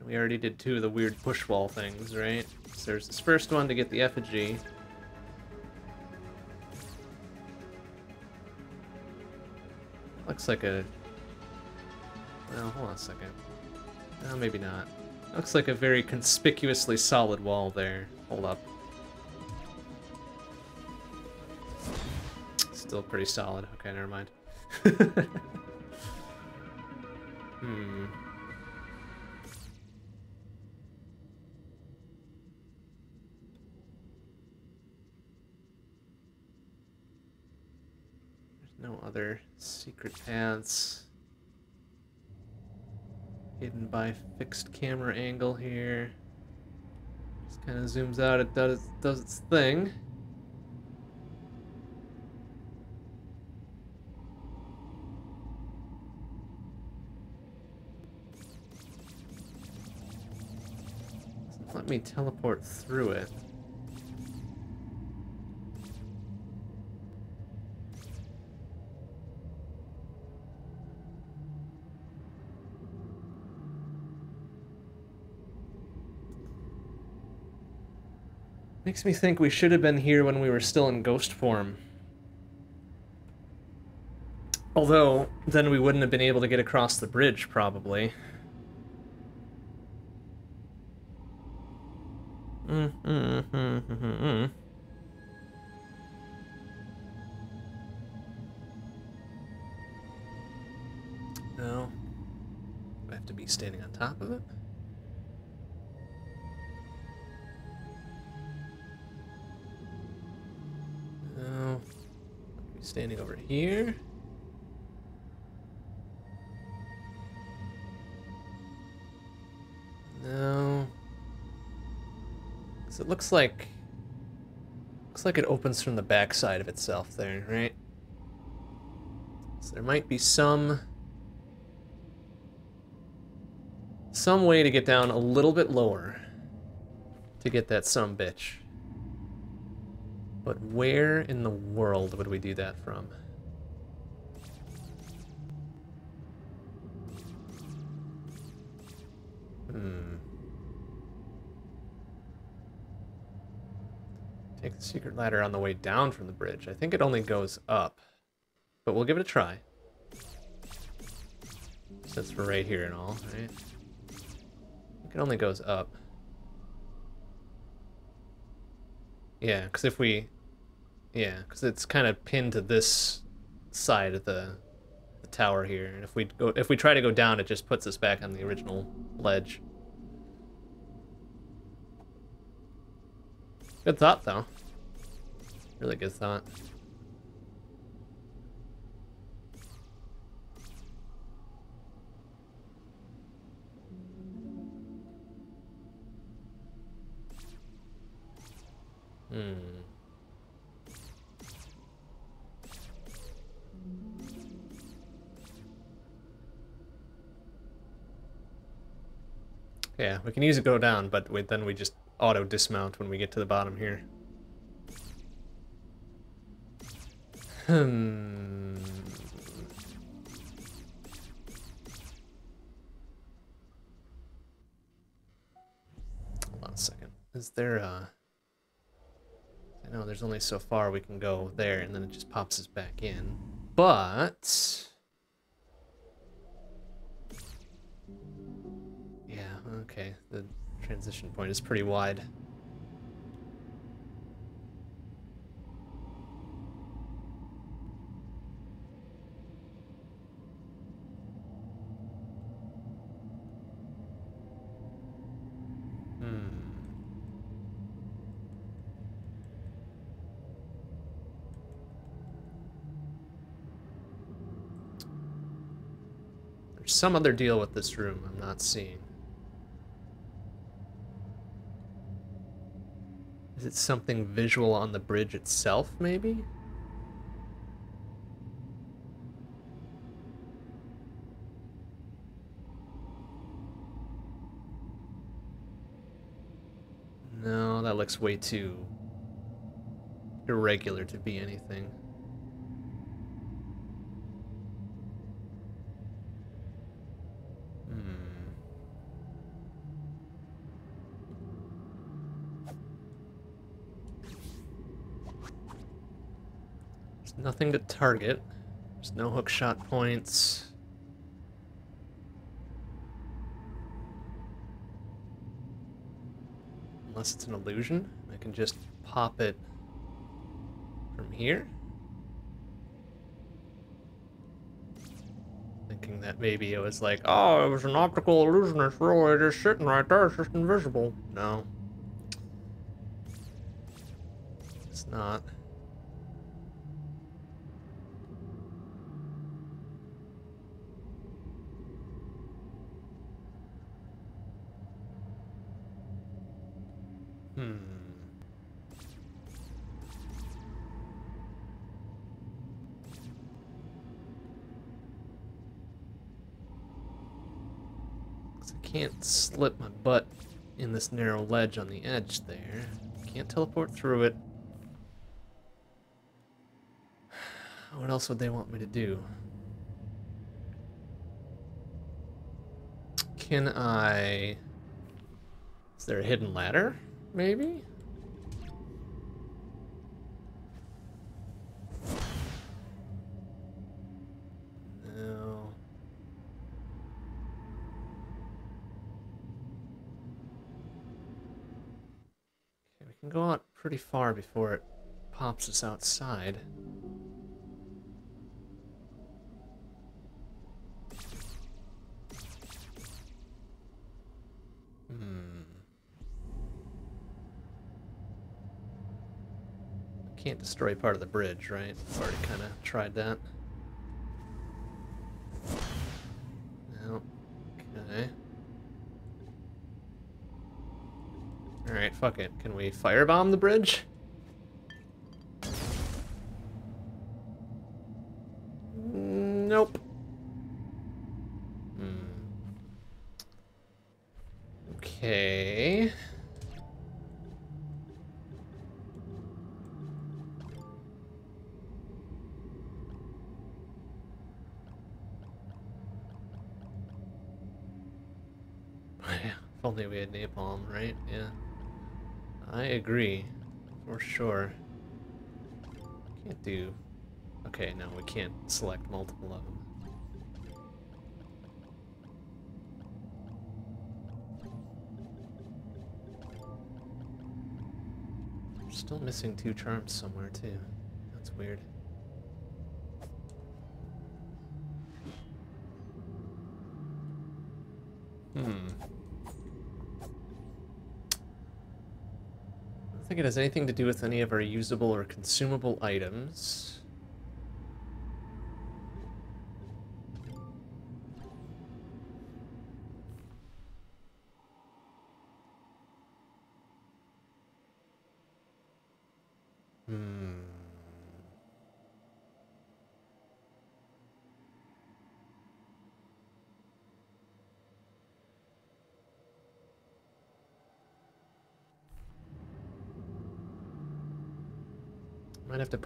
We already did two of the weird push wall things, right? So there's this first one to get the effigy. Looks like a... Well, hold on a second. No, maybe not. Looks like a very conspicuously solid wall there. Hold up. Still pretty solid. Okay, never mind. <laughs> hmm. There's no other secret paths. Hidden by fixed camera angle here. Just kind of zooms out, it does, does its thing. Let me teleport through it. Makes me think we should have been here when we were still in ghost form. Although, then we wouldn't have been able to get across the bridge, probably. Mm -hmm, mm -hmm, no. I have to be standing on top of it? Standing over here. No. So it looks like looks like it opens from the back side of itself there, right? So there might be some some way to get down a little bit lower to get that some bitch. But where in the world would we do that from? Hmm. Take the secret ladder on the way down from the bridge. I think it only goes up. But we'll give it a try. Since we're right here and all, right? it only goes up. Yeah, because if we Yeah, because it's kind of pinned to this side of the the tower here, and if we go if we try to go down, it just puts us back on the original ledge. Good thought, though. Really good thought. Hmm. Yeah, we can use it go down, but we, then we just auto dismount when we get to the bottom here. Hmm. Hold on a second. Is there a... I know there's only so far we can go there, and then it just pops us back in. But... okay. The transition point is pretty wide. Hmm. There's some other deal with this room I'm not seeing. Is it something visual on the bridge itself, maybe? No, that looks way too irregular to be anything. Hmm. Nothing to target. There's no hook shot points. Unless it's an illusion. I can just pop it from here. Thinking that maybe it was like, oh, it was an optical illusion. It's really just sitting right there. It's just invisible. No. It's not. Hmm. I can't slip my butt in this narrow ledge on the edge there. Can't teleport through it. <sighs> What else would they want me to do? Can I... Is there a hidden ladder? Maybe? No. Okay, we can go out pretty far before it pops us outside. Hmm. Can't destroy part of the bridge, right? I've already kind of tried that. No. Okay. Alright, fuck it. Can we firebomb the bridge? Agree. For sure. Can't do... Okay, no, we can't select multiple of them. Still missing two charms somewhere, too. That's weird. Hmm. I don't think it has anything to do with any of our usable or consumable items.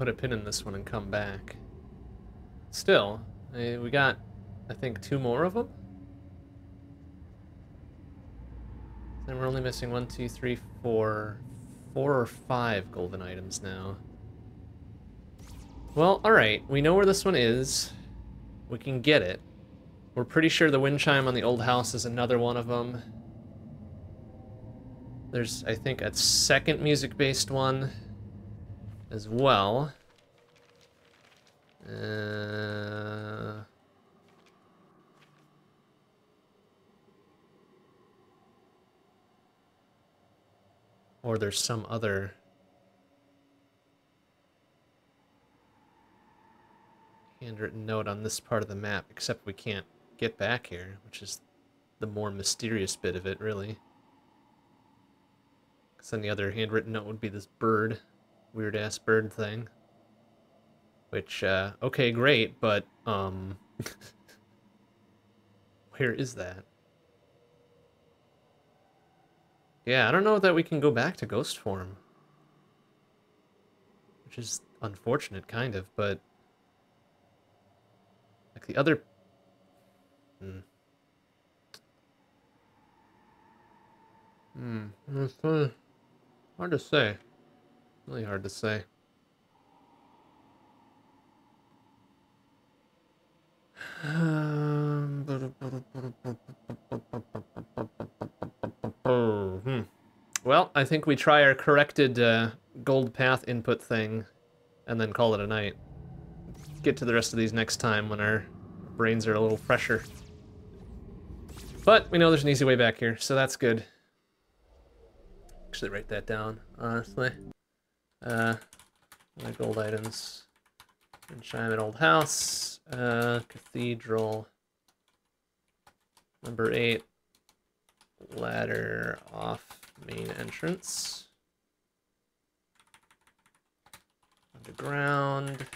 Put a pin in this one and come back. Still, eh, we got, I think, two more of them? And we're only missing one, two, three, four, four or five golden items now. Well, alright, we know where this one is. We can get it. We're pretty sure the wind chime on the old house is another one of them. There's, I think, a second music-based one as well. Uh... Or there's some other... handwritten note on this part of the map, except we can't get back here, which is the more mysterious bit of it, really. Because then the other handwritten note would be this bird, weird-ass bird thing. Which, uh, okay, great, but, um... <laughs> where is that? Yeah, I don't know that we can go back to ghost form. Which is unfortunate, kind of, but... Like the other... Hmm. Hmm. Hard to say. Really hard to say. Um. Well, I think we try our corrected uh, gold path input thing and then call it a night. Get to the rest of these next time when our brains are a little fresher. But we know there's an easy way back here, so that's good. Actually write that down, honestly. Uh, gold items. At Old House. Uh, Cathedral. Number eight. Ladder off main entrance. Underground.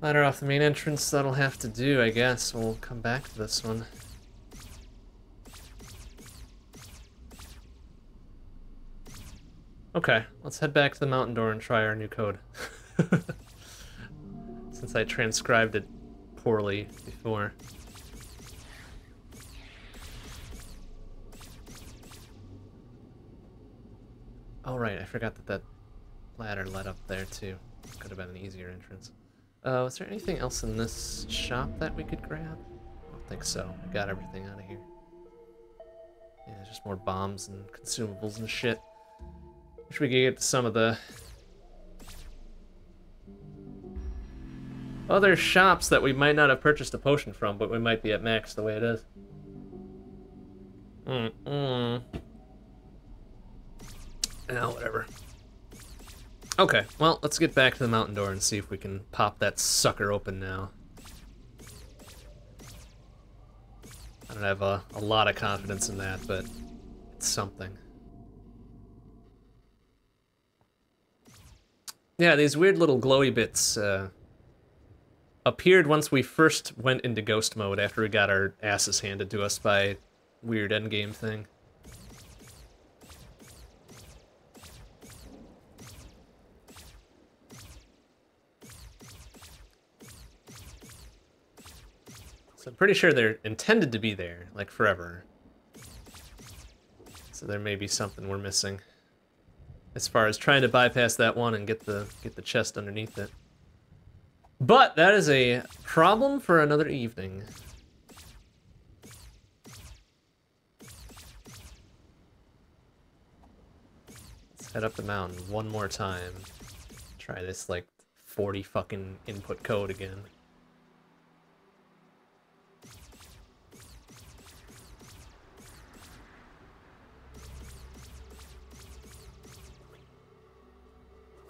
Ladder off the main entrance, that'll have to do, I guess. We'll come back to this one. Okay, let's head back to the mountain door and try our new code. <laughs> Since I transcribed it poorly before. Oh right, I forgot that that ladder led up there too. Could have been an easier entrance. Uh, was there anything else in this shop that we could grab? I don't think so. I got everything out of here. Yeah, just more bombs and consumables and shit. Wish we could get some of the other shops that we might not have purchased a potion from, but we might be at max the way it is. Mm -mm. Oh, whatever. Okay, well, let's get back to the mountain door and see if we can pop that sucker open now. I don't have a, a lot of confidence in that, but it's something. Yeah, these weird little glowy bits uh, appeared once we first went into ghost mode after we got our asses handed to us by weird endgame thing. I'm pretty sure they're intended to be there, like forever. So there may be something we're missing. As far as trying to bypass that one and get the get the chest underneath it. But that is a problem for another evening. Let's head up the mountain one more time. Try this like 40 fucking input code again.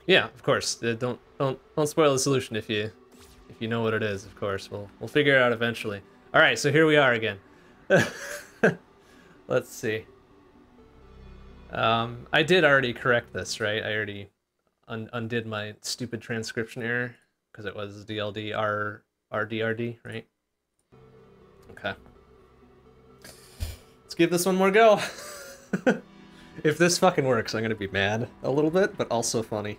Yeah, of course. Uh, don't don't don't spoil the solution if you if you know what it is. Of course, we'll we'll figure it out eventually. All right, so here we are again. <laughs> Let's see. Um, I did already correct this, right? I already un undid my stupid transcription error because it was DLD R right? Okay. Let's give this one more go. <laughs> if this fucking works, I'm gonna be mad a little bit, but also funny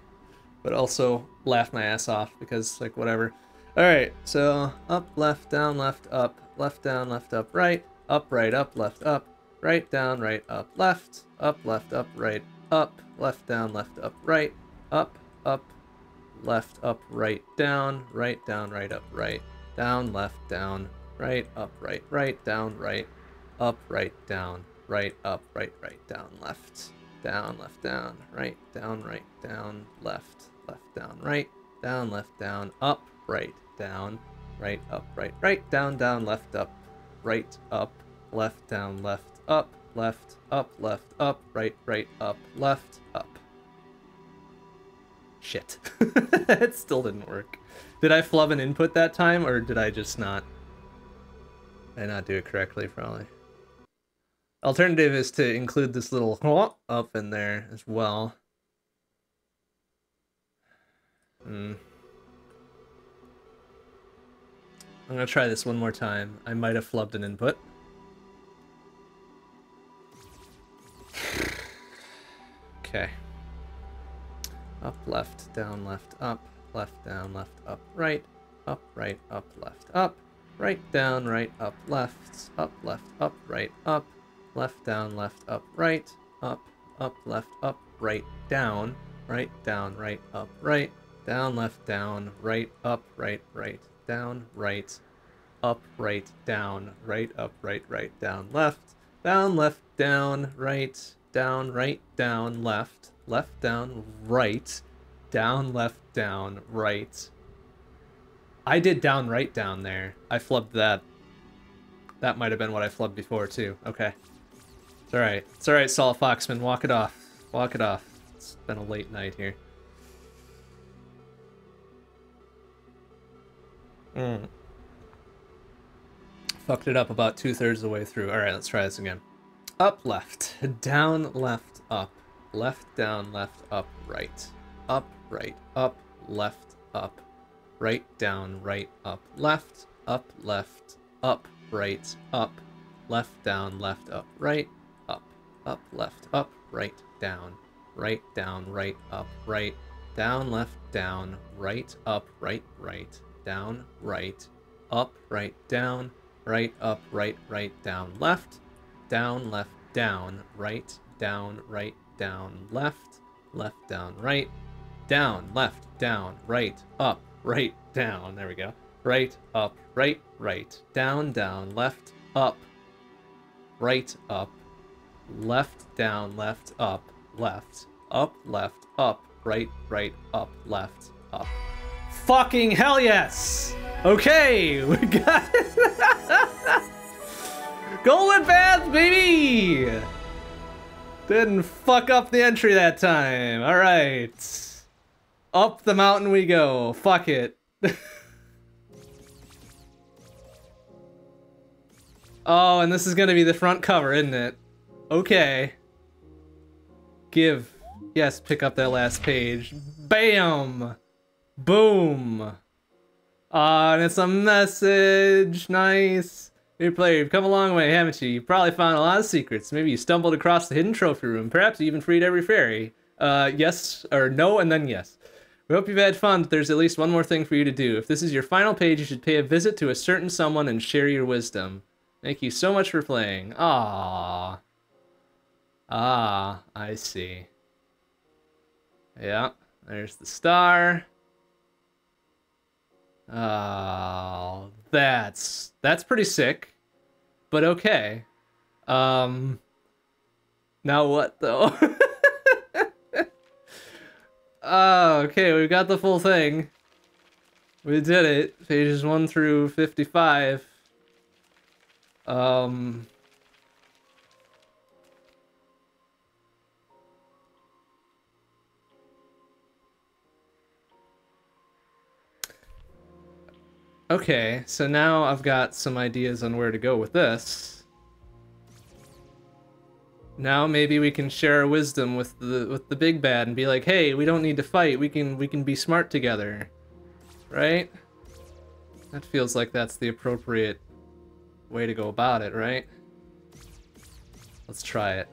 but also laugh my ass off because like whatever. All right, so up, left, down, left, up, left, down, left, up, right, up, right, up, left, up, right, down, right, up, left, up, left, up, right, up, left, down, left, up, right, up, up, left, up, right, down, right, down, right, up, right, down, left, down, right, up, right, right, down, right, up, right, down, right, up, right, right, down, left, down, left, down, right, down, right, down, left, left, down, right, down, left, down, up, right, down, right, up, right, right, down, down, left, up, right, up, left, down, left, up, left, up, left, up, right, right, up, left, up. Shit. <laughs> it still didn't work. Did I flub an input that time, or did I just not... Did I not do it correctly, probably? Alternative is to include this little up in there as well. Hmm. I'm gonna try this one more time. I might have flubbed an input. <sighs> okay. Up, left, down, left, up, left, down, left, up, right, up, right, up, left, up, right, down, right, up, left, up, left, up, right, up, left, down, left, up, right, up, up, left, up, right, down, right, down, right, up, right, down, left, down, right, up, right, right, down, right, up, right, down, right, up, right, right, down, left, down, left, down, right, down, right, down, left, left, down, right, down, left, down, right. I did down, right, down there. I flubbed that. That might have been what I flubbed before, too. Okay. It's alright. It's alright, Salt Foxman. Walk it off. Walk it off. It's been a late night here. Mm. Fucked it up about two-thirds of the way through. Alright, let's try this again. Up, left. Down, left, up. Left, down, left, up, right. Up, right, up, left, up. Right, down, right, up, left. Up, left, up, right, up. Left, down, left, up, right. Up, left, up, right, down. Right, down, right, up, right. Down, left, down, right, up, right, right down, right, up, right, down, right, up, right, right, down, left, down, left, down, right, down, right, down, left, left, down, right, down, left, down, right, up, right, down, there we go, right, up, right, right, down, down, left, up, right, up, left, down, left, up, left, up, left, up, right, right, up, left, up fucking hell yes! Okay, <laughs> we got. <laughs> Golden Path, baby! Didn't fuck up the entry that time. Alright. Up the mountain we go. Fuck it. <laughs> oh, and this is gonna be the front cover, isn't it? Okay. Give. Yes, pick up that last page. Bam! Boom. Uh, and it's a message. Nice. New player, you've come a long way, haven't you? You've probably found a lot of secrets. Maybe you stumbled across the hidden trophy room. Perhaps you even freed every fairy. Uh, yes, or no, and then yes. We hope you've had fun, but there's at least one more thing for you to do. If this is your final page, you should pay a visit to a certain someone and share your wisdom. Thank you so much for playing. Ah. Ah, I see. Yeah, there's the star. Oh, that's that's pretty sick, but okay. Um, now what though? Oh, <laughs> okay, we got the full thing. We did it. Pages 1 through 55. Um... Okay, so now I've got some ideas on where to go with this. Now maybe we can share our wisdom with the with the big bad and be like, "Hey, we don't need to fight. We can we can be smart together." Right? That feels like that's the appropriate way to go about it, right? Let's try it.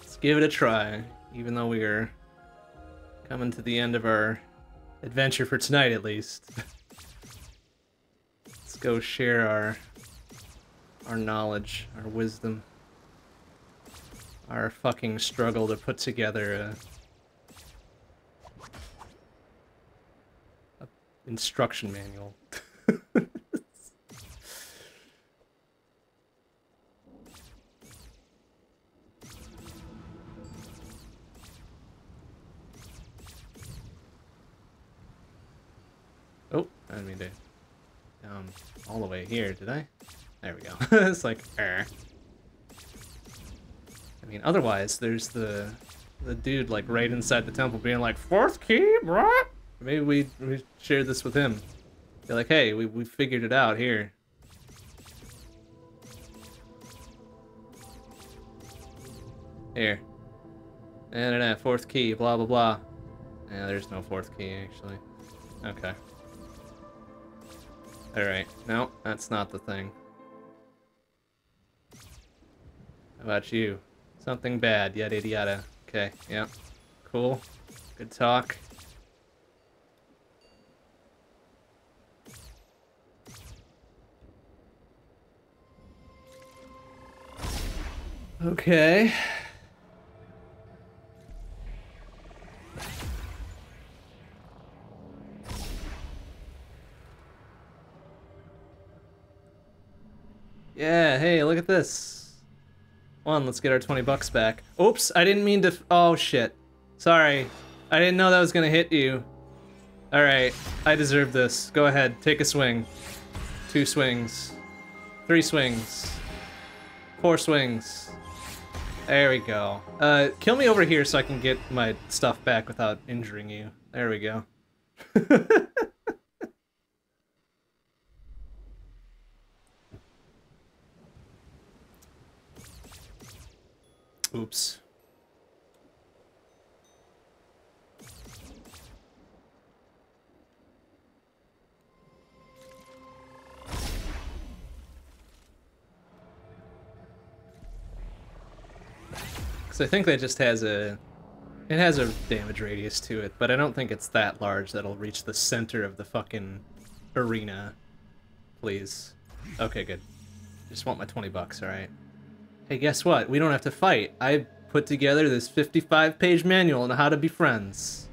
Let's give it a try, even though we are Coming to the end of our adventure for tonight, at least. <laughs> Let's go share our our knowledge, our wisdom, our fucking struggle to put together a, a instruction manual. <laughs> I didn't mean to down all the way here, did I? There we go. <laughs> it's like, er. I mean, otherwise, there's the the dude like right inside the temple being like, fourth key, bro. Maybe we we share this with him. Be like, hey, we we figured it out here. Here. And nah, fourth key, blah blah blah. Yeah, there's no fourth key actually. Okay. Alright, no, that's not the thing. How about you? Something bad, yada yada yada. Okay, yeah. Cool. Good talk. Okay. Yeah, hey, look at this. One, let's get our 20 bucks back. Oops, I didn't mean to... Oh, shit. Sorry. I didn't know that was gonna hit you. Alright, I deserve this. Go ahead, take a swing. Two swings. Three swings. Four swings. There we go. Uh, kill me over here so I can get my stuff back without injuring you. There we go. <laughs> Oops. Because I think that just has a... It has a damage radius to it, but I don't think it's that large that'll reach the center of the fucking arena. Please. Okay, good. Just want my 20 bucks, alright? Hey, guess what? We don't have to fight. I put together this 55-page manual on how to be friends.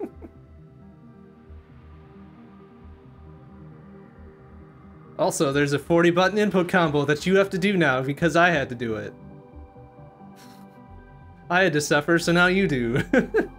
<laughs> Also, there's a 40 button input combo that you have to do now because I had to do it. I had to suffer, so now you do. <laughs>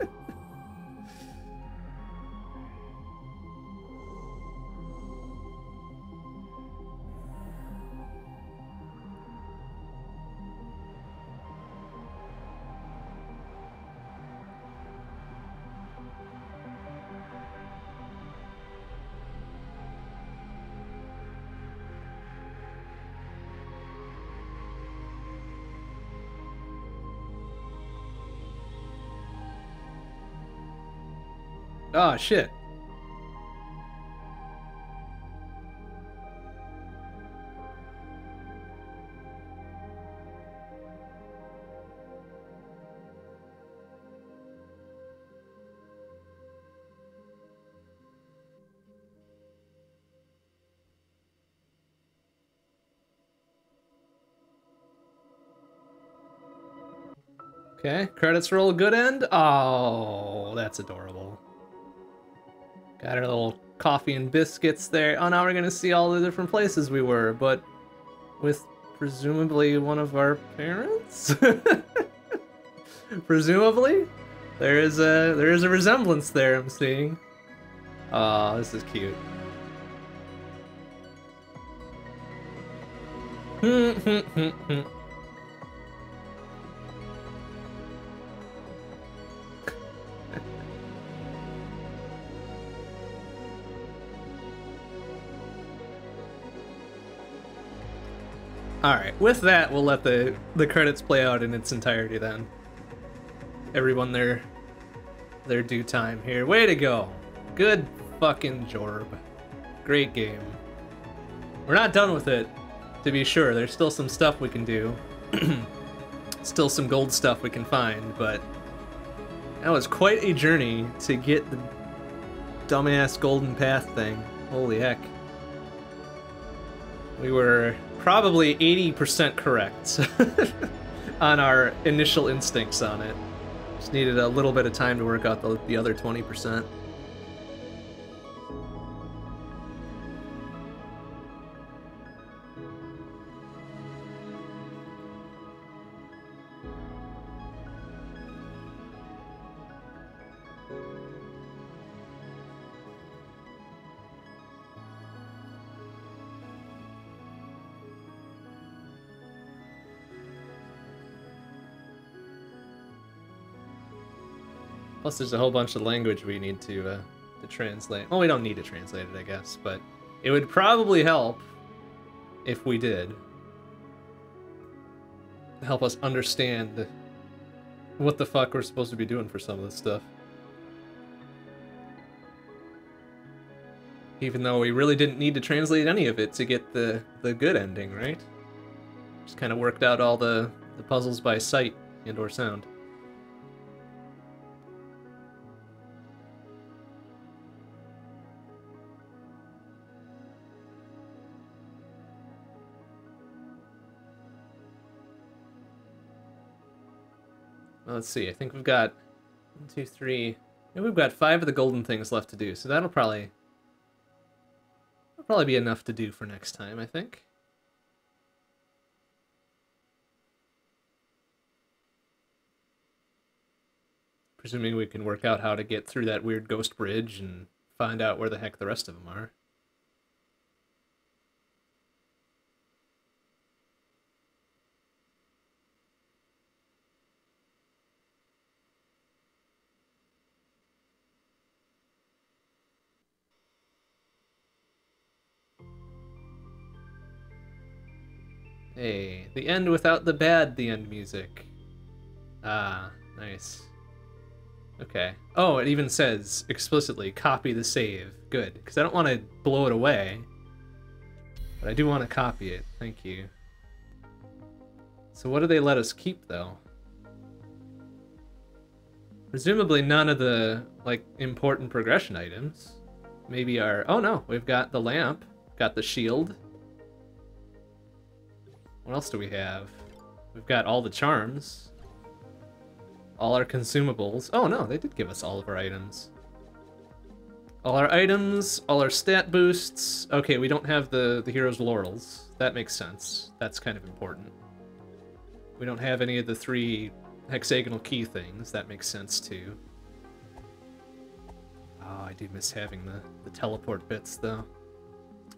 shit. Okay, credits roll good end. Oh, that's adorable. Got our little coffee and biscuits there. Oh, now we're gonna see all the different places we were, but with presumably one of our parents. <laughs> presumably, there is a there is a resemblance there. I'm seeing. Oh, this is cute. <laughs> Hmm. Alright, with that, we'll let the, the credits play out in its entirety then. Everyone their, their due time here. Way to go. Good fucking Jorb. Great game. We're not done with it, to be sure. There's still some stuff we can do. <clears throat> still some gold stuff we can find, but that was quite a journey to get the dumbass golden path thing. Holy heck. We were probably 80% correct <laughs> on our initial instincts on it. Just needed a little bit of time to work out the, the other 20%. Plus, there's a whole bunch of language we need to uh, to translate. Well, we don't need to translate it, I guess, but it would probably help if we did. Help us understand what the fuck we're supposed to be doing for some of this stuff. Even though we really didn't need to translate any of it to get the, the good ending, right? Just kind of worked out all the, the puzzles by sight and or sound. Let's see. I think we've got one, two, three. Maybe we've got five of the golden things left to do, so that'll probably that'll probably be enough to do for next time. I think. Presuming we can work out how to get through that weird ghost bridge and find out where the heck the rest of them are. Hey, the end without the bad the end music. Ah, nice. Okay. Oh, it even says explicitly copy the save. Good, because I don't want to blow it away. But I do want to copy it. Thank you. So what do they let us keep, though? Presumably none of the, like, important progression items. Maybe our... Oh, no. We've got the lamp. Got the shield. What else do we have? We've got all the charms. All our consumables. Oh no, they did give us all of our items. All our items, all our stat boosts. Okay, we don't have the, the hero's laurels. That makes sense. That's kind of important. We don't have any of the three hexagonal key things. That makes sense too. Oh, I do miss having the, the teleport bits though.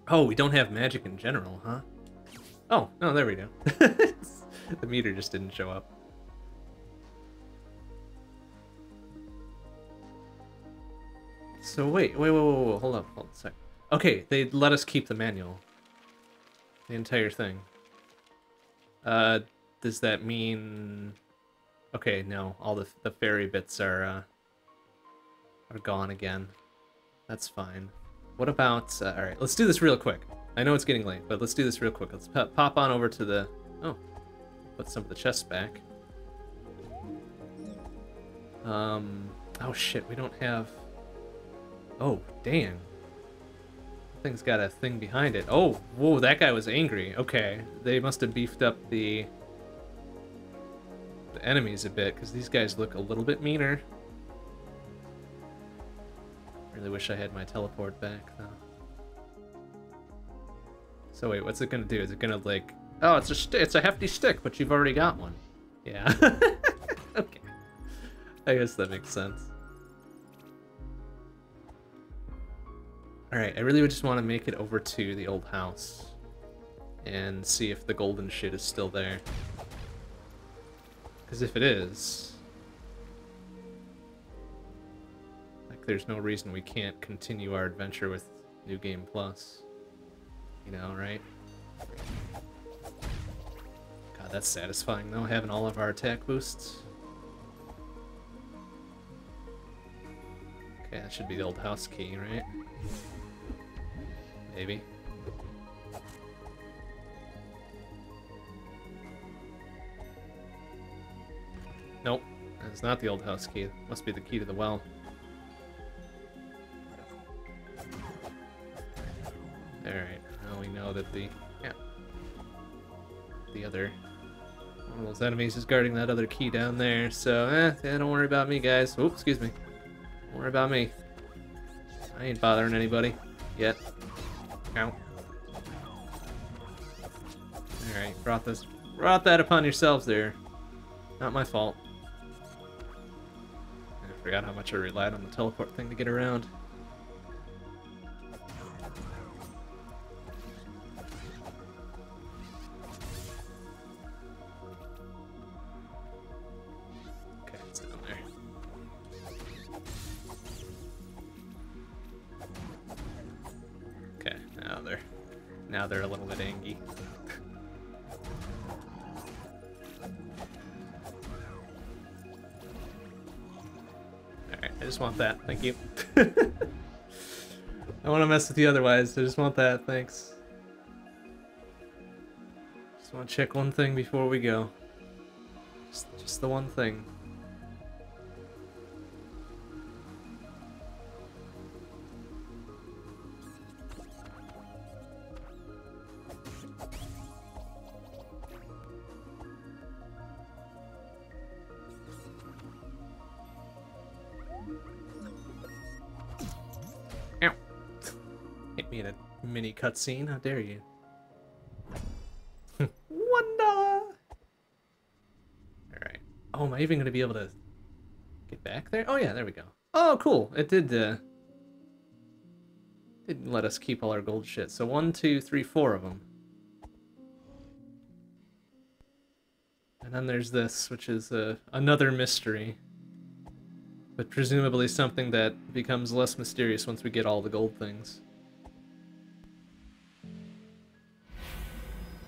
Oh, we don't have magic in general, huh? Oh, oh, there we go. <laughs> the meter just didn't show up. So wait, wait, wait, wait, wait, hold up, hold on a sec. Okay, they let us keep the manual. The entire thing. Uh, does that mean... Okay, no, all the, the fairy bits are, uh, are gone again. That's fine. What about... Uh, Alright, let's do this real quick. I know it's getting late, but let's do this real quick. Let's pop on over to the... Oh, put some of the chests back. Um, oh shit, we don't have... Oh, damn. Thing's got a thing behind it. Oh, whoa, that guy was angry. Okay, they must have beefed up the... the enemies a bit, because these guys look a little bit meaner. Really wish I had my teleport back, though. So wait, what's it gonna do? Is it gonna, like... Oh, it's a it's a hefty stick, but you've already got one. Yeah. <laughs> okay. I guess that makes sense. Alright, I really would just want to make it over to the old house. And see if the golden shit is still there. Because if it is... Like, there's no reason we can't continue our adventure with New Game Plus. You know, right? God, that's satisfying, though, having all of our attack boosts. Okay, that should be the old house key, right? Maybe. Nope, that's not the old house key. Must be the key to the well. Alright, we know that the... yeah. The other... One of those enemies is guarding that other key down there, so eh, yeah, don't worry about me, guys. Oops, excuse me. Don't worry about me. I ain't bothering anybody. Yet. Ow. Alright, brought this brought that upon yourselves there. Not my fault. I forgot how much I relied on the teleport thing to get around. Mess with you otherwise. I just want that. Thanks. Just want to check one thing before we go. Just, just the one thing. Mini cutscene. How dare you? <laughs> One dollar. All right. Oh, am I even gonna be able to get back there? Oh yeah, there we go. Oh, cool. It did. Uh, didn't let us keep all our gold shit. So one, two, three, four of them. And then there's this, which is uh, another mystery. But presumably something that becomes less mysterious once we get all the gold things.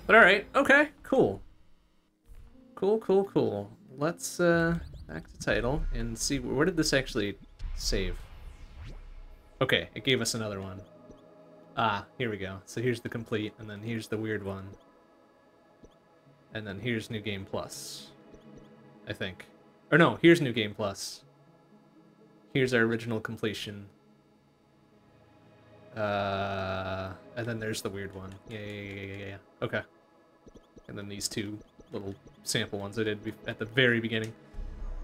But alright, okay, cool. Cool, cool, cool. Let's, uh, back to title and see, where did this actually save? Okay, it gave us another one. Ah, here we go. So here's the complete, and then here's the weird one. And then here's New Game Plus. I think. Or no, here's New Game Plus. Here's our original completion. Uh, and then there's the weird one. Yeah, yeah, yeah, yeah, yeah. Okay. And then these two little sample ones I did at the very beginning.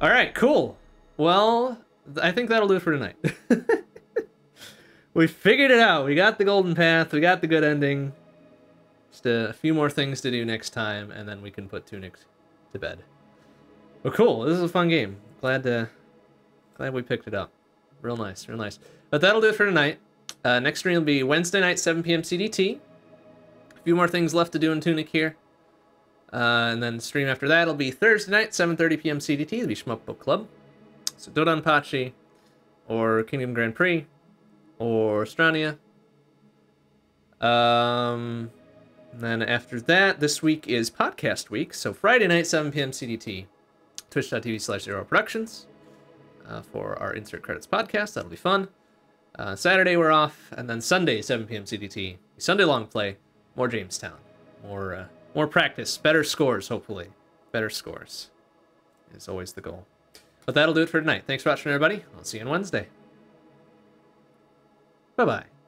All right, cool. Well, I think that'll do it for tonight. <laughs> we figured it out. We got the golden path. We got the good ending. Just a few more things to do next time, and then we can put Tunic to bed. Well, cool. This is a fun game. Glad to, glad we picked it up. Real nice, real nice. But that'll do it for tonight. Uh, next stream will be Wednesday night, 7 p.m. CDT. Few more things left to do in Tunic here. Uh, and then stream after that will be Thursday night, 7.30 p.m. CDT. It'll be Shmup Book Club. So Dodonpachi, or Kingdom Grand Prix, or Strania. Um, then after that, this week is podcast week. So Friday night, 7 p.m. CDT, twitch.tv slash Zero Productions uh, for our Insert Credits podcast. That'll be fun. Uh, Saturday we're off, and then Sunday 7 p.m. CDT. Sunday long play, more Jamestown, more uh, more practice, better scores hopefully, better scores is always the goal. But that'll do it for tonight. Thanks for watching, everybody. I'll see you on Wednesday. Bye bye.